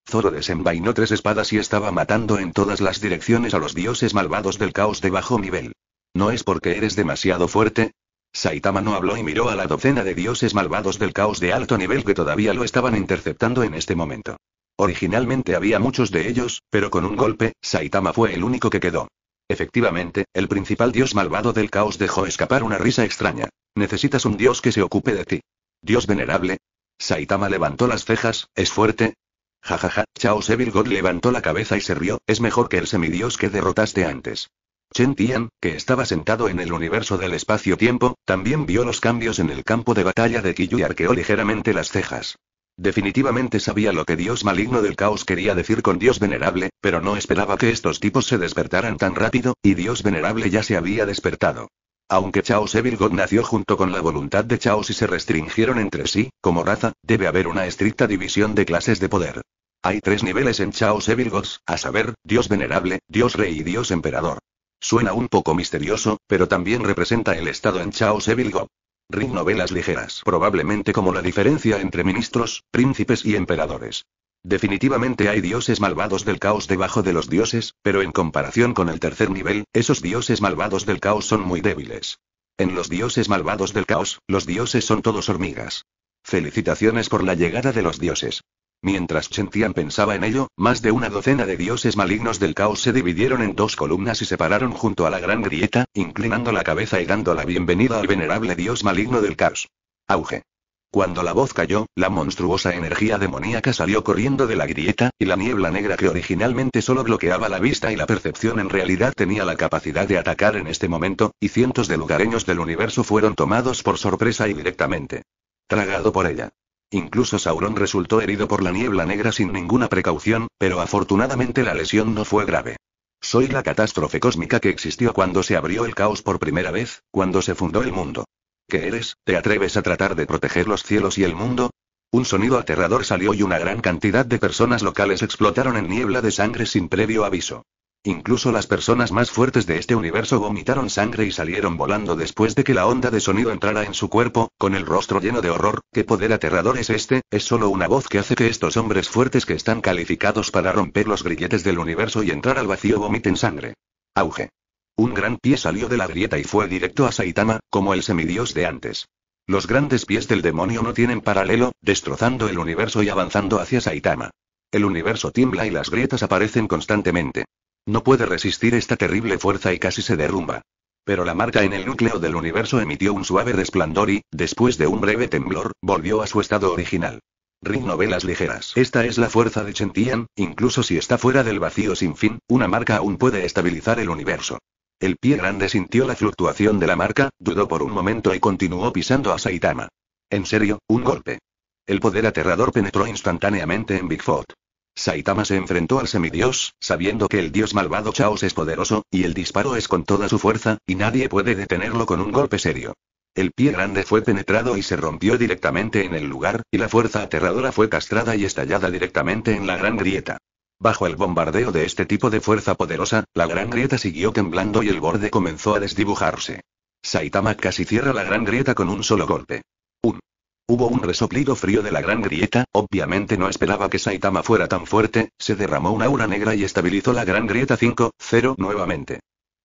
Zoro desenvainó tres espadas y estaba matando en todas las direcciones a los dioses malvados del caos de bajo nivel. ¿No es porque eres demasiado fuerte? Saitama no habló y miró a la docena de dioses malvados del caos de alto nivel que todavía lo estaban interceptando en este momento. Originalmente había muchos de ellos, pero con un golpe, Saitama fue el único que quedó. Efectivamente, el principal dios malvado del caos dejó escapar una risa extraña. Necesitas un dios que se ocupe de ti. Dios venerable. Saitama levantó las cejas, ¿es fuerte? Jajaja, Chaos Evil God levantó la cabeza y se rió, es mejor que el semidios que derrotaste antes. Chen Tian, que estaba sentado en el universo del espacio-tiempo, también vio los cambios en el campo de batalla de Kiyu y arqueó ligeramente las cejas. Definitivamente sabía lo que Dios maligno del caos quería decir con Dios venerable, pero no esperaba que estos tipos se despertaran tan rápido, y Dios venerable ya se había despertado. Aunque Chaos Evil God nació junto con la voluntad de Chaos y se restringieron entre sí, como raza, debe haber una estricta división de clases de poder. Hay tres niveles en Chaos Evil Gods, a saber, Dios venerable, Dios rey y Dios emperador. Suena un poco misterioso, pero también representa el estado en Chaos Evil God. Ring novelas ligeras. Probablemente como la diferencia entre ministros, príncipes y emperadores. Definitivamente hay dioses malvados del caos debajo de los dioses, pero en comparación con el tercer nivel, esos dioses malvados del caos son muy débiles. En los dioses malvados del caos, los dioses son todos hormigas. Felicitaciones por la llegada de los dioses. Mientras Chentian pensaba en ello, más de una docena de dioses malignos del caos se dividieron en dos columnas y se pararon junto a la gran grieta, inclinando la cabeza y dando la bienvenida al venerable dios maligno del caos. Auge. Cuando la voz cayó, la monstruosa energía demoníaca salió corriendo de la grieta, y la niebla negra que originalmente solo bloqueaba la vista y la percepción en realidad tenía la capacidad de atacar en este momento, y cientos de lugareños del universo fueron tomados por sorpresa y directamente tragado por ella. Incluso Sauron resultó herido por la niebla negra sin ninguna precaución, pero afortunadamente la lesión no fue grave. Soy la catástrofe cósmica que existió cuando se abrió el caos por primera vez, cuando se fundó el mundo. ¿Qué eres? ¿Te atreves a tratar de proteger los cielos y el mundo? Un sonido aterrador salió y una gran cantidad de personas locales explotaron en niebla de sangre sin previo aviso. Incluso las personas más fuertes de este universo vomitaron sangre y salieron volando después de que la onda de sonido entrara en su cuerpo, con el rostro lleno de horror. ¿Qué poder aterrador es este? Es solo una voz que hace que estos hombres fuertes que están calificados para romper los grilletes del universo y entrar al vacío vomiten sangre. Auge. Un gran pie salió de la grieta y fue directo a Saitama, como el semidios de antes. Los grandes pies del demonio no tienen paralelo, destrozando el universo y avanzando hacia Saitama. El universo tiembla y las grietas aparecen constantemente. No puede resistir esta terrible fuerza y casi se derrumba. Pero la marca en el núcleo del universo emitió un suave resplandor y, después de un breve temblor, volvió a su estado original. Ring novelas ligeras. Esta es la fuerza de Chentian, incluso si está fuera del vacío sin fin, una marca aún puede estabilizar el universo. El pie grande sintió la fluctuación de la marca, dudó por un momento y continuó pisando a Saitama. En serio, un golpe. El poder aterrador penetró instantáneamente en Bigfoot. Saitama se enfrentó al semidios, sabiendo que el dios malvado Chaos es poderoso, y el disparo es con toda su fuerza, y nadie puede detenerlo con un golpe serio. El pie grande fue penetrado y se rompió directamente en el lugar, y la fuerza aterradora fue castrada y estallada directamente en la gran grieta. Bajo el bombardeo de este tipo de fuerza poderosa, la gran grieta siguió temblando y el borde comenzó a desdibujarse. Saitama casi cierra la gran grieta con un solo golpe. Un Hubo un resoplido frío de la gran grieta, obviamente no esperaba que Saitama fuera tan fuerte, se derramó una aura negra y estabilizó la gran grieta 5-0 nuevamente.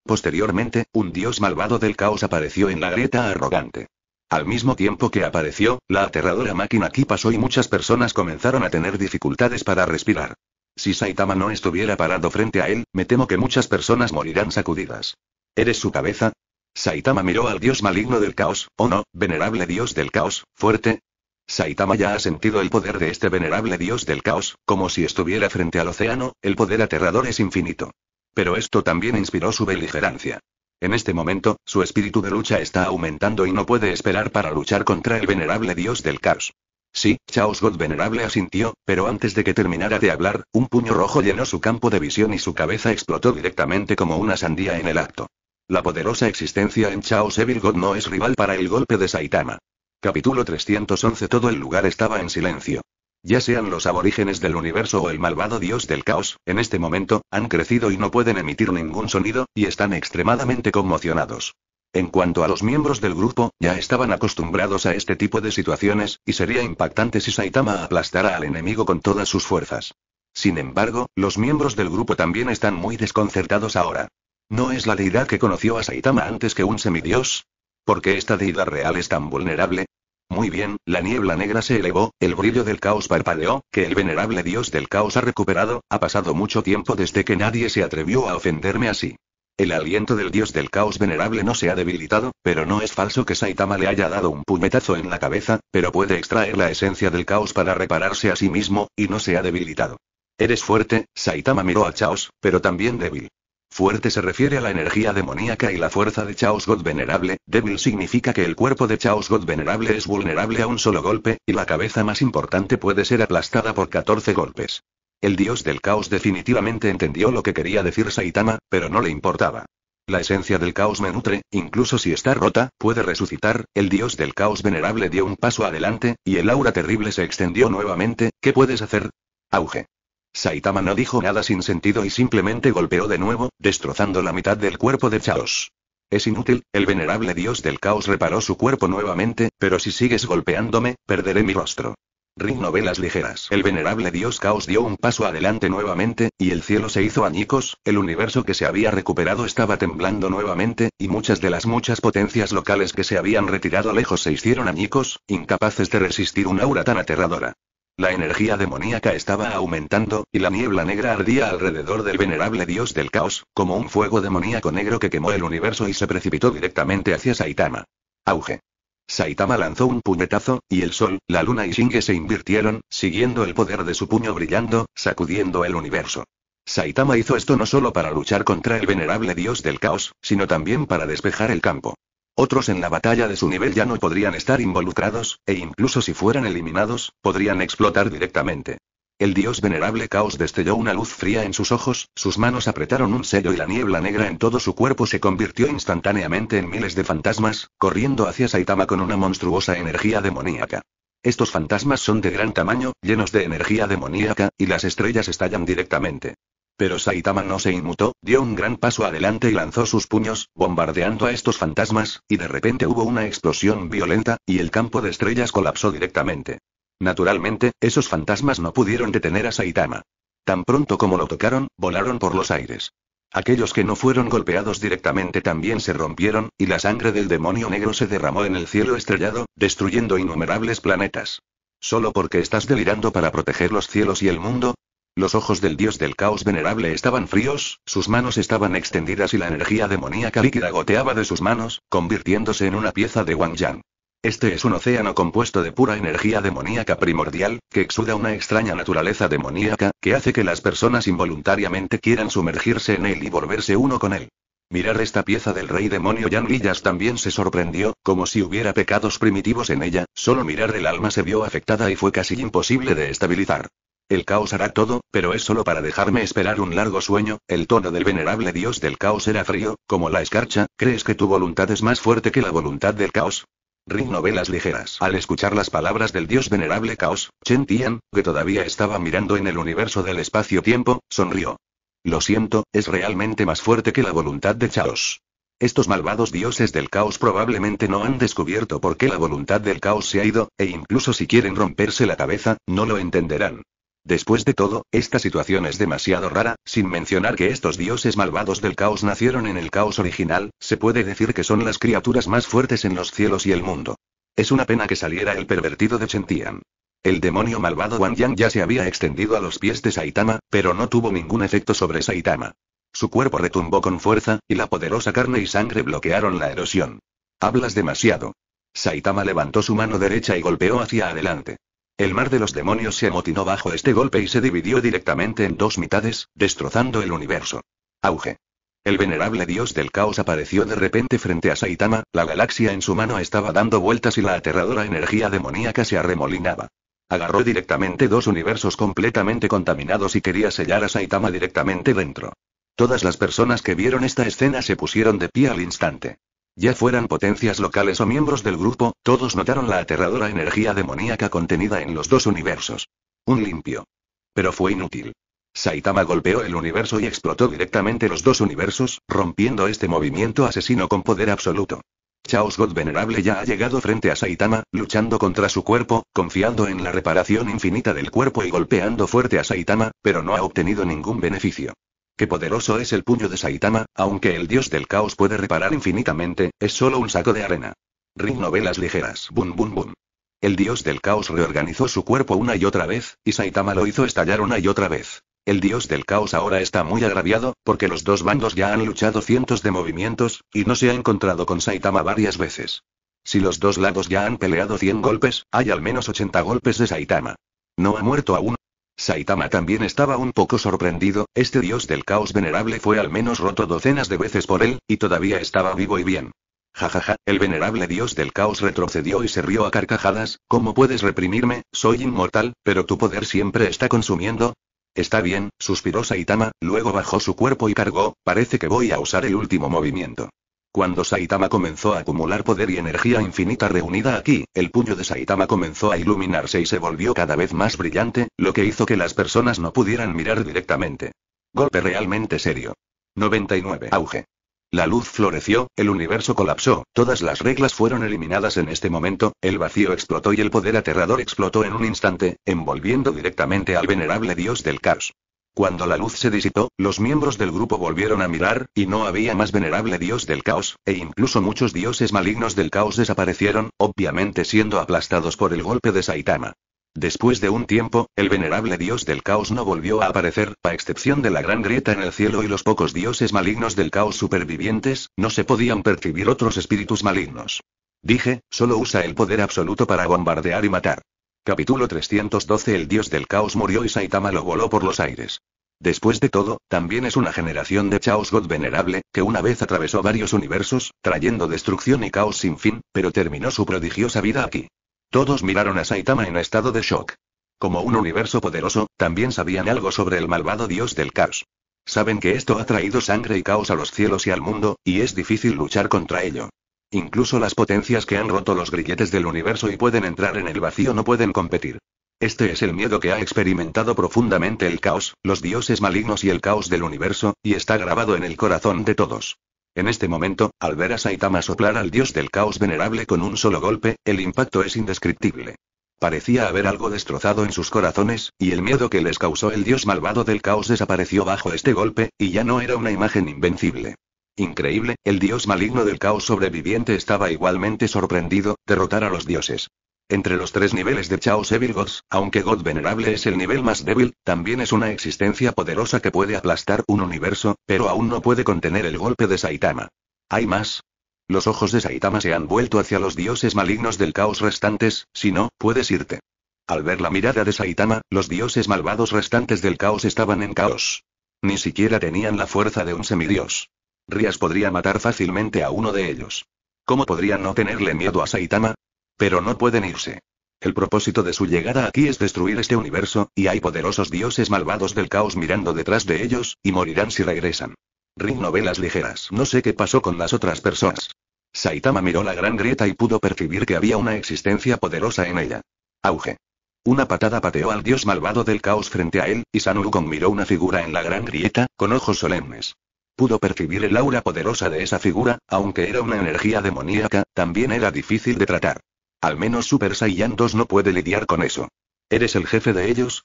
Posteriormente, un dios malvado del caos apareció en la grieta arrogante. Al mismo tiempo que apareció, la aterradora máquina aquí pasó y muchas personas comenzaron a tener dificultades para respirar. Si Saitama no estuviera parado frente a él, me temo que muchas personas morirán sacudidas. ¿Eres su cabeza? Saitama miró al dios maligno del caos, oh no, venerable dios del caos, fuerte. Saitama ya ha sentido el poder de este venerable dios del caos, como si estuviera frente al océano, el poder aterrador es infinito. Pero esto también inspiró su beligerancia. En este momento, su espíritu de lucha está aumentando y no puede esperar para luchar contra el venerable dios del caos. Sí, Chaos God venerable asintió, pero antes de que terminara de hablar, un puño rojo llenó su campo de visión y su cabeza explotó directamente como una sandía en el acto. La poderosa existencia en Chaos Evil God no es rival para el golpe de Saitama. Capítulo 311 Todo el lugar estaba en silencio. Ya sean los aborígenes del universo o el malvado dios del caos, en este momento, han crecido y no pueden emitir ningún sonido, y están extremadamente conmocionados. En cuanto a los miembros del grupo, ya estaban acostumbrados a este tipo de situaciones, y sería impactante si Saitama aplastara al enemigo con todas sus fuerzas. Sin embargo, los miembros del grupo también están muy desconcertados ahora. ¿No es la deidad que conoció a Saitama antes que un semidios? ¿Por qué esta deidad real es tan vulnerable? Muy bien, la niebla negra se elevó, el brillo del caos parpadeó, que el venerable dios del caos ha recuperado, ha pasado mucho tiempo desde que nadie se atrevió a ofenderme así. El aliento del dios del caos venerable no se ha debilitado, pero no es falso que Saitama le haya dado un puñetazo en la cabeza, pero puede extraer la esencia del caos para repararse a sí mismo, y no se ha debilitado. Eres fuerte, Saitama miró a Chaos, pero también débil. Fuerte se refiere a la energía demoníaca y la fuerza de Chaos God venerable, débil significa que el cuerpo de Chaos God venerable es vulnerable a un solo golpe, y la cabeza más importante puede ser aplastada por 14 golpes. El dios del caos definitivamente entendió lo que quería decir Saitama, pero no le importaba. La esencia del caos me nutre, incluso si está rota, puede resucitar, el dios del caos venerable dio un paso adelante, y el aura terrible se extendió nuevamente, ¿qué puedes hacer? Auge. Saitama no dijo nada sin sentido y simplemente golpeó de nuevo, destrozando la mitad del cuerpo de Chaos. Es inútil, el venerable dios del caos reparó su cuerpo nuevamente, pero si sigues golpeándome, perderé mi rostro. Ring novelas ligeras. El venerable dios caos dio un paso adelante nuevamente, y el cielo se hizo añicos, el universo que se había recuperado estaba temblando nuevamente, y muchas de las muchas potencias locales que se habían retirado lejos se hicieron añicos, incapaces de resistir un aura tan aterradora. La energía demoníaca estaba aumentando, y la niebla negra ardía alrededor del venerable dios del caos, como un fuego demoníaco negro que quemó el universo y se precipitó directamente hacia Saitama. Auge. Saitama lanzó un puñetazo, y el sol, la luna y Shinge se invirtieron, siguiendo el poder de su puño brillando, sacudiendo el universo. Saitama hizo esto no solo para luchar contra el venerable dios del caos, sino también para despejar el campo. Otros en la batalla de su nivel ya no podrían estar involucrados, e incluso si fueran eliminados, podrían explotar directamente. El dios venerable Caos destelló una luz fría en sus ojos, sus manos apretaron un sello y la niebla negra en todo su cuerpo se convirtió instantáneamente en miles de fantasmas, corriendo hacia Saitama con una monstruosa energía demoníaca. Estos fantasmas son de gran tamaño, llenos de energía demoníaca, y las estrellas estallan directamente. Pero Saitama no se inmutó, dio un gran paso adelante y lanzó sus puños, bombardeando a estos fantasmas, y de repente hubo una explosión violenta, y el campo de estrellas colapsó directamente. Naturalmente, esos fantasmas no pudieron detener a Saitama. Tan pronto como lo tocaron, volaron por los aires. Aquellos que no fueron golpeados directamente también se rompieron, y la sangre del demonio negro se derramó en el cielo estrellado, destruyendo innumerables planetas. ¿Solo porque estás delirando para proteger los cielos y el mundo? Los ojos del dios del caos venerable estaban fríos, sus manos estaban extendidas y la energía demoníaca líquida goteaba de sus manos, convirtiéndose en una pieza de Wang Yang. Este es un océano compuesto de pura energía demoníaca primordial, que exuda una extraña naturaleza demoníaca, que hace que las personas involuntariamente quieran sumergirse en él y volverse uno con él. Mirar esta pieza del rey demonio Yan Lillas también se sorprendió, como si hubiera pecados primitivos en ella, solo mirar el alma se vio afectada y fue casi imposible de estabilizar. El caos hará todo, pero es solo para dejarme esperar un largo sueño. El tono del venerable dios del caos era frío, como la escarcha. ¿Crees que tu voluntad es más fuerte que la voluntad del caos? Ring novelas ligeras. Al escuchar las palabras del dios venerable caos, Chen Tian, que todavía estaba mirando en el universo del espacio-tiempo, sonrió. Lo siento, es realmente más fuerte que la voluntad de Chaos. Estos malvados dioses del caos probablemente no han descubierto por qué la voluntad del caos se ha ido, e incluso si quieren romperse la cabeza, no lo entenderán. Después de todo, esta situación es demasiado rara, sin mencionar que estos dioses malvados del caos nacieron en el caos original, se puede decir que son las criaturas más fuertes en los cielos y el mundo. Es una pena que saliera el pervertido de Chentian. El demonio malvado Wang Yang ya se había extendido a los pies de Saitama, pero no tuvo ningún efecto sobre Saitama. Su cuerpo retumbó con fuerza, y la poderosa carne y sangre bloquearon la erosión. Hablas demasiado. Saitama levantó su mano derecha y golpeó hacia adelante. El mar de los demonios se amotinó bajo este golpe y se dividió directamente en dos mitades, destrozando el universo. Auge. El venerable dios del caos apareció de repente frente a Saitama, la galaxia en su mano estaba dando vueltas y la aterradora energía demoníaca se arremolinaba. Agarró directamente dos universos completamente contaminados y quería sellar a Saitama directamente dentro. Todas las personas que vieron esta escena se pusieron de pie al instante. Ya fueran potencias locales o miembros del grupo, todos notaron la aterradora energía demoníaca contenida en los dos universos. Un limpio. Pero fue inútil. Saitama golpeó el universo y explotó directamente los dos universos, rompiendo este movimiento asesino con poder absoluto. Chaos God Venerable ya ha llegado frente a Saitama, luchando contra su cuerpo, confiando en la reparación infinita del cuerpo y golpeando fuerte a Saitama, pero no ha obtenido ningún beneficio. Qué poderoso es el puño de Saitama, aunque el dios del caos puede reparar infinitamente, es solo un saco de arena. Ring novelas ligeras. Bum bum bum. El dios del caos reorganizó su cuerpo una y otra vez, y Saitama lo hizo estallar una y otra vez. El dios del caos ahora está muy agraviado, porque los dos bandos ya han luchado cientos de movimientos, y no se ha encontrado con Saitama varias veces. Si los dos lados ya han peleado 100 golpes, hay al menos 80 golpes de Saitama. No ha muerto aún. Saitama también estaba un poco sorprendido, este dios del caos venerable fue al menos roto docenas de veces por él, y todavía estaba vivo y bien. Jajaja, el venerable dios del caos retrocedió y se rió a carcajadas, ¿cómo puedes reprimirme? Soy inmortal, pero tu poder siempre está consumiendo, Está bien, suspiró Saitama, luego bajó su cuerpo y cargó, parece que voy a usar el último movimiento. Cuando Saitama comenzó a acumular poder y energía infinita reunida aquí, el puño de Saitama comenzó a iluminarse y se volvió cada vez más brillante, lo que hizo que las personas no pudieran mirar directamente. Golpe realmente serio. 99. Auge. La luz floreció, el universo colapsó, todas las reglas fueron eliminadas en este momento, el vacío explotó y el poder aterrador explotó en un instante, envolviendo directamente al venerable dios del caos. Cuando la luz se disipó, los miembros del grupo volvieron a mirar, y no había más venerable dios del caos, e incluso muchos dioses malignos del caos desaparecieron, obviamente siendo aplastados por el golpe de Saitama. Después de un tiempo, el venerable dios del caos no volvió a aparecer, a excepción de la gran grieta en el cielo y los pocos dioses malignos del caos supervivientes, no se podían percibir otros espíritus malignos. Dije, solo usa el poder absoluto para bombardear y matar. Capítulo 312 El dios del caos murió y Saitama lo voló por los aires. Después de todo, también es una generación de Chaos God venerable, que una vez atravesó varios universos, trayendo destrucción y caos sin fin, pero terminó su prodigiosa vida aquí. Todos miraron a Saitama en estado de shock. Como un universo poderoso, también sabían algo sobre el malvado dios del caos. Saben que esto ha traído sangre y caos a los cielos y al mundo, y es difícil luchar contra ello. Incluso las potencias que han roto los grilletes del universo y pueden entrar en el vacío no pueden competir. Este es el miedo que ha experimentado profundamente el caos, los dioses malignos y el caos del universo, y está grabado en el corazón de todos. En este momento, al ver a Saitama soplar al dios del caos venerable con un solo golpe, el impacto es indescriptible. Parecía haber algo destrozado en sus corazones, y el miedo que les causó el dios malvado del caos desapareció bajo este golpe, y ya no era una imagen invencible. Increíble, el dios maligno del caos sobreviviente estaba igualmente sorprendido, derrotar a los dioses. Entre los tres niveles de Chaos Evil Gods, aunque God Venerable es el nivel más débil, también es una existencia poderosa que puede aplastar un universo, pero aún no puede contener el golpe de Saitama. ¿Hay más? Los ojos de Saitama se han vuelto hacia los dioses malignos del caos restantes, si no, puedes irte. Al ver la mirada de Saitama, los dioses malvados restantes del caos estaban en caos. Ni siquiera tenían la fuerza de un semidios. Rias podría matar fácilmente a uno de ellos. ¿Cómo podrían no tenerle miedo a Saitama? Pero no pueden irse. El propósito de su llegada aquí es destruir este universo, y hay poderosos dioses malvados del caos mirando detrás de ellos, y morirán si regresan. Ring novelas ligeras. No sé qué pasó con las otras personas. Saitama miró la gran grieta y pudo percibir que había una existencia poderosa en ella. Auge. Una patada pateó al dios malvado del caos frente a él, y San miró una figura en la gran grieta, con ojos solemnes. Pudo percibir el aura poderosa de esa figura, aunque era una energía demoníaca, también era difícil de tratar. Al menos Super Saiyan 2 no puede lidiar con eso. ¿Eres el jefe de ellos?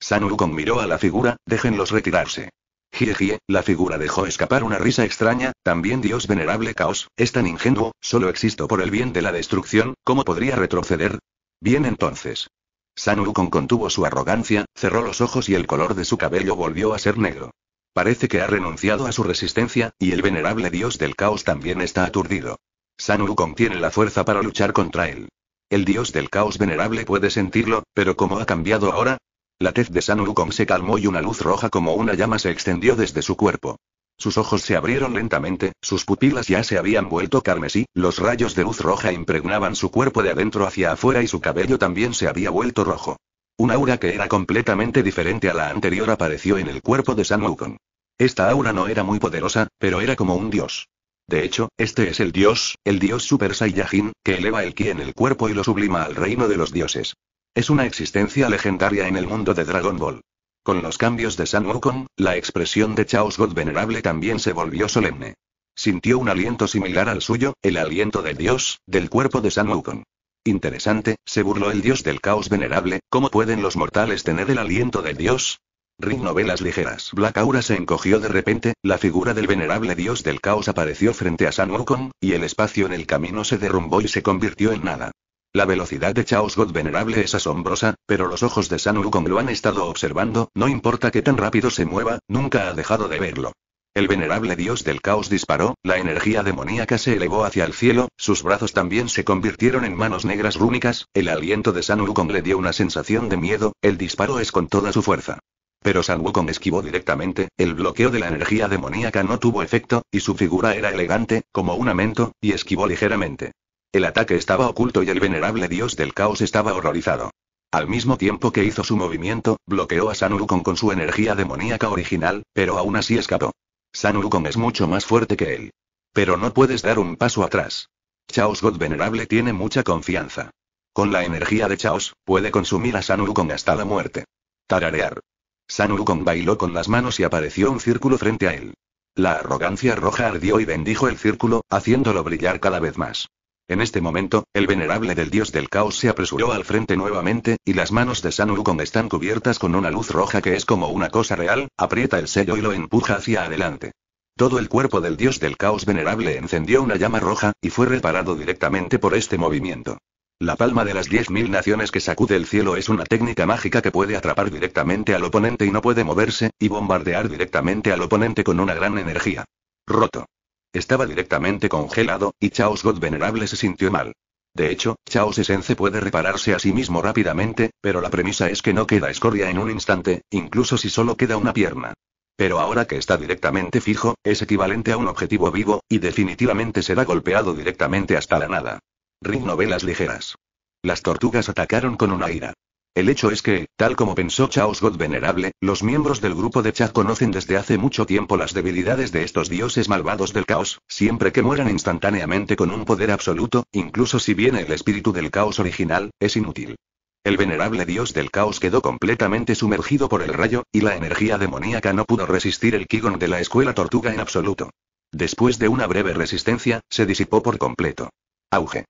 San Wukong miró a la figura, déjenlos retirarse. Jie la figura dejó escapar una risa extraña, también Dios venerable Caos, es tan ingenuo, solo existo por el bien de la destrucción, ¿cómo podría retroceder? Bien entonces. San Wukong contuvo su arrogancia, cerró los ojos y el color de su cabello volvió a ser negro. Parece que ha renunciado a su resistencia, y el venerable dios del caos también está aturdido. San Wukong tiene la fuerza para luchar contra él. El dios del caos venerable puede sentirlo, pero ¿cómo ha cambiado ahora? La tez de San Wukong se calmó y una luz roja como una llama se extendió desde su cuerpo. Sus ojos se abrieron lentamente, sus pupilas ya se habían vuelto carmesí, los rayos de luz roja impregnaban su cuerpo de adentro hacia afuera y su cabello también se había vuelto rojo. Un aura que era completamente diferente a la anterior apareció en el cuerpo de San Wukong. Esta aura no era muy poderosa, pero era como un dios. De hecho, este es el dios, el dios Super Saiyajin, que eleva el ki en el cuerpo y lo sublima al reino de los dioses. Es una existencia legendaria en el mundo de Dragon Ball. Con los cambios de San Wukong, la expresión de Chaos God Venerable también se volvió solemne. Sintió un aliento similar al suyo, el aliento del dios, del cuerpo de San Wukong. Interesante, se burló el dios del caos venerable, ¿cómo pueden los mortales tener el aliento del dios? Ring novelas ligeras. Black Aura se encogió de repente, la figura del venerable dios del caos apareció frente a San Wukong, y el espacio en el camino se derrumbó y se convirtió en nada. La velocidad de Chaos God venerable es asombrosa, pero los ojos de San Wukong lo han estado observando, no importa que tan rápido se mueva, nunca ha dejado de verlo. El venerable dios del caos disparó, la energía demoníaca se elevó hacia el cielo, sus brazos también se convirtieron en manos negras rúnicas, el aliento de San Wukong le dio una sensación de miedo, el disparo es con toda su fuerza. Pero San Wukong esquivó directamente, el bloqueo de la energía demoníaca no tuvo efecto, y su figura era elegante, como un amento, y esquivó ligeramente. El ataque estaba oculto y el venerable dios del caos estaba horrorizado. Al mismo tiempo que hizo su movimiento, bloqueó a San Wukong con su energía demoníaca original, pero aún así escapó. San es mucho más fuerte que él. Pero no puedes dar un paso atrás. Chaos God Venerable tiene mucha confianza. Con la energía de Chaos, puede consumir a San hasta la muerte. Tararear. San bailó con las manos y apareció un círculo frente a él. La arrogancia roja ardió y bendijo el círculo, haciéndolo brillar cada vez más. En este momento, el venerable del dios del caos se apresuró al frente nuevamente, y las manos de San Wukong están cubiertas con una luz roja que es como una cosa real, aprieta el sello y lo empuja hacia adelante. Todo el cuerpo del dios del caos venerable encendió una llama roja, y fue reparado directamente por este movimiento. La palma de las 10.000 naciones que sacude el cielo es una técnica mágica que puede atrapar directamente al oponente y no puede moverse, y bombardear directamente al oponente con una gran energía. Roto. Estaba directamente congelado, y Chaos God Venerable se sintió mal. De hecho, Chaos Essence puede repararse a sí mismo rápidamente, pero la premisa es que no queda escoria en un instante, incluso si solo queda una pierna. Pero ahora que está directamente fijo, es equivalente a un objetivo vivo, y definitivamente será golpeado directamente hasta la nada. Ring novelas ligeras. Las tortugas atacaron con una ira. El hecho es que, tal como pensó Chaos God Venerable, los miembros del grupo de Chad conocen desde hace mucho tiempo las debilidades de estos dioses malvados del caos, siempre que mueran instantáneamente con un poder absoluto, incluso si viene el espíritu del caos original, es inútil. El venerable dios del caos quedó completamente sumergido por el rayo, y la energía demoníaca no pudo resistir el Kigon de la escuela tortuga en absoluto. Después de una breve resistencia, se disipó por completo. Auge.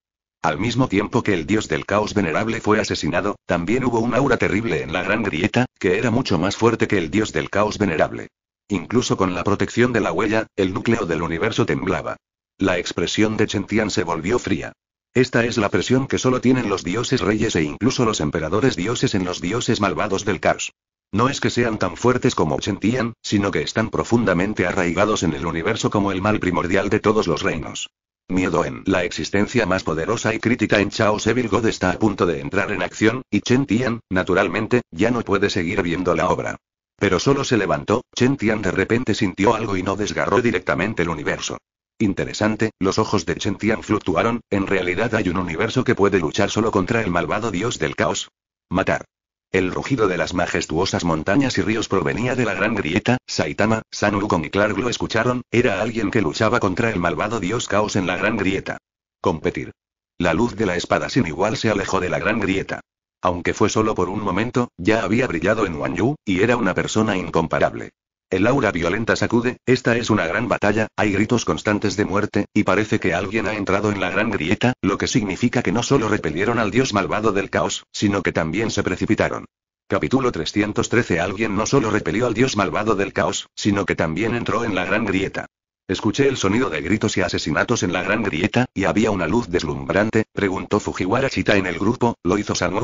Al mismo tiempo que el dios del caos venerable fue asesinado, también hubo un aura terrible en la gran grieta, que era mucho más fuerte que el dios del caos venerable. Incluso con la protección de la huella, el núcleo del universo temblaba. La expresión de Chentian se volvió fría. Esta es la presión que solo tienen los dioses reyes e incluso los emperadores dioses en los dioses malvados del caos. No es que sean tan fuertes como Chentian, sino que están profundamente arraigados en el universo como el mal primordial de todos los reinos. Miedo en la existencia más poderosa y crítica en Chaos Evil God está a punto de entrar en acción, y Chen Tian, naturalmente, ya no puede seguir viendo la obra. Pero solo se levantó, Chen Tian de repente sintió algo y no desgarró directamente el universo. Interesante, los ojos de Chen Tian fluctuaron, en realidad hay un universo que puede luchar solo contra el malvado dios del caos. Matar. El rugido de las majestuosas montañas y ríos provenía de la gran grieta, Saitama, San y Clark lo escucharon, era alguien que luchaba contra el malvado dios caos en la gran grieta. Competir. La luz de la espada sin igual se alejó de la gran grieta. Aunque fue solo por un momento, ya había brillado en Wanyu, y era una persona incomparable. El aura violenta sacude, esta es una gran batalla, hay gritos constantes de muerte, y parece que alguien ha entrado en la gran grieta, lo que significa que no solo repelieron al dios malvado del caos, sino que también se precipitaron. Capítulo 313 Alguien no solo repelió al dios malvado del caos, sino que también entró en la gran grieta. Escuché el sonido de gritos y asesinatos en la gran grieta, y había una luz deslumbrante, preguntó Fujiwara Chita en el grupo, ¿lo hizo San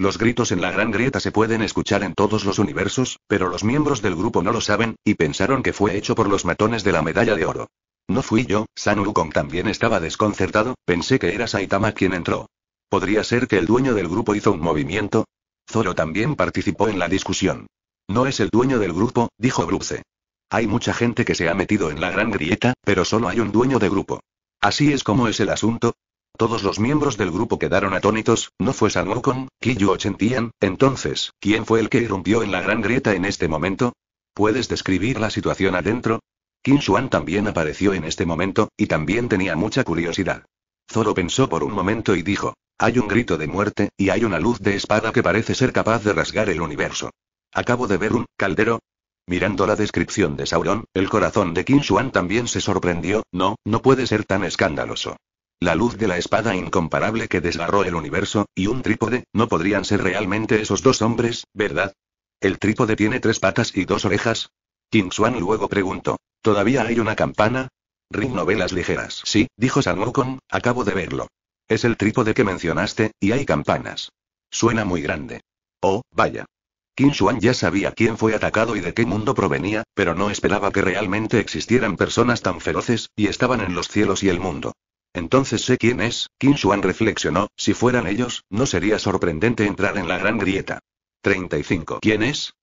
los gritos en la gran grieta se pueden escuchar en todos los universos, pero los miembros del grupo no lo saben, y pensaron que fue hecho por los matones de la medalla de oro. No fui yo, San Wukong también estaba desconcertado, pensé que era Saitama quien entró. ¿Podría ser que el dueño del grupo hizo un movimiento? Zoro también participó en la discusión. No es el dueño del grupo, dijo Bruce. Hay mucha gente que se ha metido en la gran grieta, pero solo hay un dueño de grupo. Así es como es el asunto, todos los miembros del grupo quedaron atónitos, no fue San Wukong, Kiyu o Chentian, entonces, ¿quién fue el que irrumpió en la gran grieta en este momento? ¿Puedes describir la situación adentro? Qin Xuan también apareció en este momento, y también tenía mucha curiosidad. Zoro pensó por un momento y dijo, hay un grito de muerte, y hay una luz de espada que parece ser capaz de rasgar el universo. Acabo de ver un caldero. Mirando la descripción de Sauron, el corazón de Qin Xuan también se sorprendió, no, no puede ser tan escandaloso. La luz de la espada incomparable que desgarró el universo, y un trípode, no podrían ser realmente esos dos hombres, ¿verdad? ¿El trípode tiene tres patas y dos orejas? Qin Xuan luego preguntó. ¿Todavía hay una campana? Ring novelas ligeras. Sí, dijo San Wukong, acabo de verlo. Es el trípode que mencionaste, y hay campanas. Suena muy grande. Oh, vaya. Qin Xuan ya sabía quién fue atacado y de qué mundo provenía, pero no esperaba que realmente existieran personas tan feroces, y estaban en los cielos y el mundo. Entonces sé quién es, Qin Xuan reflexionó, si fueran ellos, no sería sorprendente entrar en la gran grieta. 35. ¿Quién es?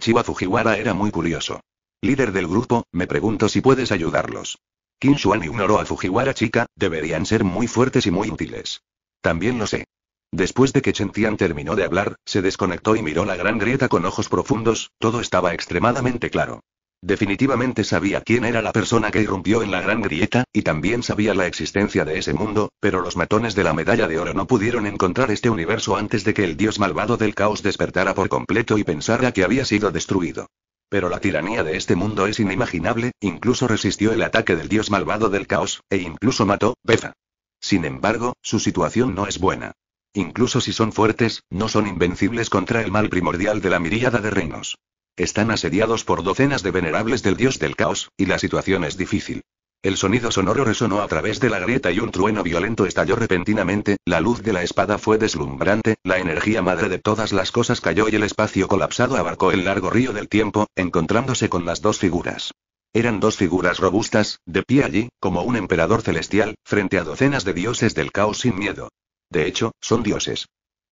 Chiba Fujiwara era muy curioso. Líder del grupo, me pregunto si puedes ayudarlos. Qin Xuan ignoró a Fujiwara chica, deberían ser muy fuertes y muy útiles. También lo sé. Después de que Chentian terminó de hablar, se desconectó y miró la gran grieta con ojos profundos, todo estaba extremadamente claro. Definitivamente sabía quién era la persona que irrumpió en la gran grieta, y también sabía la existencia de ese mundo, pero los matones de la medalla de oro no pudieron encontrar este universo antes de que el dios malvado del caos despertara por completo y pensara que había sido destruido. Pero la tiranía de este mundo es inimaginable, incluso resistió el ataque del dios malvado del caos, e incluso mató, Befa. Sin embargo, su situación no es buena. Incluso si son fuertes, no son invencibles contra el mal primordial de la miríada de reinos. Están asediados por docenas de venerables del dios del caos, y la situación es difícil. El sonido sonoro resonó a través de la grieta y un trueno violento estalló repentinamente, la luz de la espada fue deslumbrante, la energía madre de todas las cosas cayó y el espacio colapsado abarcó el largo río del tiempo, encontrándose con las dos figuras. Eran dos figuras robustas, de pie allí, como un emperador celestial, frente a docenas de dioses del caos sin miedo. De hecho, son dioses.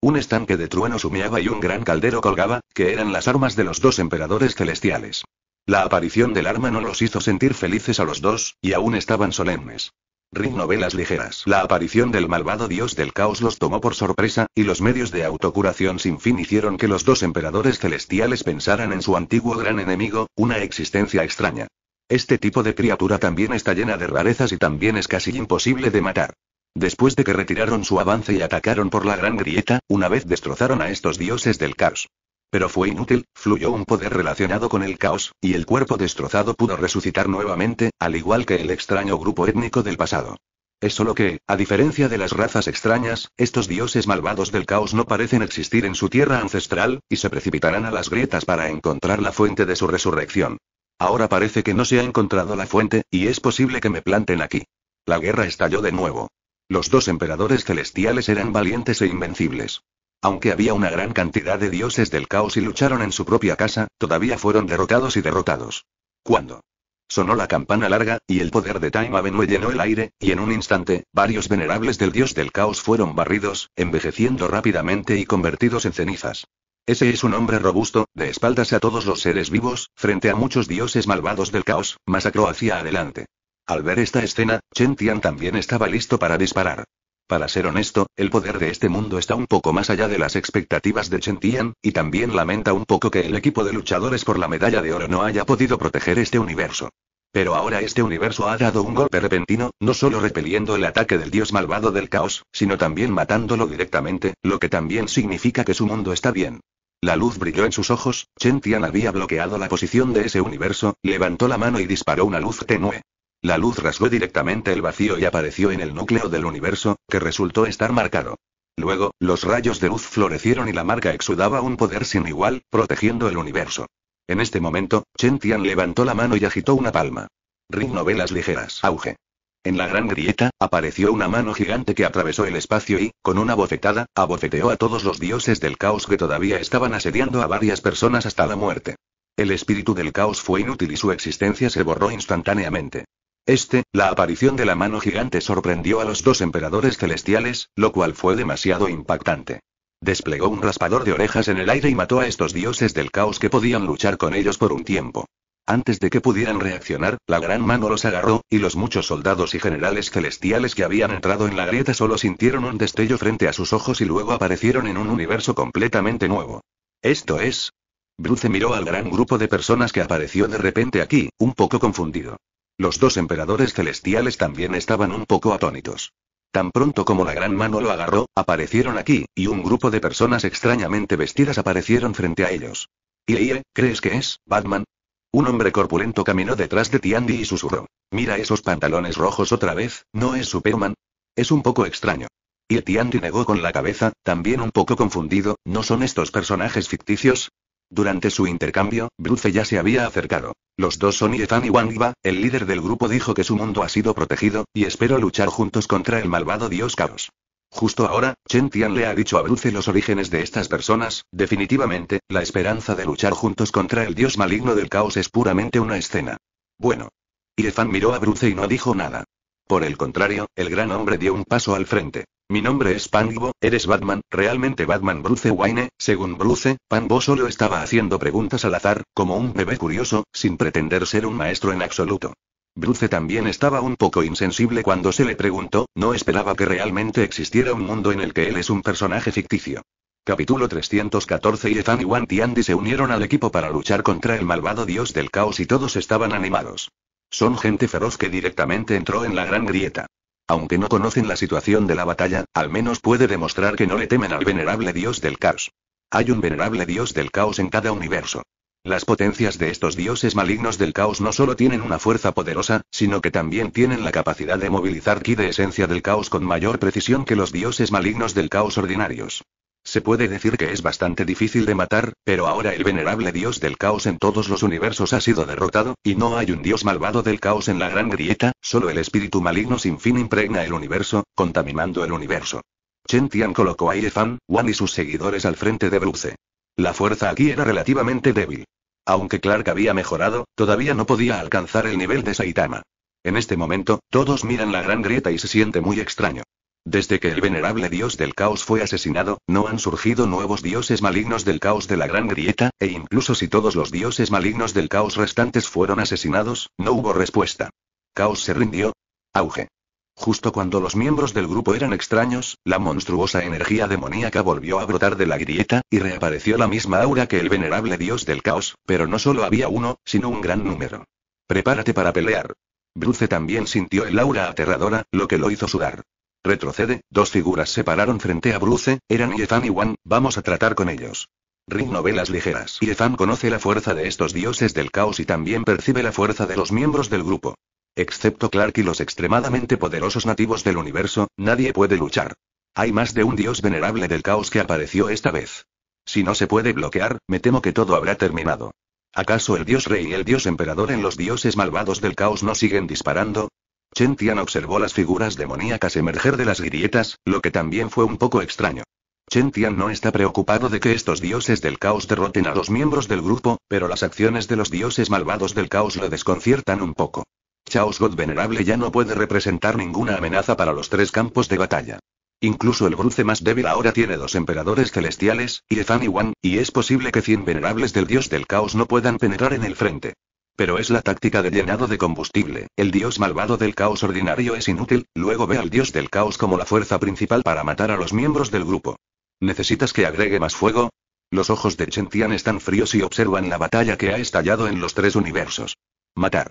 Un estanque de trueno humeaba y un gran caldero colgaba, que eran las armas de los dos emperadores celestiales. La aparición del arma no los hizo sentir felices a los dos, y aún estaban solemnes. Ring novelas ligeras. La aparición del malvado dios del caos los tomó por sorpresa, y los medios de autocuración sin fin hicieron que los dos emperadores celestiales pensaran en su antiguo gran enemigo, una existencia extraña. Este tipo de criatura también está llena de rarezas y también es casi imposible de matar. Después de que retiraron su avance y atacaron por la gran grieta, una vez destrozaron a estos dioses del caos. Pero fue inútil, fluyó un poder relacionado con el caos, y el cuerpo destrozado pudo resucitar nuevamente, al igual que el extraño grupo étnico del pasado. Es solo que, a diferencia de las razas extrañas, estos dioses malvados del caos no parecen existir en su tierra ancestral, y se precipitarán a las grietas para encontrar la fuente de su resurrección. Ahora parece que no se ha encontrado la fuente, y es posible que me planten aquí. La guerra estalló de nuevo. Los dos emperadores celestiales eran valientes e invencibles. Aunque había una gran cantidad de dioses del caos y lucharon en su propia casa, todavía fueron derrotados y derrotados. ¿Cuándo? Sonó la campana larga, y el poder de Time Avenue llenó el aire, y en un instante, varios venerables del dios del caos fueron barridos, envejeciendo rápidamente y convertidos en cenizas. Ese es un hombre robusto, de espaldas a todos los seres vivos, frente a muchos dioses malvados del caos, masacró hacia adelante. Al ver esta escena, Chen Tian también estaba listo para disparar. Para ser honesto, el poder de este mundo está un poco más allá de las expectativas de Chen Tian, y también lamenta un poco que el equipo de luchadores por la medalla de oro no haya podido proteger este universo. Pero ahora este universo ha dado un golpe repentino, no solo repeliendo el ataque del dios malvado del caos, sino también matándolo directamente, lo que también significa que su mundo está bien. La luz brilló en sus ojos, Chen Tian había bloqueado la posición de ese universo, levantó la mano y disparó una luz tenue. La luz rasgó directamente el vacío y apareció en el núcleo del universo, que resultó estar marcado. Luego, los rayos de luz florecieron y la marca exudaba un poder sin igual, protegiendo el universo. En este momento, Chen Tian levantó la mano y agitó una palma. Ring novelas ligeras. Auge. En la gran grieta, apareció una mano gigante que atravesó el espacio y, con una bofetada, abofeteó a todos los dioses del caos que todavía estaban asediando a varias personas hasta la muerte. El espíritu del caos fue inútil y su existencia se borró instantáneamente. Este, la aparición de la mano gigante sorprendió a los dos emperadores celestiales, lo cual fue demasiado impactante. Desplegó un raspador de orejas en el aire y mató a estos dioses del caos que podían luchar con ellos por un tiempo. Antes de que pudieran reaccionar, la gran mano los agarró, y los muchos soldados y generales celestiales que habían entrado en la grieta solo sintieron un destello frente a sus ojos y luego aparecieron en un universo completamente nuevo. Esto es. Bruce miró al gran grupo de personas que apareció de repente aquí, un poco confundido. Los dos emperadores celestiales también estaban un poco atónitos. Tan pronto como la gran mano lo agarró, aparecieron aquí, y un grupo de personas extrañamente vestidas aparecieron frente a ellos. ¿Y crees que es, Batman? Un hombre corpulento caminó detrás de Tiandi y susurró. Mira esos pantalones rojos otra vez, ¿no es Superman? Es un poco extraño. Y Tiandi negó con la cabeza, también un poco confundido, ¿no son estos personajes ficticios? Durante su intercambio, Bruce ya se había acercado. Los dos son Ethan y Wangiba, el líder del grupo dijo que su mundo ha sido protegido, y espero luchar juntos contra el malvado dios Caos. Justo ahora, Chen Tian le ha dicho a Bruce los orígenes de estas personas, definitivamente, la esperanza de luchar juntos contra el dios maligno del caos es puramente una escena. Bueno. Ethan miró a Bruce y no dijo nada. Por el contrario, el gran hombre dio un paso al frente. Mi nombre es Panbo, eres Batman, realmente Batman Bruce Wayne, según Bruce, Panbo solo estaba haciendo preguntas al azar, como un bebé curioso, sin pretender ser un maestro en absoluto. Bruce también estaba un poco insensible cuando se le preguntó, no esperaba que realmente existiera un mundo en el que él es un personaje ficticio. Capítulo 314 Y Ethan y Wan Tiandi se unieron al equipo para luchar contra el malvado dios del caos y todos estaban animados. Son gente feroz que directamente entró en la gran grieta. Aunque no conocen la situación de la batalla, al menos puede demostrar que no le temen al venerable dios del caos. Hay un venerable dios del caos en cada universo. Las potencias de estos dioses malignos del caos no solo tienen una fuerza poderosa, sino que también tienen la capacidad de movilizar ki de esencia del caos con mayor precisión que los dioses malignos del caos ordinarios. Se puede decir que es bastante difícil de matar, pero ahora el venerable dios del caos en todos los universos ha sido derrotado, y no hay un dios malvado del caos en la gran grieta, solo el espíritu maligno sin fin impregna el universo, contaminando el universo. Chen Tian colocó a Fan, Wan y sus seguidores al frente de Bruce. La fuerza aquí era relativamente débil. Aunque Clark había mejorado, todavía no podía alcanzar el nivel de Saitama. En este momento, todos miran la gran grieta y se siente muy extraño. Desde que el venerable dios del caos fue asesinado, no han surgido nuevos dioses malignos del caos de la Gran Grieta, e incluso si todos los dioses malignos del caos restantes fueron asesinados, no hubo respuesta. Caos se rindió. Auge. Justo cuando los miembros del grupo eran extraños, la monstruosa energía demoníaca volvió a brotar de la grieta, y reapareció la misma aura que el venerable dios del caos, pero no solo había uno, sino un gran número. Prepárate para pelear. Bruce también sintió el aura aterradora, lo que lo hizo sudar. Retrocede, dos figuras se pararon frente a Bruce, eran Ethan y Wan, vamos a tratar con ellos. Ring novelas ligeras. Ethan conoce la fuerza de estos dioses del caos y también percibe la fuerza de los miembros del grupo. Excepto Clark y los extremadamente poderosos nativos del universo, nadie puede luchar. Hay más de un dios venerable del caos que apareció esta vez. Si no se puede bloquear, me temo que todo habrá terminado. ¿Acaso el dios rey y el dios emperador en los dioses malvados del caos no siguen disparando? Chen Tian observó las figuras demoníacas emerger de las grietas, lo que también fue un poco extraño. Chen Tian no está preocupado de que estos dioses del caos derroten a los miembros del grupo, pero las acciones de los dioses malvados del caos lo desconciertan un poco. Chaos God Venerable ya no puede representar ninguna amenaza para los tres campos de batalla. Incluso el bruce más débil ahora tiene dos emperadores celestiales, Irefan y Wan, y es posible que cien venerables del dios del caos no puedan penetrar en el frente. Pero es la táctica de llenado de combustible. El dios malvado del caos ordinario es inútil, luego ve al dios del caos como la fuerza principal para matar a los miembros del grupo. ¿Necesitas que agregue más fuego? Los ojos de Chentian están fríos y observan la batalla que ha estallado en los tres universos. Matar.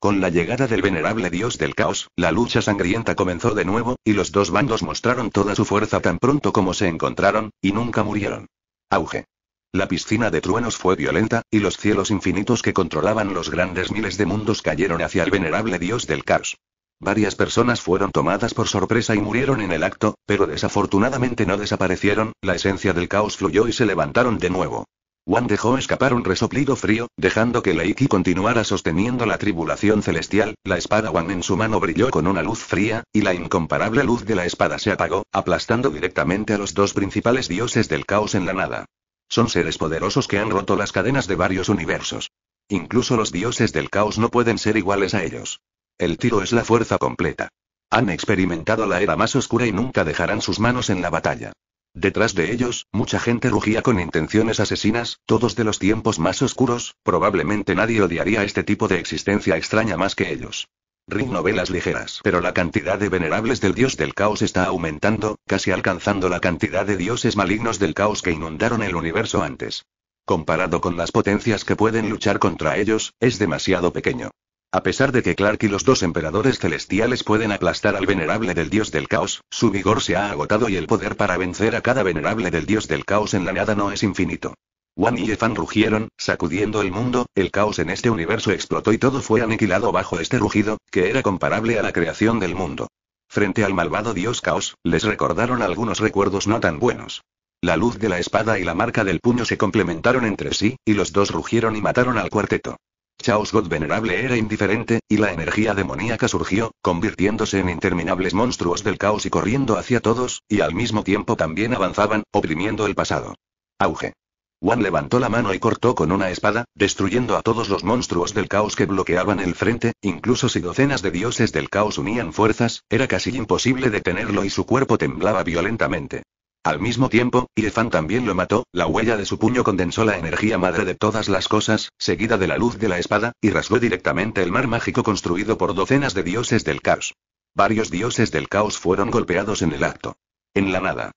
Con la llegada del venerable dios del caos, la lucha sangrienta comenzó de nuevo, y los dos bandos mostraron toda su fuerza tan pronto como se encontraron, y nunca murieron. Auge. La piscina de truenos fue violenta, y los cielos infinitos que controlaban los grandes miles de mundos cayeron hacia el venerable dios del caos. Varias personas fueron tomadas por sorpresa y murieron en el acto, pero desafortunadamente no desaparecieron, la esencia del caos fluyó y se levantaron de nuevo. Wan dejó escapar un resoplido frío, dejando que Leiki continuara sosteniendo la tribulación celestial, la espada Wan en su mano brilló con una luz fría, y la incomparable luz de la espada se apagó, aplastando directamente a los dos principales dioses del caos en la nada. Son seres poderosos que han roto las cadenas de varios universos. Incluso los dioses del caos no pueden ser iguales a ellos. El tiro es la fuerza completa. Han experimentado la era más oscura y nunca dejarán sus manos en la batalla. Detrás de ellos, mucha gente rugía con intenciones asesinas, todos de los tiempos más oscuros, probablemente nadie odiaría este tipo de existencia extraña más que ellos. Ring novelas ligeras. Pero la cantidad de venerables del dios del caos está aumentando, casi alcanzando la cantidad de dioses malignos del caos que inundaron el universo antes. Comparado con las potencias que pueden luchar contra ellos, es demasiado pequeño. A pesar de que Clark y los dos emperadores celestiales pueden aplastar al venerable del dios del caos, su vigor se ha agotado y el poder para vencer a cada venerable del dios del caos en la nada no es infinito. Wan y Efan rugieron, sacudiendo el mundo, el caos en este universo explotó y todo fue aniquilado bajo este rugido, que era comparable a la creación del mundo. Frente al malvado dios caos, les recordaron algunos recuerdos no tan buenos. La luz de la espada y la marca del puño se complementaron entre sí, y los dos rugieron y mataron al cuarteto. Chaos God venerable era indiferente, y la energía demoníaca surgió, convirtiéndose en interminables monstruos del caos y corriendo hacia todos, y al mismo tiempo también avanzaban, oprimiendo el pasado. Auge. Wan levantó la mano y cortó con una espada, destruyendo a todos los monstruos del caos que bloqueaban el frente, incluso si docenas de dioses del caos unían fuerzas, era casi imposible detenerlo y su cuerpo temblaba violentamente. Al mismo tiempo, Irefan también lo mató, la huella de su puño condensó la energía madre de todas las cosas, seguida de la luz de la espada, y rasgó directamente el mar mágico construido por docenas de dioses del caos. Varios dioses del caos fueron golpeados en el acto. En la nada.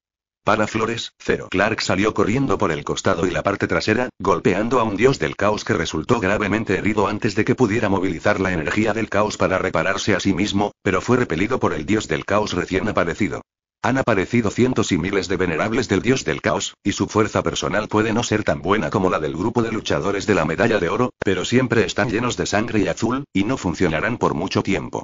Para Flores, Cero Clark salió corriendo por el costado y la parte trasera, golpeando a un dios del caos que resultó gravemente herido antes de que pudiera movilizar la energía del caos para repararse a sí mismo, pero fue repelido por el dios del caos recién aparecido. Han aparecido cientos y miles de venerables del dios del caos, y su fuerza personal puede no ser tan buena como la del grupo de luchadores de la medalla de oro, pero siempre están llenos de sangre y azul, y no funcionarán por mucho tiempo.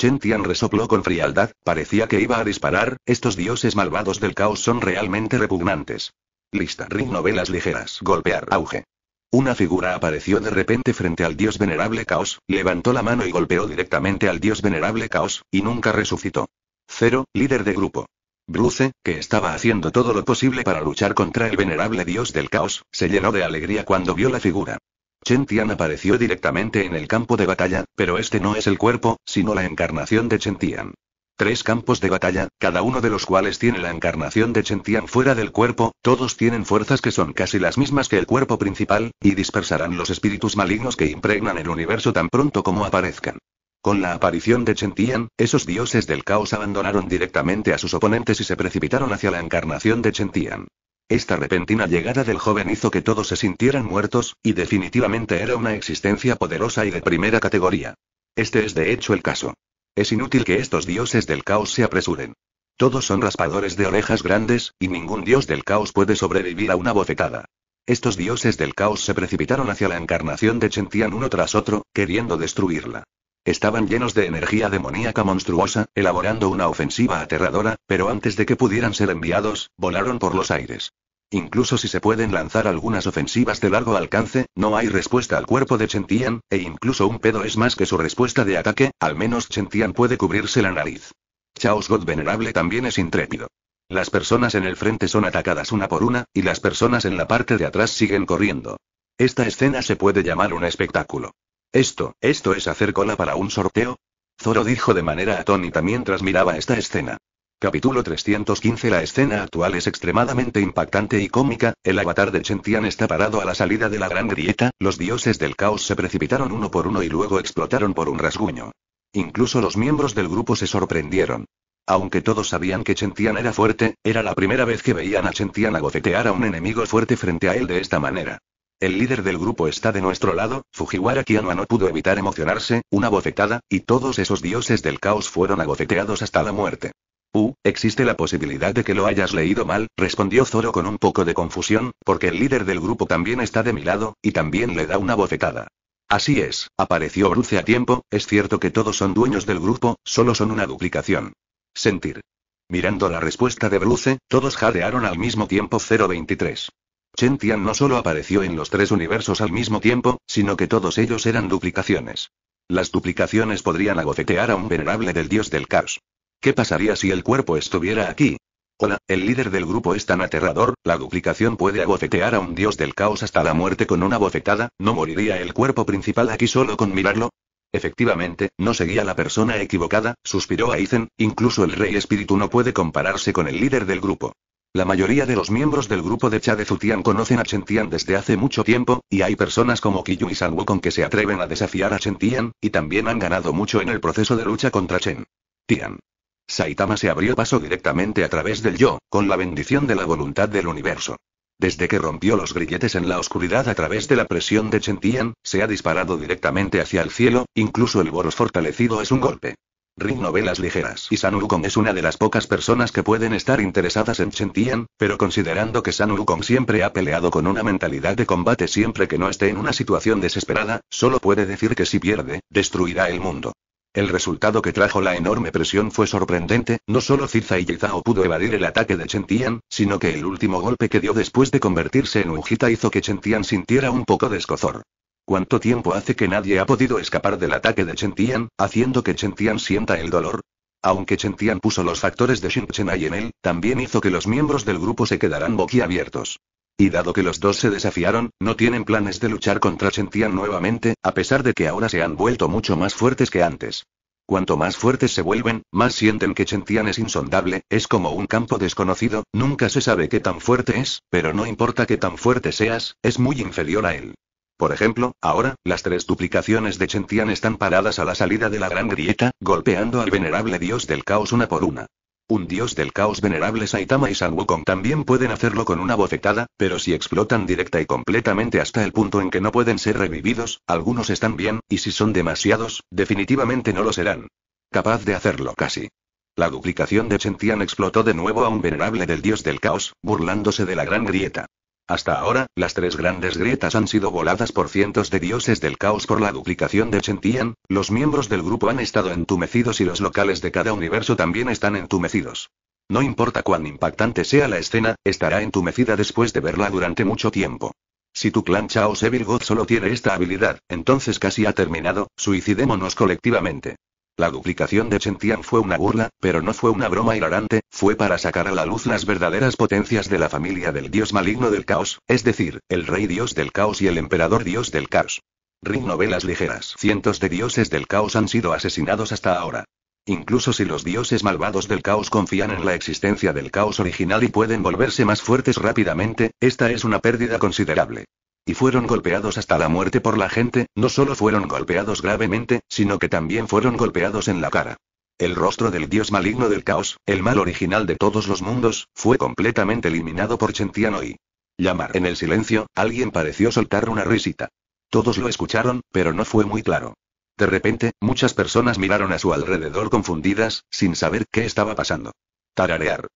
Chen Tian resopló con frialdad, parecía que iba a disparar, estos dioses malvados del caos son realmente repugnantes. Lista. Ring novelas ligeras. Golpear. Auge. Una figura apareció de repente frente al dios venerable Caos, levantó la mano y golpeó directamente al dios venerable Caos, y nunca resucitó. Cero, líder de grupo. Bruce, que estaba haciendo todo lo posible para luchar contra el venerable dios del caos, se llenó de alegría cuando vio la figura. Chen Tian apareció directamente en el campo de batalla, pero este no es el cuerpo, sino la encarnación de Chen Tian. Tres campos de batalla, cada uno de los cuales tiene la encarnación de Chen Tian fuera del cuerpo, todos tienen fuerzas que son casi las mismas que el cuerpo principal, y dispersarán los espíritus malignos que impregnan el universo tan pronto como aparezcan. Con la aparición de Chen Tian, esos dioses del caos abandonaron directamente a sus oponentes y se precipitaron hacia la encarnación de Chen Tian. Esta repentina llegada del joven hizo que todos se sintieran muertos, y definitivamente era una existencia poderosa y de primera categoría. Este es de hecho el caso. Es inútil que estos dioses del caos se apresuren. Todos son raspadores de orejas grandes, y ningún dios del caos puede sobrevivir a una bofetada. Estos dioses del caos se precipitaron hacia la encarnación de Chentian uno tras otro, queriendo destruirla. Estaban llenos de energía demoníaca monstruosa, elaborando una ofensiva aterradora, pero antes de que pudieran ser enviados, volaron por los aires. Incluso si se pueden lanzar algunas ofensivas de largo alcance, no hay respuesta al cuerpo de Chentian, e incluso un pedo es más que su respuesta de ataque, al menos Chentian puede cubrirse la nariz. Chaos God Venerable también es intrépido. Las personas en el frente son atacadas una por una, y las personas en la parte de atrás siguen corriendo. Esta escena se puede llamar un espectáculo. Esto, esto es hacer cola para un sorteo. Zoro dijo de manera atónita mientras miraba esta escena. Capítulo 315 La escena actual es extremadamente impactante y cómica, el avatar de Chentian está parado a la salida de la gran grieta, los dioses del caos se precipitaron uno por uno y luego explotaron por un rasguño. Incluso los miembros del grupo se sorprendieron. Aunque todos sabían que Chentian era fuerte, era la primera vez que veían a Chentian agofetear a un enemigo fuerte frente a él de esta manera. El líder del grupo está de nuestro lado, Fujiwara Kianma no pudo evitar emocionarse, una bofetada, y todos esos dioses del caos fueron agofeteados hasta la muerte. Uh, existe la posibilidad de que lo hayas leído mal, respondió Zoro con un poco de confusión, porque el líder del grupo también está de mi lado, y también le da una bofetada. Así es, apareció Bruce a tiempo, es cierto que todos son dueños del grupo, solo son una duplicación. Sentir. Mirando la respuesta de Bruce, todos jadearon al mismo tiempo 023. Chen Tian no solo apareció en los tres universos al mismo tiempo, sino que todos ellos eran duplicaciones. Las duplicaciones podrían agofetear a un venerable del dios del caos. ¿Qué pasaría si el cuerpo estuviera aquí? Hola, el líder del grupo es tan aterrador, la duplicación puede abofetear a un dios del caos hasta la muerte con una bofetada, ¿no moriría el cuerpo principal aquí solo con mirarlo? Efectivamente, no seguía la persona equivocada, suspiró Aizen, incluso el rey espíritu no puede compararse con el líder del grupo. La mayoría de los miembros del grupo de Cha de Zutian conocen a Chentian desde hace mucho tiempo, y hay personas como Kiyu y San Wukong que se atreven a desafiar a Chentian, y también han ganado mucho en el proceso de lucha contra Chen. Tian. Saitama se abrió paso directamente a través del yo, con la bendición de la voluntad del universo. Desde que rompió los grilletes en la oscuridad a través de la presión de Chentian, se ha disparado directamente hacia el cielo, incluso el Boros fortalecido es un golpe. Ring novelas ligeras. Y San Wukong es una de las pocas personas que pueden estar interesadas en Chentian, pero considerando que San Wukong siempre ha peleado con una mentalidad de combate siempre que no esté en una situación desesperada, solo puede decir que si pierde, destruirá el mundo. El resultado que trajo la enorme presión fue sorprendente, no solo Ziza y pudo evadir el ataque de Chentian, sino que el último golpe que dio después de convertirse en Ujita hizo que Chentian sintiera un poco de escozor. ¿Cuánto tiempo hace que nadie ha podido escapar del ataque de Chentian, haciendo que Chentian sienta el dolor? Aunque Chentian puso los factores de Shinchenai en él, también hizo que los miembros del grupo se quedaran boquiabiertos. Y dado que los dos se desafiaron, no tienen planes de luchar contra Chentian nuevamente, a pesar de que ahora se han vuelto mucho más fuertes que antes. Cuanto más fuertes se vuelven, más sienten que Chentian es insondable, es como un campo desconocido, nunca se sabe qué tan fuerte es, pero no importa qué tan fuerte seas, es muy inferior a él. Por ejemplo, ahora, las tres duplicaciones de Chentian están paradas a la salida de la gran grieta, golpeando al venerable dios del caos una por una. Un dios del caos venerable Saitama y San Wukong también pueden hacerlo con una bofetada, pero si explotan directa y completamente hasta el punto en que no pueden ser revividos, algunos están bien, y si son demasiados, definitivamente no lo serán. Capaz de hacerlo casi. La duplicación de Chentian explotó de nuevo a un venerable del dios del caos, burlándose de la gran grieta. Hasta ahora, las tres grandes grietas han sido voladas por cientos de dioses del caos por la duplicación de Chentian, los miembros del grupo han estado entumecidos y los locales de cada universo también están entumecidos. No importa cuán impactante sea la escena, estará entumecida después de verla durante mucho tiempo. Si tu clan Chaos Evil God solo tiene esta habilidad, entonces casi ha terminado, suicidémonos colectivamente. La duplicación de Chentian fue una burla, pero no fue una broma hilarante, fue para sacar a la luz las verdaderas potencias de la familia del dios maligno del caos, es decir, el rey dios del caos y el emperador dios del caos. Ring novelas ligeras. Cientos de dioses del caos han sido asesinados hasta ahora. Incluso si los dioses malvados del caos confían en la existencia del caos original y pueden volverse más fuertes rápidamente, esta es una pérdida considerable. Y fueron golpeados hasta la muerte por la gente, no solo fueron golpeados gravemente, sino que también fueron golpeados en la cara. El rostro del dios maligno del caos, el mal original de todos los mundos, fue completamente eliminado por Chentiano y llamar. En el silencio, alguien pareció soltar una risita. Todos lo escucharon, pero no fue muy claro. De repente, muchas personas miraron a su alrededor confundidas, sin saber qué estaba pasando. Tararear.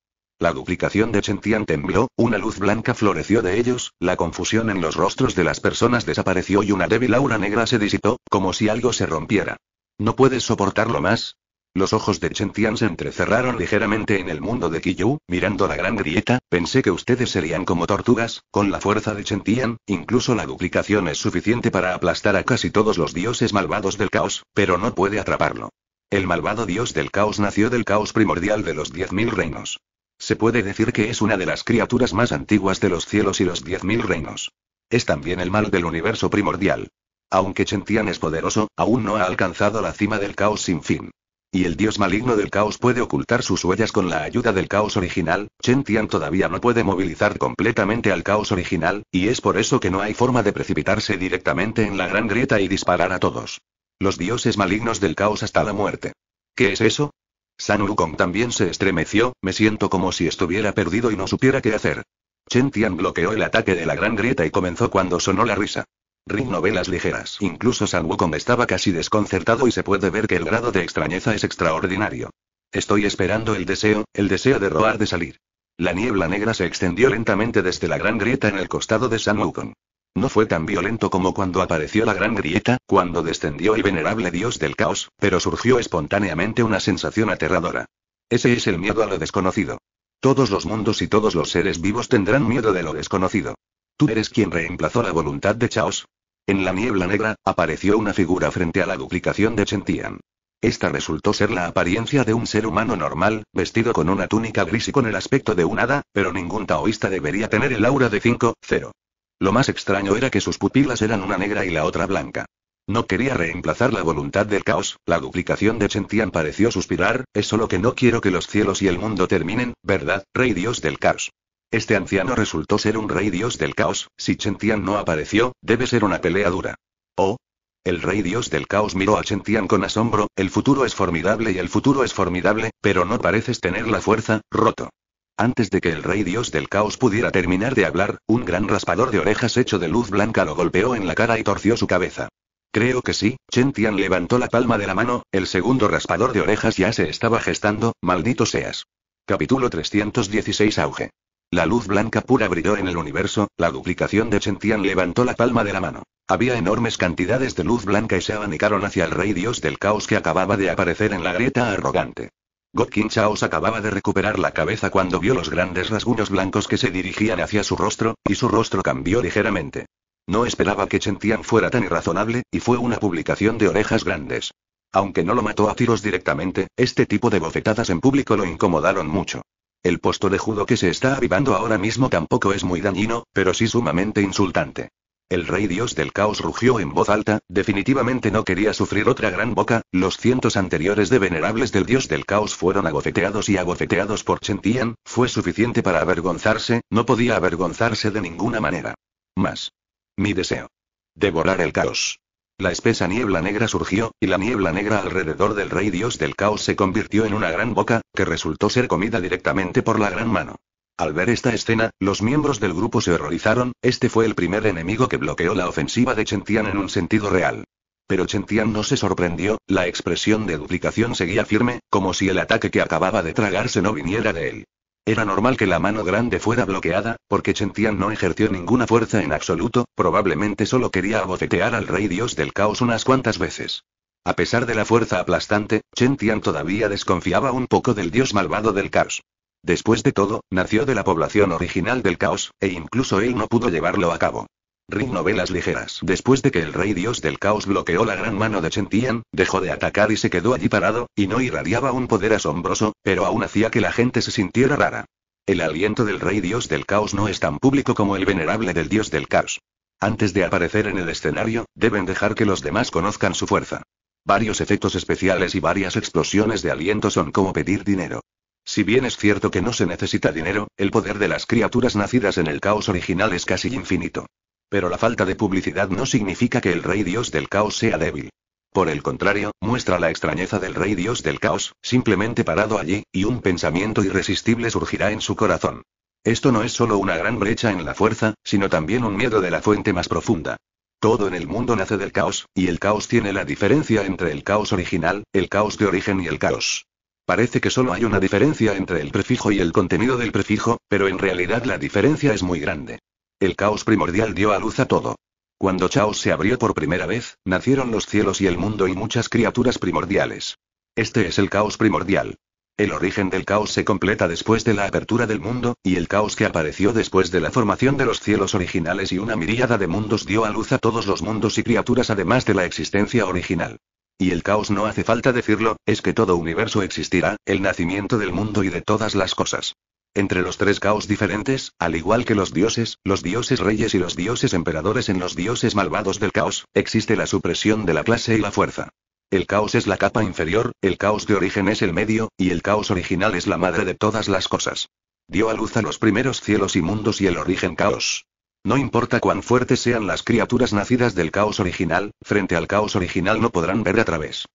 La duplicación de Chentian tembló, una luz blanca floreció de ellos, la confusión en los rostros de las personas desapareció y una débil aura negra se disipó, como si algo se rompiera. ¿No puedes soportarlo más? Los ojos de Chentian se entrecerraron ligeramente en el mundo de Kiyu, mirando la gran grieta, pensé que ustedes serían como tortugas, con la fuerza de Chentian, incluso la duplicación es suficiente para aplastar a casi todos los dioses malvados del caos, pero no puede atraparlo. El malvado dios del caos nació del caos primordial de los diez mil reinos. Se puede decir que es una de las criaturas más antiguas de los cielos y los diez mil reinos. Es también el mal del universo primordial. Aunque Chentian es poderoso, aún no ha alcanzado la cima del caos sin fin. Y el dios maligno del caos puede ocultar sus huellas con la ayuda del caos original, Chentian todavía no puede movilizar completamente al caos original, y es por eso que no hay forma de precipitarse directamente en la gran grieta y disparar a todos. Los dioses malignos del caos hasta la muerte. ¿Qué es eso? San Wukong también se estremeció, me siento como si estuviera perdido y no supiera qué hacer. Chen Tian bloqueó el ataque de la gran grieta y comenzó cuando sonó la risa. Ring novelas ligeras. Incluso San Wukong estaba casi desconcertado y se puede ver que el grado de extrañeza es extraordinario. Estoy esperando el deseo, el deseo de roar de salir. La niebla negra se extendió lentamente desde la gran grieta en el costado de San Wukong. No fue tan violento como cuando apareció la gran grieta, cuando descendió el venerable dios del caos, pero surgió espontáneamente una sensación aterradora. Ese es el miedo a lo desconocido. Todos los mundos y todos los seres vivos tendrán miedo de lo desconocido. ¿Tú eres quien reemplazó la voluntad de Chaos? En la niebla negra, apareció una figura frente a la duplicación de Chentian. Esta resultó ser la apariencia de un ser humano normal, vestido con una túnica gris y con el aspecto de un hada, pero ningún taoísta debería tener el aura de 5-0. Lo más extraño era que sus pupilas eran una negra y la otra blanca. No quería reemplazar la voluntad del caos, la duplicación de Chentian pareció suspirar, es solo que no quiero que los cielos y el mundo terminen, ¿verdad, rey dios del caos? Este anciano resultó ser un rey dios del caos, si Chentian no apareció, debe ser una pelea dura. Oh. El rey dios del caos miró a Chentian con asombro, el futuro es formidable y el futuro es formidable, pero no pareces tener la fuerza, roto. Antes de que el rey dios del caos pudiera terminar de hablar, un gran raspador de orejas hecho de luz blanca lo golpeó en la cara y torció su cabeza. Creo que sí, Chen Tian levantó la palma de la mano, el segundo raspador de orejas ya se estaba gestando, maldito seas. Capítulo 316 Auge. La luz blanca pura brilló en el universo, la duplicación de Chen Tian levantó la palma de la mano. Había enormes cantidades de luz blanca y se abanicaron hacia el rey dios del caos que acababa de aparecer en la grieta arrogante. Gokkin Chaos acababa de recuperar la cabeza cuando vio los grandes rasguños blancos que se dirigían hacia su rostro, y su rostro cambió ligeramente. No esperaba que Chentian fuera tan irrazonable, y fue una publicación de orejas grandes. Aunque no lo mató a tiros directamente, este tipo de bofetadas en público lo incomodaron mucho. El posto de judo que se está avivando ahora mismo tampoco es muy dañino, pero sí sumamente insultante. El rey dios del caos rugió en voz alta, definitivamente no quería sufrir otra gran boca, los cientos anteriores de venerables del dios del caos fueron agofeteados y agofeteados por Chentian, fue suficiente para avergonzarse, no podía avergonzarse de ninguna manera. Más. Mi deseo. Devorar el caos. La espesa niebla negra surgió, y la niebla negra alrededor del rey dios del caos se convirtió en una gran boca, que resultó ser comida directamente por la gran mano. Al ver esta escena, los miembros del grupo se horrorizaron, este fue el primer enemigo que bloqueó la ofensiva de Chentian en un sentido real. Pero Chentian no se sorprendió, la expresión de duplicación seguía firme, como si el ataque que acababa de tragarse no viniera de él. Era normal que la mano grande fuera bloqueada, porque Chentian no ejerció ninguna fuerza en absoluto, probablemente solo quería abofetear al rey dios del caos unas cuantas veces. A pesar de la fuerza aplastante, Chentian todavía desconfiaba un poco del dios malvado del caos. Después de todo, nació de la población original del caos, e incluso él no pudo llevarlo a cabo. Ring novelas ligeras. Después de que el rey dios del caos bloqueó la gran mano de Chentian, dejó de atacar y se quedó allí parado, y no irradiaba un poder asombroso, pero aún hacía que la gente se sintiera rara. El aliento del rey dios del caos no es tan público como el venerable del dios del caos. Antes de aparecer en el escenario, deben dejar que los demás conozcan su fuerza. Varios efectos especiales y varias explosiones de aliento son como pedir dinero. Si bien es cierto que no se necesita dinero, el poder de las criaturas nacidas en el caos original es casi infinito. Pero la falta de publicidad no significa que el rey dios del caos sea débil. Por el contrario, muestra la extrañeza del rey dios del caos, simplemente parado allí, y un pensamiento irresistible surgirá en su corazón. Esto no es solo una gran brecha en la fuerza, sino también un miedo de la fuente más profunda. Todo en el mundo nace del caos, y el caos tiene la diferencia entre el caos original, el caos de origen y el caos. Parece que solo hay una diferencia entre el prefijo y el contenido del prefijo, pero en realidad la diferencia es muy grande. El caos primordial dio a luz a todo. Cuando Chaos se abrió por primera vez, nacieron los cielos y el mundo y muchas criaturas primordiales. Este es el caos primordial. El origen del caos se completa después de la apertura del mundo, y el caos que apareció después de la formación de los cielos originales y una miríada de mundos dio a luz a todos los mundos y criaturas además de la existencia original. Y el caos no hace falta decirlo, es que todo universo existirá, el nacimiento del mundo y de todas las cosas. Entre los tres caos diferentes, al igual que los dioses, los dioses reyes y los dioses emperadores en los dioses malvados del caos, existe la supresión de la clase y la fuerza. El caos es la capa inferior, el caos de origen es el medio, y el caos original es la madre de todas las cosas. Dio a luz a los primeros cielos y mundos y el origen caos. No importa cuán fuertes sean las criaturas nacidas del caos original, frente al caos original no podrán ver a través.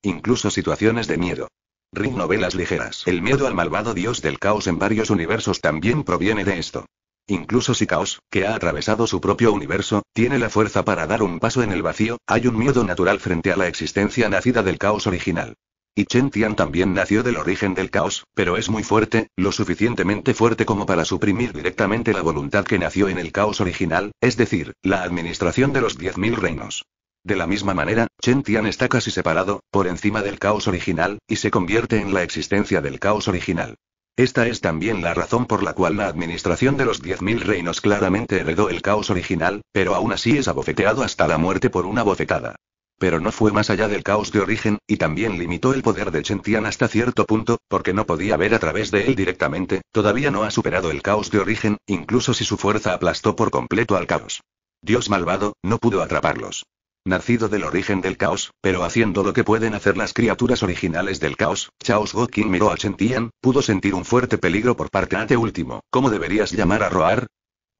Incluso situaciones de miedo. Ring novelas ligeras. El miedo al malvado dios del caos en varios universos también proviene de esto. Incluso si Caos, que ha atravesado su propio universo, tiene la fuerza para dar un paso en el vacío, hay un miedo natural frente a la existencia nacida del caos original. Y Chen Tian también nació del origen del caos, pero es muy fuerte, lo suficientemente fuerte como para suprimir directamente la voluntad que nació en el caos original, es decir, la administración de los 10.000 reinos. De la misma manera, Chen Tian está casi separado, por encima del caos original, y se convierte en la existencia del caos original. Esta es también la razón por la cual la administración de los 10.000 reinos claramente heredó el caos original, pero aún así es abofeteado hasta la muerte por una bofetada. Pero no fue más allá del caos de origen, y también limitó el poder de Chentian hasta cierto punto, porque no podía ver a través de él directamente, todavía no ha superado el caos de origen, incluso si su fuerza aplastó por completo al caos. Dios malvado, no pudo atraparlos. Nacido del origen del caos, pero haciendo lo que pueden hacer las criaturas originales del caos, Chaos Gokin miró a Chentian, pudo sentir un fuerte peligro por parte de último. ¿Cómo deberías llamar a Roar?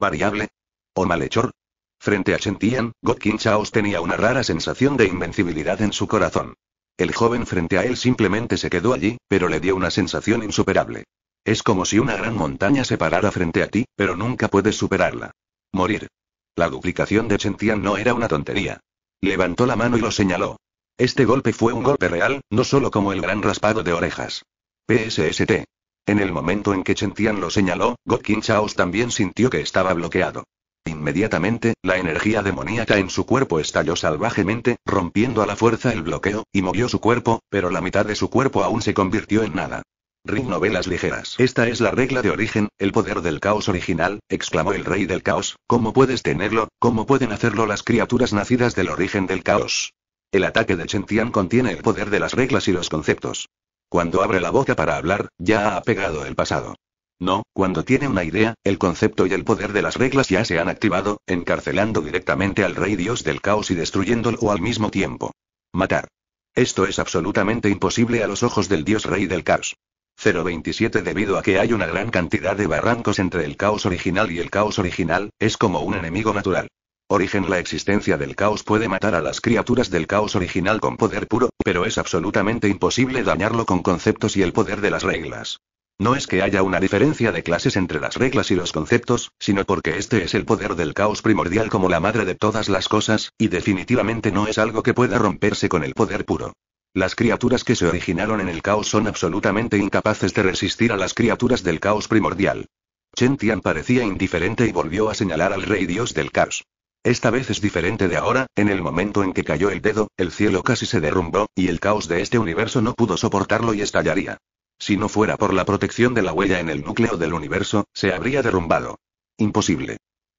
¿Variable? ¿O malhechor? Frente a Chentian, Gotkin Chaos tenía una rara sensación de invencibilidad en su corazón. El joven frente a él simplemente se quedó allí, pero le dio una sensación insuperable. Es como si una gran montaña se parara frente a ti, pero nunca puedes superarla. Morir. La duplicación de Chentian no era una tontería. Levantó la mano y lo señaló. Este golpe fue un golpe real, no solo como el gran raspado de orejas. PSST. En el momento en que Chentian lo señaló, Gotkin Chaos también sintió que estaba bloqueado. Inmediatamente, la energía demoníaca en su cuerpo estalló salvajemente, rompiendo a la fuerza el bloqueo, y movió su cuerpo, pero la mitad de su cuerpo aún se convirtió en nada. Ring novelas ligeras. Esta es la regla de origen, el poder del caos original, exclamó el rey del caos. ¿Cómo puedes tenerlo? ¿Cómo pueden hacerlo las criaturas nacidas del origen del caos? El ataque de Chentian contiene el poder de las reglas y los conceptos. Cuando abre la boca para hablar, ya ha pegado el pasado. No, cuando tiene una idea, el concepto y el poder de las reglas ya se han activado, encarcelando directamente al rey dios del caos y destruyéndolo al mismo tiempo. Matar. Esto es absolutamente imposible a los ojos del dios rey del caos. 027 Debido a que hay una gran cantidad de barrancos entre el caos original y el caos original, es como un enemigo natural. Origen La existencia del caos puede matar a las criaturas del caos original con poder puro, pero es absolutamente imposible dañarlo con conceptos y el poder de las reglas. No es que haya una diferencia de clases entre las reglas y los conceptos, sino porque este es el poder del caos primordial como la madre de todas las cosas, y definitivamente no es algo que pueda romperse con el poder puro. Las criaturas que se originaron en el caos son absolutamente incapaces de resistir a las criaturas del caos primordial. Chen Tian parecía indiferente y volvió a señalar al rey dios del caos. Esta vez es diferente de ahora, en el momento en que cayó el dedo, el cielo casi se derrumbó, y el caos de este universo no pudo soportarlo y estallaría. Si no fuera por la protección de la huella en el núcleo del universo, se habría derrumbado. Imposible.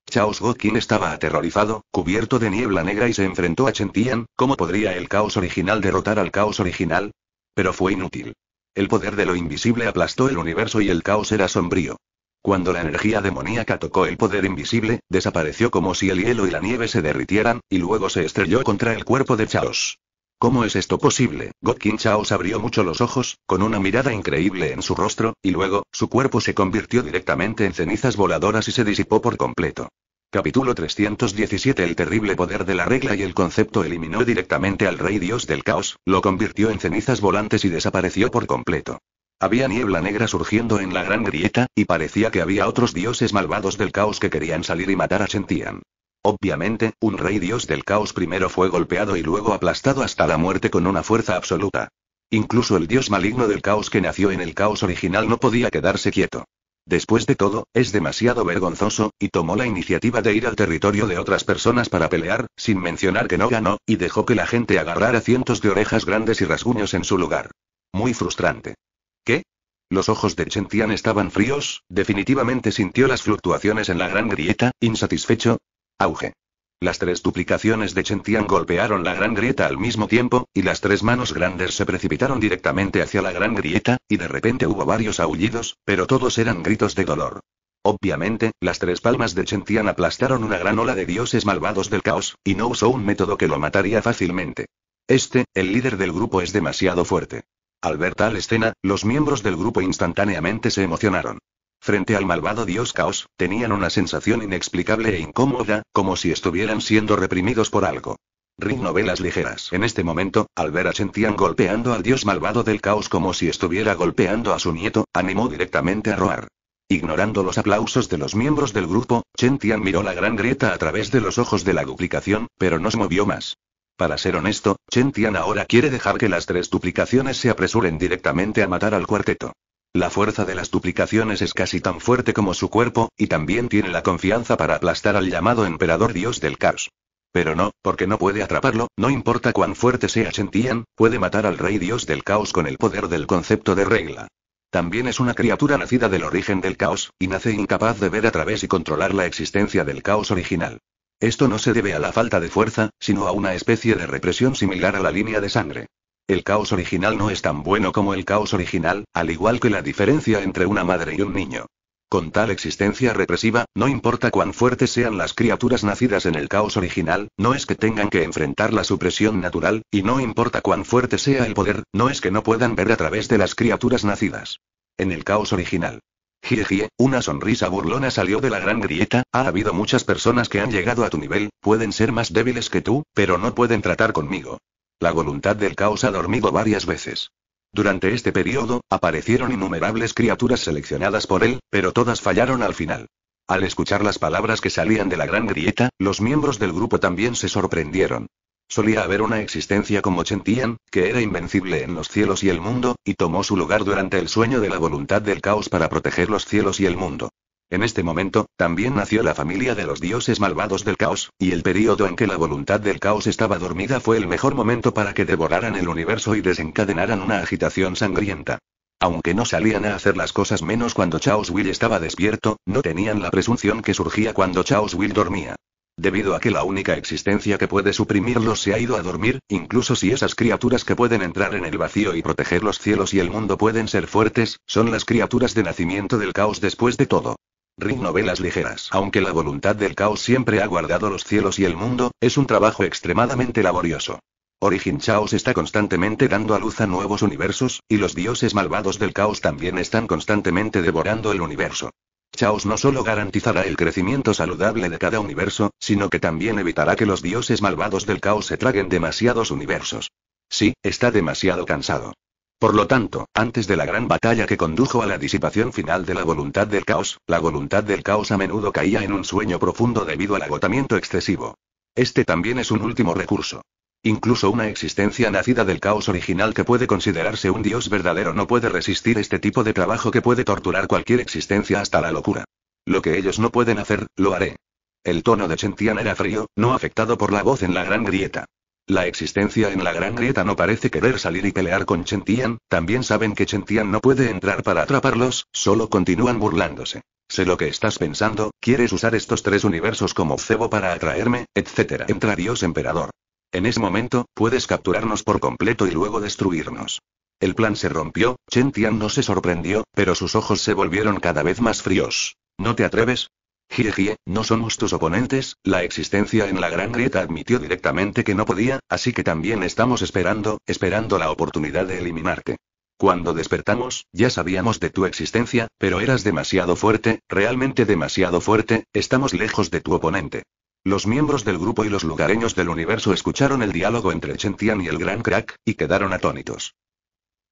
Chaos Godkin estaba aterrorizado, cubierto de niebla negra y se enfrentó a Chentian, ¿cómo podría el caos original derrotar al caos original? Pero fue inútil. El poder de lo invisible aplastó el universo y el caos era sombrío. Cuando la energía demoníaca tocó el poder invisible, desapareció como si el hielo y la nieve se derritieran, y luego se estrelló contra el cuerpo de Chaos. ¿Cómo es esto posible? Godkin Chaos abrió mucho los ojos, con una mirada increíble en su rostro, y luego, su cuerpo se convirtió directamente en cenizas voladoras y se disipó por completo. Capítulo 317 El terrible poder de la regla y el concepto eliminó directamente al rey dios del caos, lo convirtió en cenizas volantes y desapareció por completo. Había niebla negra surgiendo en la gran grieta, y parecía que había otros dioses malvados del caos que querían salir y matar a Chentian. Obviamente, un rey dios del caos primero fue golpeado y luego aplastado hasta la muerte con una fuerza absoluta. Incluso el dios maligno del caos que nació en el caos original no podía quedarse quieto. Después de todo, es demasiado vergonzoso, y tomó la iniciativa de ir al territorio de otras personas para pelear, sin mencionar que no ganó, y dejó que la gente agarrara cientos de orejas grandes y rasguños en su lugar. Muy frustrante. ¿Qué? Los ojos de Chentian estaban fríos, definitivamente sintió las fluctuaciones en la gran grieta, insatisfecho, Auge. Las tres duplicaciones de Chentian golpearon la gran grieta al mismo tiempo, y las tres manos grandes se precipitaron directamente hacia la gran grieta, y de repente hubo varios aullidos, pero todos eran gritos de dolor. Obviamente, las tres palmas de Chentian aplastaron una gran ola de dioses malvados del caos, y no usó un método que lo mataría fácilmente. Este, el líder del grupo es demasiado fuerte. Al ver tal escena, los miembros del grupo instantáneamente se emocionaron. Frente al malvado dios Caos, tenían una sensación inexplicable e incómoda, como si estuvieran siendo reprimidos por algo. Ring novelas ligeras. En este momento, al ver a Chentian golpeando al dios malvado del caos como si estuviera golpeando a su nieto, animó directamente a Roar. Ignorando los aplausos de los miembros del grupo, Chentian miró la gran grieta a través de los ojos de la duplicación, pero no se movió más. Para ser honesto, Chentian ahora quiere dejar que las tres duplicaciones se apresuren directamente a matar al cuarteto. La fuerza de las duplicaciones es casi tan fuerte como su cuerpo, y también tiene la confianza para aplastar al llamado emperador dios del caos. Pero no, porque no puede atraparlo, no importa cuán fuerte sea Chentian, puede matar al rey dios del caos con el poder del concepto de regla. También es una criatura nacida del origen del caos, y nace incapaz de ver a través y controlar la existencia del caos original. Esto no se debe a la falta de fuerza, sino a una especie de represión similar a la línea de sangre. El caos original no es tan bueno como el caos original, al igual que la diferencia entre una madre y un niño. Con tal existencia represiva, no importa cuán fuertes sean las criaturas nacidas en el caos original, no es que tengan que enfrentar la supresión natural, y no importa cuán fuerte sea el poder, no es que no puedan ver a través de las criaturas nacidas. En el caos original. Jie, una sonrisa burlona salió de la gran grieta, ha habido muchas personas que han llegado a tu nivel, pueden ser más débiles que tú, pero no pueden tratar conmigo. La voluntad del caos ha dormido varias veces. Durante este periodo, aparecieron innumerables criaturas seleccionadas por él, pero todas fallaron al final. Al escuchar las palabras que salían de la gran grieta, los miembros del grupo también se sorprendieron. Solía haber una existencia como Chentian, que era invencible en los cielos y el mundo, y tomó su lugar durante el sueño de la voluntad del caos para proteger los cielos y el mundo. En este momento, también nació la familia de los dioses malvados del caos, y el período en que la voluntad del caos estaba dormida fue el mejor momento para que devoraran el universo y desencadenaran una agitación sangrienta. Aunque no salían a hacer las cosas menos cuando Chaos Will estaba despierto, no tenían la presunción que surgía cuando Chaos Will dormía. Debido a que la única existencia que puede suprimirlos se ha ido a dormir, incluso si esas criaturas que pueden entrar en el vacío y proteger los cielos y el mundo pueden ser fuertes, son las criaturas de nacimiento del caos después de todo. Ring novelas ligeras. Aunque la voluntad del caos siempre ha guardado los cielos y el mundo, es un trabajo extremadamente laborioso. Origin Chaos está constantemente dando a luz a nuevos universos, y los dioses malvados del caos también están constantemente devorando el universo. Chaos no solo garantizará el crecimiento saludable de cada universo, sino que también evitará que los dioses malvados del caos se traguen demasiados universos. Sí, está demasiado cansado. Por lo tanto, antes de la gran batalla que condujo a la disipación final de la voluntad del caos, la voluntad del caos a menudo caía en un sueño profundo debido al agotamiento excesivo. Este también es un último recurso. Incluso una existencia nacida del caos original que puede considerarse un dios verdadero no puede resistir este tipo de trabajo que puede torturar cualquier existencia hasta la locura. Lo que ellos no pueden hacer, lo haré. El tono de Chentian era frío, no afectado por la voz en la gran grieta. La existencia en la gran grieta no parece querer salir y pelear con Chentian, también saben que Chentian no puede entrar para atraparlos, solo continúan burlándose. Sé lo que estás pensando, quieres usar estos tres universos como cebo para atraerme, etc. Entra Dios Emperador. En ese momento, puedes capturarnos por completo y luego destruirnos. El plan se rompió, Chen Tian no se sorprendió, pero sus ojos se volvieron cada vez más fríos. ¿No te atreves? Jie no somos tus oponentes, la existencia en la gran grieta admitió directamente que no podía, así que también estamos esperando, esperando la oportunidad de eliminarte. Cuando despertamos, ya sabíamos de tu existencia, pero eras demasiado fuerte, realmente demasiado fuerte, estamos lejos de tu oponente. Los miembros del grupo y los lugareños del universo escucharon el diálogo entre Chentian y el Gran Crack, y quedaron atónitos.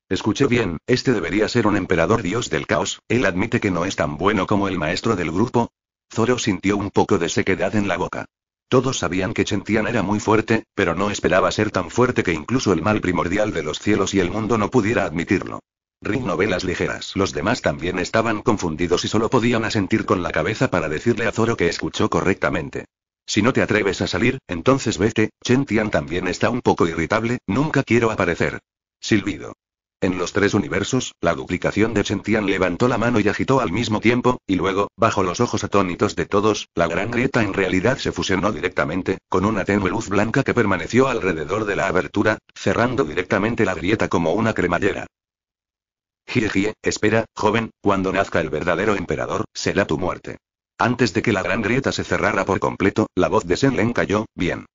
Escuché bien, este debería ser un emperador dios del caos, él admite que no es tan bueno como el maestro del grupo. Zoro sintió un poco de sequedad en la boca. Todos sabían que Chentian era muy fuerte, pero no esperaba ser tan fuerte que incluso el mal primordial de los cielos y el mundo no pudiera admitirlo. Ring novelas ligeras. Los demás también estaban confundidos y solo podían asentir con la cabeza para decirle a Zoro que escuchó correctamente. Si no te atreves a salir, entonces vete, Chen Tian también está un poco irritable, nunca quiero aparecer. Silbido. En los tres universos, la duplicación de Chen Tian levantó la mano y agitó al mismo tiempo, y luego, bajo los ojos atónitos de todos, la gran grieta en realidad se fusionó directamente, con una tenue luz blanca que permaneció alrededor de la abertura, cerrando directamente la grieta como una cremallera. Jie espera, joven, cuando nazca el verdadero emperador, será tu muerte. Antes de que la gran grieta se cerrara por completo, la voz de Len cayó, bien.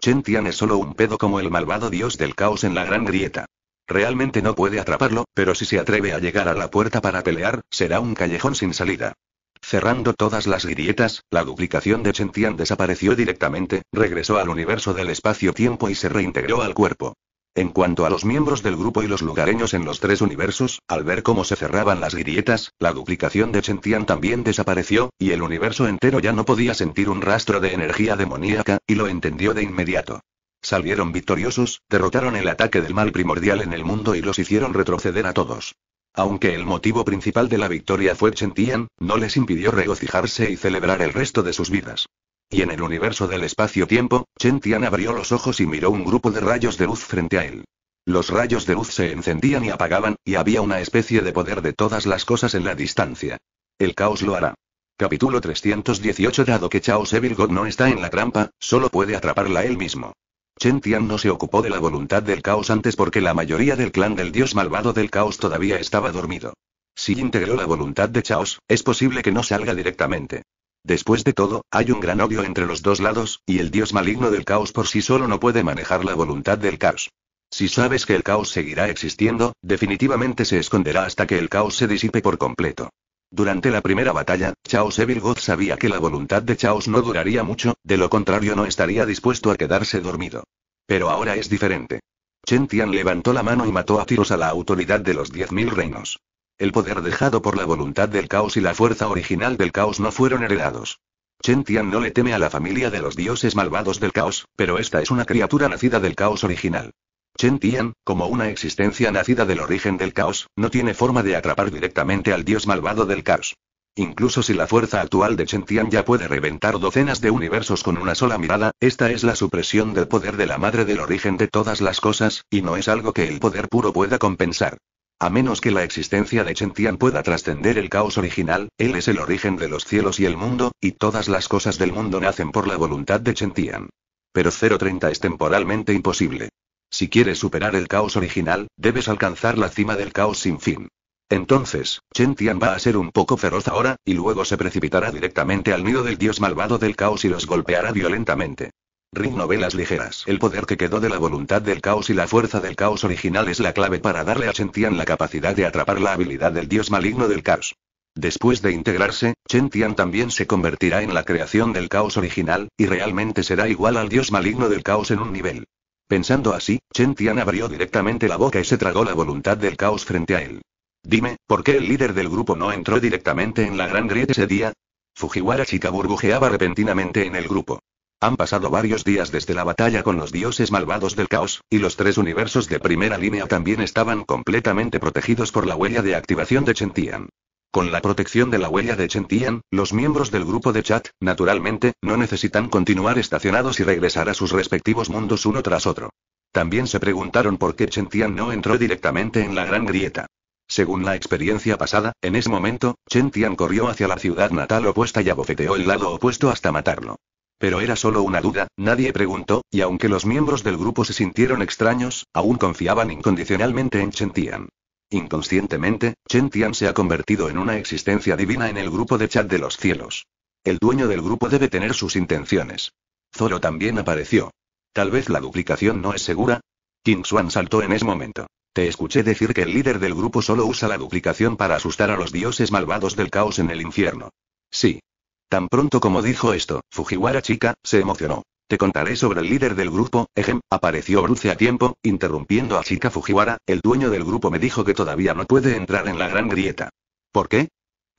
Chen Tian es solo un pedo como el malvado dios del caos en la gran grieta. Realmente no puede atraparlo, pero si se atreve a llegar a la puerta para pelear, será un callejón sin salida. Cerrando todas las grietas, la duplicación de Chen Tian desapareció directamente, regresó al universo del espacio-tiempo y se reintegró al cuerpo. En cuanto a los miembros del grupo y los lugareños en los tres universos, al ver cómo se cerraban las grietas, la duplicación de Chentian también desapareció, y el universo entero ya no podía sentir un rastro de energía demoníaca, y lo entendió de inmediato. Salieron victoriosos, derrotaron el ataque del mal primordial en el mundo y los hicieron retroceder a todos. Aunque el motivo principal de la victoria fue Chentian, no les impidió regocijarse y celebrar el resto de sus vidas. Y en el universo del espacio-tiempo, Chen Tian abrió los ojos y miró un grupo de rayos de luz frente a él. Los rayos de luz se encendían y apagaban, y había una especie de poder de todas las cosas en la distancia. El caos lo hará. Capítulo 318 Dado que Chaos Evil God no está en la trampa, solo puede atraparla él mismo. Chen Tian no se ocupó de la voluntad del caos antes porque la mayoría del clan del dios malvado del caos todavía estaba dormido. Si integró la voluntad de Chaos, es posible que no salga directamente. Después de todo, hay un gran odio entre los dos lados, y el dios maligno del caos por sí solo no puede manejar la voluntad del caos. Si sabes que el caos seguirá existiendo, definitivamente se esconderá hasta que el caos se disipe por completo. Durante la primera batalla, Chaos Evil God sabía que la voluntad de Chaos no duraría mucho, de lo contrario no estaría dispuesto a quedarse dormido. Pero ahora es diferente. Chen Tian levantó la mano y mató a tiros a la autoridad de los 10.000 reinos. El poder dejado por la voluntad del caos y la fuerza original del caos no fueron heredados. Chen Tian no le teme a la familia de los dioses malvados del caos, pero esta es una criatura nacida del caos original. Chen Tian, como una existencia nacida del origen del caos, no tiene forma de atrapar directamente al dios malvado del caos. Incluso si la fuerza actual de Chen Tian ya puede reventar docenas de universos con una sola mirada, esta es la supresión del poder de la madre del origen de todas las cosas, y no es algo que el poder puro pueda compensar. A menos que la existencia de Chen Tian pueda trascender el caos original, él es el origen de los cielos y el mundo, y todas las cosas del mundo nacen por la voluntad de Chen Tian. Pero 030 es temporalmente imposible. Si quieres superar el caos original, debes alcanzar la cima del caos sin fin. Entonces, Chen Tian va a ser un poco feroz ahora, y luego se precipitará directamente al nido del dios malvado del caos y los golpeará violentamente. Ring novelas ligeras. El poder que quedó de la voluntad del caos y la fuerza del caos original es la clave para darle a Chen Tian la capacidad de atrapar la habilidad del dios maligno del caos. Después de integrarse, Chen Tian también se convertirá en la creación del caos original, y realmente será igual al dios maligno del caos en un nivel. Pensando así, Chen Tian abrió directamente la boca y se tragó la voluntad del caos frente a él. Dime, ¿por qué el líder del grupo no entró directamente en la gran grieta ese día? Fujiwara Chica burbujeaba repentinamente en el grupo. Han pasado varios días desde la batalla con los dioses malvados del caos, y los tres universos de primera línea también estaban completamente protegidos por la huella de activación de Chentian. Con la protección de la huella de Chentian, los miembros del grupo de chat, naturalmente, no necesitan continuar estacionados y regresar a sus respectivos mundos uno tras otro. También se preguntaron por qué Chentian no entró directamente en la gran grieta. Según la experiencia pasada, en ese momento, Chen Tian corrió hacia la ciudad natal opuesta y abofeteó el lado opuesto hasta matarlo. Pero era solo una duda, nadie preguntó, y aunque los miembros del grupo se sintieron extraños, aún confiaban incondicionalmente en Chen Tian. Inconscientemente, Chen Tian se ha convertido en una existencia divina en el grupo de chat de los cielos. El dueño del grupo debe tener sus intenciones. Zoro también apareció. Tal vez la duplicación no es segura. King Swan saltó en ese momento. Te escuché decir que el líder del grupo solo usa la duplicación para asustar a los dioses malvados del caos en el infierno. Sí. Tan pronto como dijo esto, Fujiwara chica, se emocionó. Te contaré sobre el líder del grupo, ejem, apareció Bruce a tiempo, interrumpiendo a Chica Fujiwara, el dueño del grupo me dijo que todavía no puede entrar en la gran grieta. ¿Por qué?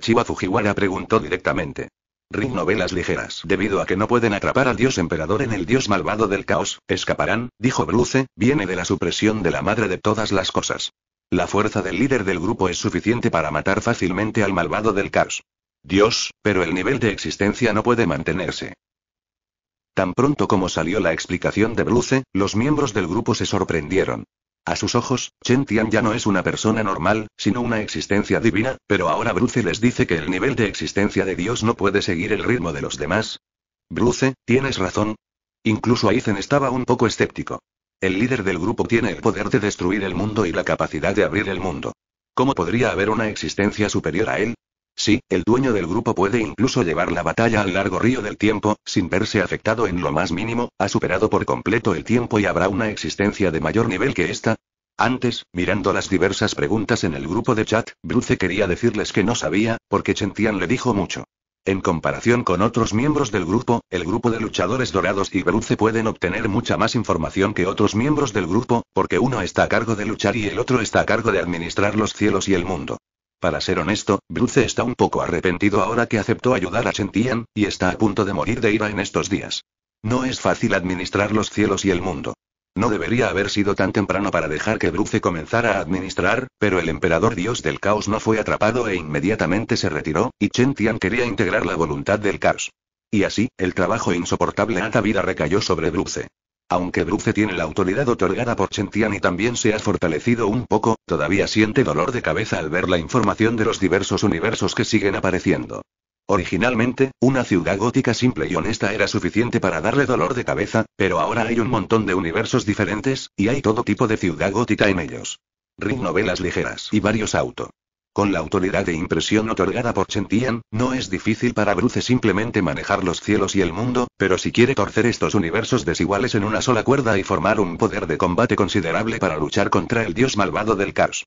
Chiba Fujiwara preguntó directamente. Ring novelas ligeras. Debido a que no pueden atrapar al dios emperador en el dios malvado del caos, escaparán, dijo Bruce, viene de la supresión de la madre de todas las cosas. La fuerza del líder del grupo es suficiente para matar fácilmente al malvado del caos. Dios, pero el nivel de existencia no puede mantenerse. Tan pronto como salió la explicación de Bruce, los miembros del grupo se sorprendieron. A sus ojos, Chen Tian ya no es una persona normal, sino una existencia divina, pero ahora Bruce les dice que el nivel de existencia de Dios no puede seguir el ritmo de los demás. Bruce, tienes razón. Incluso Aizen estaba un poco escéptico. El líder del grupo tiene el poder de destruir el mundo y la capacidad de abrir el mundo. ¿Cómo podría haber una existencia superior a él? Sí, el dueño del grupo puede incluso llevar la batalla al largo río del tiempo, sin verse afectado en lo más mínimo, ha superado por completo el tiempo y habrá una existencia de mayor nivel que esta. Antes, mirando las diversas preguntas en el grupo de chat, Bruce quería decirles que no sabía, porque Chentian le dijo mucho. En comparación con otros miembros del grupo, el grupo de luchadores dorados y Bruce pueden obtener mucha más información que otros miembros del grupo, porque uno está a cargo de luchar y el otro está a cargo de administrar los cielos y el mundo. Para ser honesto, Bruce está un poco arrepentido ahora que aceptó ayudar a Chentian, y está a punto de morir de ira en estos días. No es fácil administrar los cielos y el mundo. No debería haber sido tan temprano para dejar que Bruce comenzara a administrar, pero el emperador dios del caos no fue atrapado e inmediatamente se retiró, y Chen Tian quería integrar la voluntad del caos. Y así, el trabajo insoportable a vida recayó sobre Bruce. Aunque Bruce tiene la autoridad otorgada por Chentian y también se ha fortalecido un poco, todavía siente dolor de cabeza al ver la información de los diversos universos que siguen apareciendo. Originalmente, una ciudad gótica simple y honesta era suficiente para darle dolor de cabeza, pero ahora hay un montón de universos diferentes, y hay todo tipo de ciudad gótica en ellos. Ring novelas ligeras y varios autos. Con la autoridad de impresión otorgada por Chentian, no es difícil para Bruce simplemente manejar los cielos y el mundo, pero si quiere torcer estos universos desiguales en una sola cuerda y formar un poder de combate considerable para luchar contra el dios malvado del caos.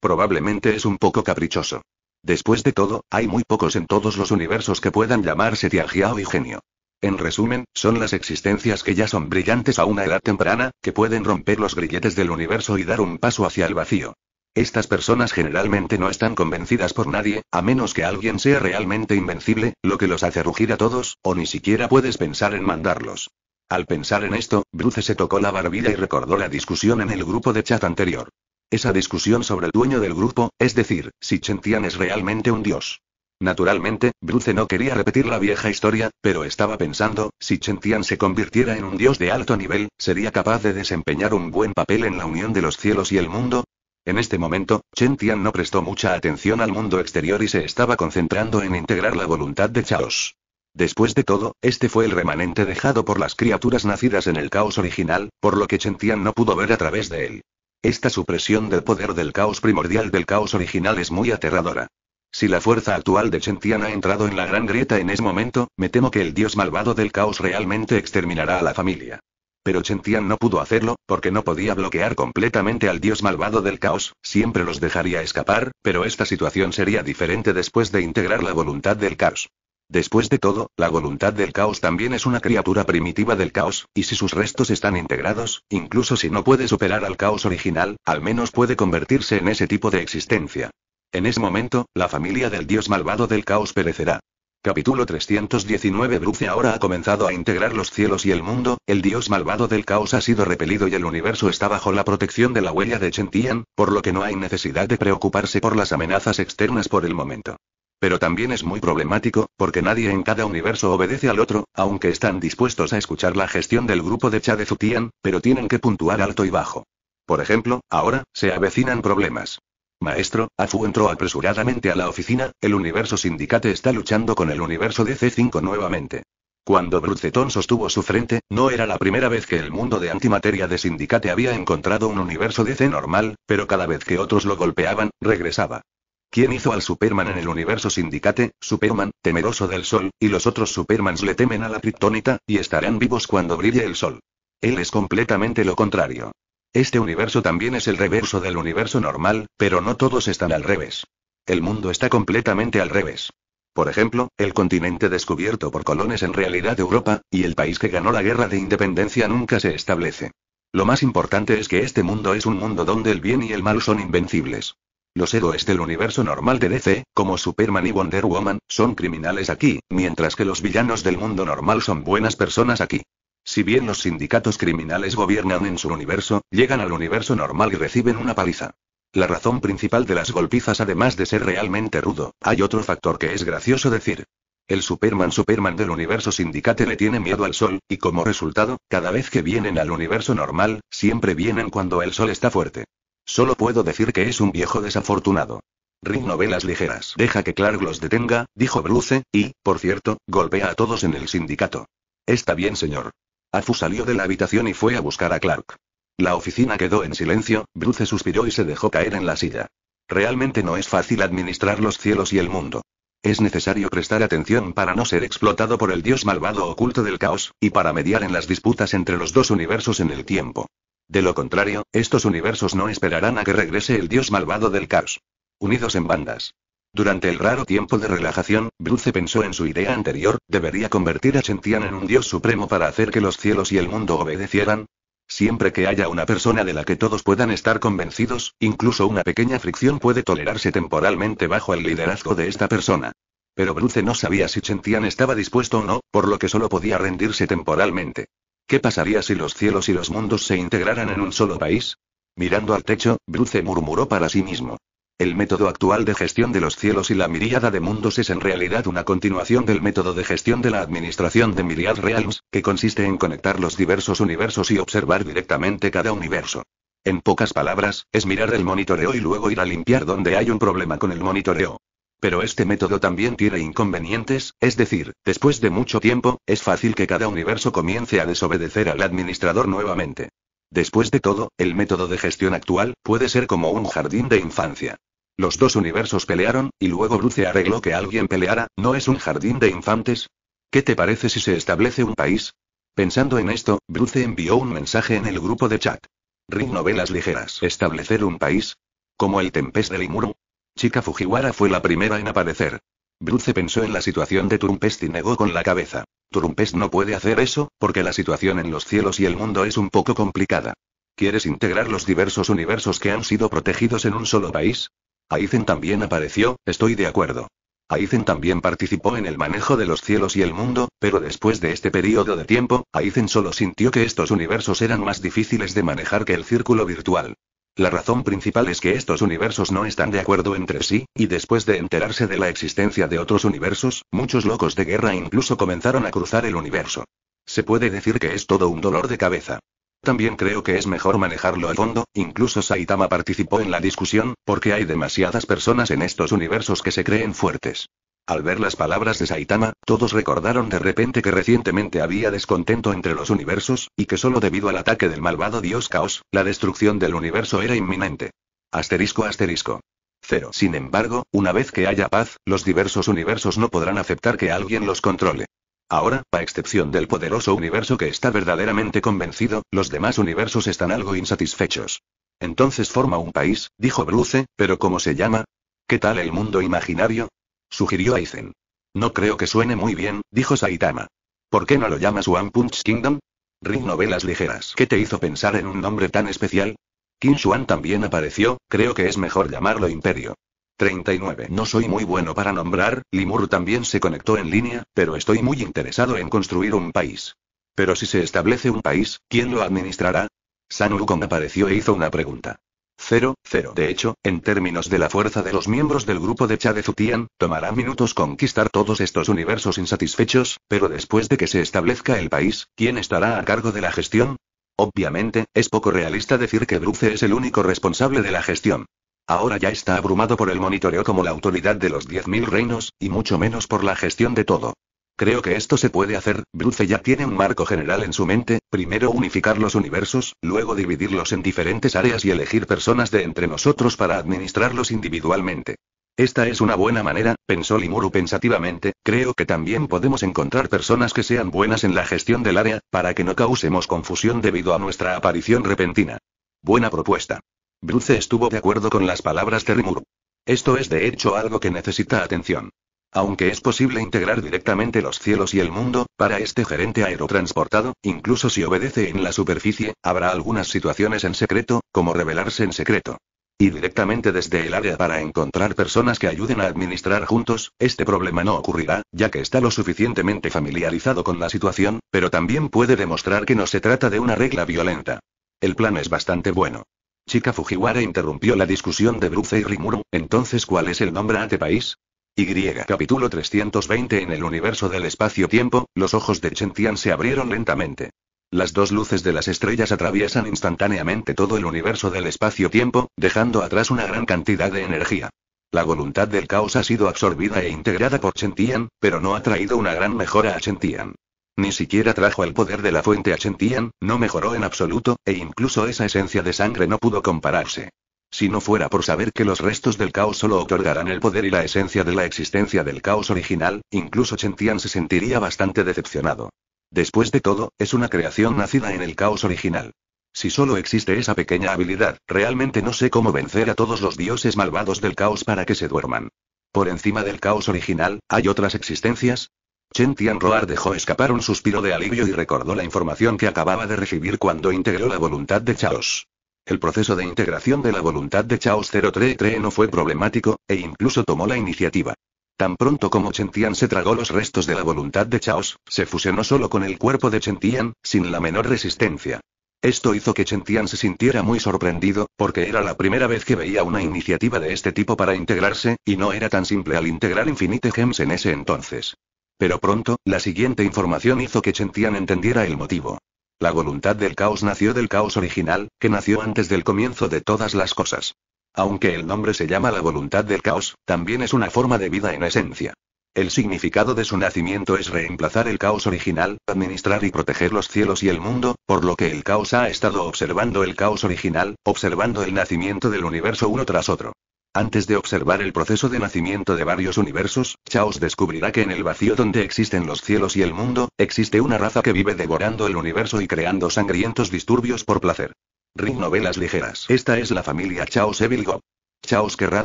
Probablemente es un poco caprichoso. Después de todo, hay muy pocos en todos los universos que puedan llamarse Tianjiao y genio. En resumen, son las existencias que ya son brillantes a una edad temprana, que pueden romper los grilletes del universo y dar un paso hacia el vacío. Estas personas generalmente no están convencidas por nadie, a menos que alguien sea realmente invencible, lo que los hace rugir a todos, o ni siquiera puedes pensar en mandarlos. Al pensar en esto, Bruce se tocó la barbilla y recordó la discusión en el grupo de chat anterior. Esa discusión sobre el dueño del grupo, es decir, si Chentian es realmente un dios. Naturalmente, Bruce no quería repetir la vieja historia, pero estaba pensando, si Chentian se convirtiera en un dios de alto nivel, ¿sería capaz de desempeñar un buen papel en la unión de los cielos y el mundo? En este momento, Chen Tian no prestó mucha atención al mundo exterior y se estaba concentrando en integrar la voluntad de Chaos. Después de todo, este fue el remanente dejado por las criaturas nacidas en el caos original, por lo que Chen Tian no pudo ver a través de él. Esta supresión del poder del caos primordial del caos original es muy aterradora. Si la fuerza actual de Chen Tian ha entrado en la gran grieta en ese momento, me temo que el dios malvado del caos realmente exterminará a la familia. Pero Chentian no pudo hacerlo, porque no podía bloquear completamente al dios malvado del caos, siempre los dejaría escapar, pero esta situación sería diferente después de integrar la voluntad del caos. Después de todo, la voluntad del caos también es una criatura primitiva del caos, y si sus restos están integrados, incluso si no puede superar al caos original, al menos puede convertirse en ese tipo de existencia. En ese momento, la familia del dios malvado del caos perecerá. Capítulo 319 Bruce ahora ha comenzado a integrar los cielos y el mundo, el dios malvado del caos ha sido repelido y el universo está bajo la protección de la huella de Chentian, por lo que no hay necesidad de preocuparse por las amenazas externas por el momento. Pero también es muy problemático, porque nadie en cada universo obedece al otro, aunque están dispuestos a escuchar la gestión del grupo de Cha de Zutian, pero tienen que puntuar alto y bajo. Por ejemplo, ahora, se avecinan problemas. Maestro, Afu entró apresuradamente a la oficina, el universo Sindicate está luchando con el universo DC5 nuevamente. Cuando Bruceton sostuvo su frente, no era la primera vez que el mundo de antimateria de Sindicate había encontrado un universo DC normal, pero cada vez que otros lo golpeaban, regresaba. ¿Quién hizo al Superman en el universo Sindicate? Superman, temeroso del sol, y los otros Supermans le temen a la kriptonita, y estarán vivos cuando brille el sol. Él es completamente lo contrario. Este universo también es el reverso del universo normal, pero no todos están al revés. El mundo está completamente al revés. Por ejemplo, el continente descubierto por colones en realidad Europa, y el país que ganó la guerra de independencia nunca se establece. Lo más importante es que este mundo es un mundo donde el bien y el mal son invencibles. Los héroes del universo normal de DC, como Superman y Wonder Woman, son criminales aquí, mientras que los villanos del mundo normal son buenas personas aquí. Si bien los sindicatos criminales gobiernan en su universo, llegan al universo normal y reciben una paliza. La razón principal de las golpizas, además de ser realmente rudo, hay otro factor que es gracioso decir. El Superman Superman del universo Sindicate le tiene miedo al sol, y como resultado, cada vez que vienen al universo normal, siempre vienen cuando el sol está fuerte. Solo puedo decir que es un viejo desafortunado. Ring novelas ligeras. Deja que Clark los detenga, dijo Bruce, y, por cierto, golpea a todos en el sindicato. Está bien, señor. Afu salió de la habitación y fue a buscar a Clark. La oficina quedó en silencio, Bruce suspiró y se dejó caer en la silla. Realmente no es fácil administrar los cielos y el mundo. Es necesario prestar atención para no ser explotado por el dios malvado oculto del caos, y para mediar en las disputas entre los dos universos en el tiempo. De lo contrario, estos universos no esperarán a que regrese el dios malvado del caos. Unidos en bandas. Durante el raro tiempo de relajación, Bruce pensó en su idea anterior, ¿debería convertir a Chentian en un dios supremo para hacer que los cielos y el mundo obedecieran? Siempre que haya una persona de la que todos puedan estar convencidos, incluso una pequeña fricción puede tolerarse temporalmente bajo el liderazgo de esta persona. Pero Bruce no sabía si Chentian estaba dispuesto o no, por lo que solo podía rendirse temporalmente. ¿Qué pasaría si los cielos y los mundos se integraran en un solo país? Mirando al techo, Bruce murmuró para sí mismo. El método actual de gestión de los cielos y la miríada de mundos es en realidad una continuación del método de gestión de la administración de Myriad Realms, que consiste en conectar los diversos universos y observar directamente cada universo. En pocas palabras, es mirar el monitoreo y luego ir a limpiar donde hay un problema con el monitoreo. Pero este método también tiene inconvenientes, es decir, después de mucho tiempo, es fácil que cada universo comience a desobedecer al administrador nuevamente. Después de todo, el método de gestión actual puede ser como un jardín de infancia. Los dos universos pelearon, y luego Bruce arregló que alguien peleara, ¿no es un jardín de infantes? ¿Qué te parece si se establece un país? Pensando en esto, Bruce envió un mensaje en el grupo de chat. Ring novelas ligeras. ¿Establecer un país? ¿Como el Tempest de Limuru? Chica Fujiwara fue la primera en aparecer. Bruce pensó en la situación de Tumpest y negó con la cabeza. Trumpes no puede hacer eso, porque la situación en los cielos y el mundo es un poco complicada. ¿Quieres integrar los diversos universos que han sido protegidos en un solo país? Aizen también apareció, estoy de acuerdo. Aizen también participó en el manejo de los cielos y el mundo, pero después de este periodo de tiempo, Aizen solo sintió que estos universos eran más difíciles de manejar que el círculo virtual. La razón principal es que estos universos no están de acuerdo entre sí, y después de enterarse de la existencia de otros universos, muchos locos de guerra incluso comenzaron a cruzar el universo. Se puede decir que es todo un dolor de cabeza. También creo que es mejor manejarlo a fondo, incluso Saitama participó en la discusión, porque hay demasiadas personas en estos universos que se creen fuertes. Al ver las palabras de Saitama, todos recordaron de repente que recientemente había descontento entre los universos, y que solo debido al ataque del malvado dios Caos, la destrucción del universo era inminente. Asterisco asterisco. Cero. Sin embargo, una vez que haya paz, los diversos universos no podrán aceptar que alguien los controle. Ahora, a excepción del poderoso universo que está verdaderamente convencido, los demás universos están algo insatisfechos. Entonces forma un país, dijo Bruce, pero ¿cómo se llama? ¿Qué tal el mundo imaginario? Sugirió Aizen. No creo que suene muy bien, dijo Saitama. ¿Por qué no lo llamas One Punch Kingdom? Ring novelas ligeras. ¿Qué te hizo pensar en un nombre tan especial? Qin Xuan también apareció, creo que es mejor llamarlo Imperio. 39. No soy muy bueno para nombrar, Limur también se conectó en línea, pero estoy muy interesado en construir un país. Pero si se establece un país, ¿quién lo administrará? San Wukong apareció e hizo una pregunta. Cero, cero. De hecho, en términos de la fuerza de los miembros del grupo de Cha de Zutian, tomará minutos conquistar todos estos universos insatisfechos, pero después de que se establezca el país, ¿quién estará a cargo de la gestión? Obviamente, es poco realista decir que Bruce es el único responsable de la gestión. Ahora ya está abrumado por el monitoreo como la autoridad de los 10.000 reinos, y mucho menos por la gestión de todo. Creo que esto se puede hacer, Bruce ya tiene un marco general en su mente, primero unificar los universos, luego dividirlos en diferentes áreas y elegir personas de entre nosotros para administrarlos individualmente. Esta es una buena manera, pensó Limuru pensativamente, creo que también podemos encontrar personas que sean buenas en la gestión del área, para que no causemos confusión debido a nuestra aparición repentina. Buena propuesta. Bruce estuvo de acuerdo con las palabras de Rimuru. Esto es de hecho algo que necesita atención. Aunque es posible integrar directamente los cielos y el mundo, para este gerente aerotransportado, incluso si obedece en la superficie, habrá algunas situaciones en secreto, como revelarse en secreto. Y directamente desde el área para encontrar personas que ayuden a administrar juntos, este problema no ocurrirá, ya que está lo suficientemente familiarizado con la situación, pero también puede demostrar que no se trata de una regla violenta. El plan es bastante bueno. Chica Fujiwara interrumpió la discusión de Bruce y Rimuru, entonces ¿cuál es el nombre a este país? Y. Capítulo 320 En el universo del espacio-tiempo, los ojos de Chentian se abrieron lentamente. Las dos luces de las estrellas atraviesan instantáneamente todo el universo del espacio-tiempo, dejando atrás una gran cantidad de energía. La voluntad del caos ha sido absorbida e integrada por Chentian, pero no ha traído una gran mejora a Chentian. Ni siquiera trajo el poder de la fuente a Chentian, no mejoró en absoluto, e incluso esa esencia de sangre no pudo compararse. Si no fuera por saber que los restos del caos solo otorgarán el poder y la esencia de la existencia del caos original, incluso Chentian se sentiría bastante decepcionado. Después de todo, es una creación nacida en el caos original. Si solo existe esa pequeña habilidad, realmente no sé cómo vencer a todos los dioses malvados del caos para que se duerman. Por encima del caos original, ¿hay otras existencias? Chen Tianroar dejó escapar un suspiro de alivio y recordó la información que acababa de recibir cuando integró la voluntad de Chaos. El proceso de integración de la voluntad de Chaos 033 no fue problemático, e incluso tomó la iniciativa. Tan pronto como Tian se tragó los restos de la voluntad de Chaos, se fusionó solo con el cuerpo de Tian, sin la menor resistencia. Esto hizo que Tian se sintiera muy sorprendido, porque era la primera vez que veía una iniciativa de este tipo para integrarse, y no era tan simple al integrar Infinite Gems en ese entonces. Pero pronto, la siguiente información hizo que Chentian entendiera el motivo. La voluntad del caos nació del caos original, que nació antes del comienzo de todas las cosas. Aunque el nombre se llama la voluntad del caos, también es una forma de vida en esencia. El significado de su nacimiento es reemplazar el caos original, administrar y proteger los cielos y el mundo, por lo que el caos ha estado observando el caos original, observando el nacimiento del universo uno tras otro. Antes de observar el proceso de nacimiento de varios universos, Chaos descubrirá que en el vacío donde existen los cielos y el mundo, existe una raza que vive devorando el universo y creando sangrientos disturbios por placer. Ring novelas ligeras. Esta es la familia Chaos Evil God. Chaos querrá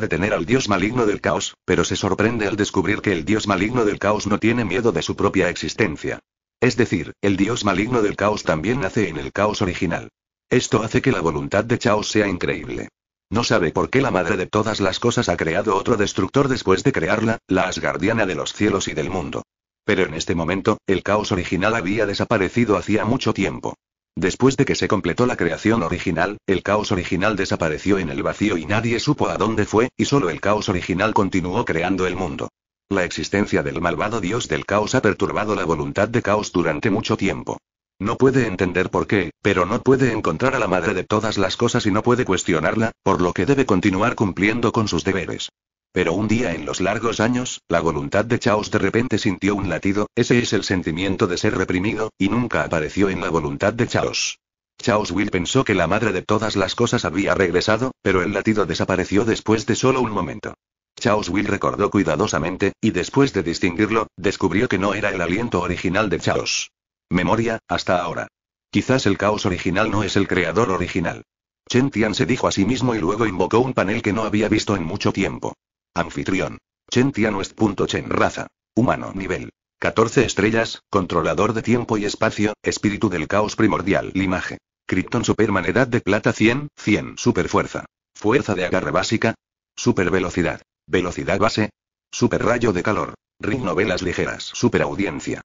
detener al dios maligno del caos, pero se sorprende al descubrir que el dios maligno del caos no tiene miedo de su propia existencia. Es decir, el dios maligno del caos también nace en el caos original. Esto hace que la voluntad de Chaos sea increíble. No sabe por qué la madre de todas las cosas ha creado otro destructor después de crearla, la Asgardiana de los cielos y del mundo. Pero en este momento, el caos original había desaparecido hacía mucho tiempo. Después de que se completó la creación original, el caos original desapareció en el vacío y nadie supo a dónde fue, y solo el caos original continuó creando el mundo. La existencia del malvado dios del caos ha perturbado la voluntad de caos durante mucho tiempo. No puede entender por qué, pero no puede encontrar a la madre de todas las cosas y no puede cuestionarla, por lo que debe continuar cumpliendo con sus deberes. Pero un día en los largos años, la voluntad de Chaos de repente sintió un latido, ese es el sentimiento de ser reprimido, y nunca apareció en la voluntad de Chaos. Chaos Will pensó que la madre de todas las cosas había regresado, pero el latido desapareció después de solo un momento. Chaos Will recordó cuidadosamente, y después de distinguirlo, descubrió que no era el aliento original de Chaos. Memoria, hasta ahora. Quizás el caos original no es el creador original. Chen Tian se dijo a sí mismo y luego invocó un panel que no había visto en mucho tiempo. Anfitrión. Chen Tian West. Chen raza. Humano nivel. 14 estrellas, controlador de tiempo y espacio, espíritu del caos primordial. Limaje. Krypton supermanedad de plata 100, 100. Super fuerza. De agarre básica. Super velocidad. Base. Super rayo de calor. Ring novelas ligeras. Super audiencia.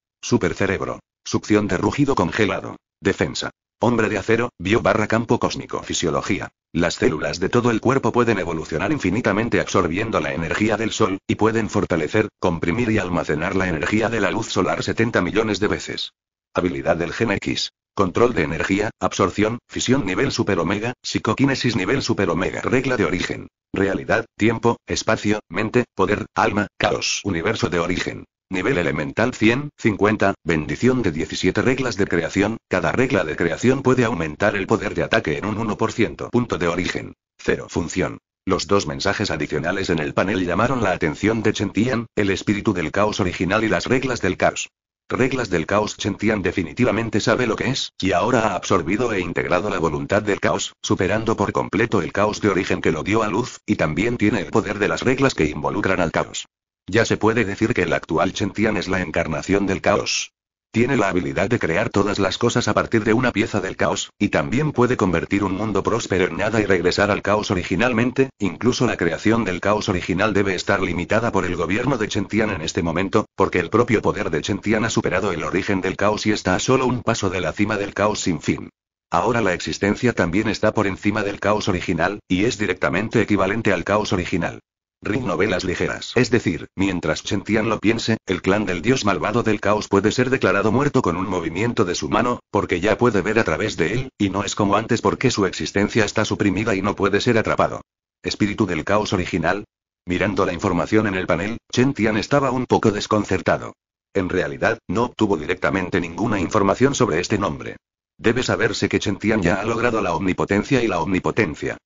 Succión de rugido congelado. Defensa. Hombre de acero, bio barra campo cósmico. Fisiología. Las células de todo el cuerpo pueden evolucionar infinitamente absorbiendo la energía del sol, y pueden fortalecer, comprimir y almacenar la energía de la luz solar 70 millones de veces. Habilidad del gen X. Control de energía, absorción, fisión nivel super omega, psicoquinesis nivel super omega. Regla de origen. Realidad, tiempo, espacio, mente, poder, alma, caos. Universo de origen. Nivel elemental 100, 50, bendición de 17 reglas de creación, cada regla de creación puede aumentar el poder de ataque en un 1%. Punto de origen. 0. Función. Los dos mensajes adicionales en el panel llamaron la atención de Chentian, el espíritu del caos original y las reglas del caos. Reglas del caos Chentian definitivamente sabe lo que es, y ahora ha absorbido e integrado la voluntad del caos, superando por completo el caos de origen que lo dio a luz, y también tiene el poder de las reglas que involucran al caos. Ya se puede decir que el actual Chentian es la encarnación del caos. Tiene la habilidad de crear todas las cosas a partir de una pieza del caos, y también puede convertir un mundo próspero en nada y regresar al caos originalmente, incluso la creación del caos original debe estar limitada por el gobierno de Chentian en este momento, porque el propio poder de Chentian ha superado el origen del caos y está a solo un paso de la cima del caos sin fin. Ahora la existencia también está por encima del caos original, y es directamente equivalente al caos original. Novelas ligeras. Es decir, mientras Chentian lo piense, el clan del dios malvado del caos puede ser declarado muerto con un movimiento de su mano, porque ya puede ver a través de él, y no es como antes porque su existencia está suprimida y no puede ser atrapado. Espíritu del caos original. Mirando la información en el panel, Chentian estaba un poco desconcertado. En realidad, no obtuvo directamente ninguna información sobre este nombre. Debe saberse que Chentian ya ha logrado la omnipotencia y la omnipotencia.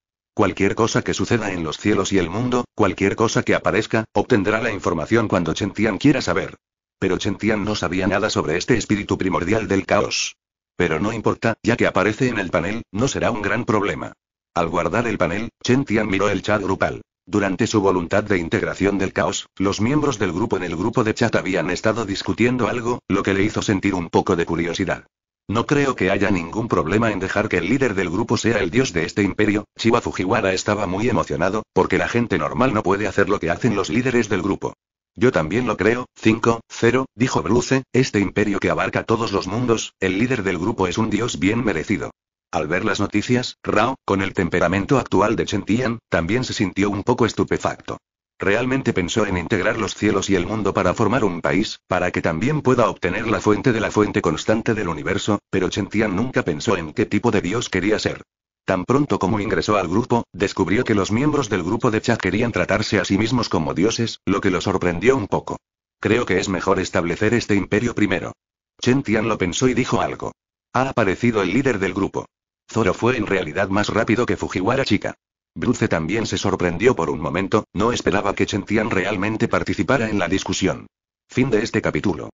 Cualquier cosa que suceda en los cielos y el mundo, cualquier cosa que aparezca, obtendrá la información cuando Chentian quiera saber. Pero Chentian no sabía nada sobre este espíritu primordial del caos. Pero no importa, ya que aparece en el panel, no será un gran problema. Al guardar el panel, Chentian miró el chat grupal. Durante su voluntad de integración del caos, los miembros del grupo en el grupo de chat habían estado discutiendo algo, lo que le hizo sentir un poco de curiosidad. No creo que haya ningún problema en dejar que el líder del grupo sea el dios de este imperio. Chiba Fujiwara estaba muy emocionado, porque la gente normal no puede hacer lo que hacen los líderes del grupo. Yo también lo creo, 5, 0, dijo Bruce, este imperio que abarca todos los mundos, el líder del grupo es un dios bien merecido. Al ver las noticias, Rao, con el temperamento actual de Chentian, también se sintió un poco estupefacto. Realmente pensó en integrar los cielos y el mundo para formar un país, para que también pueda obtener la fuente de la fuente constante del universo, pero Chentian nunca pensó en qué tipo de dios quería ser. Tan pronto como ingresó al grupo, descubrió que los miembros del grupo de chat querían tratarse a sí mismos como dioses, lo que lo sorprendió un poco. Creo que es mejor establecer este imperio primero. Chen Tian lo pensó y dijo algo. Ha aparecido el líder del grupo. Zoro fue en realidad más rápido que Fujiwara chica. Bruce también se sorprendió por un momento, no esperaba que Chentian realmente participara en la discusión. Fin de este capítulo.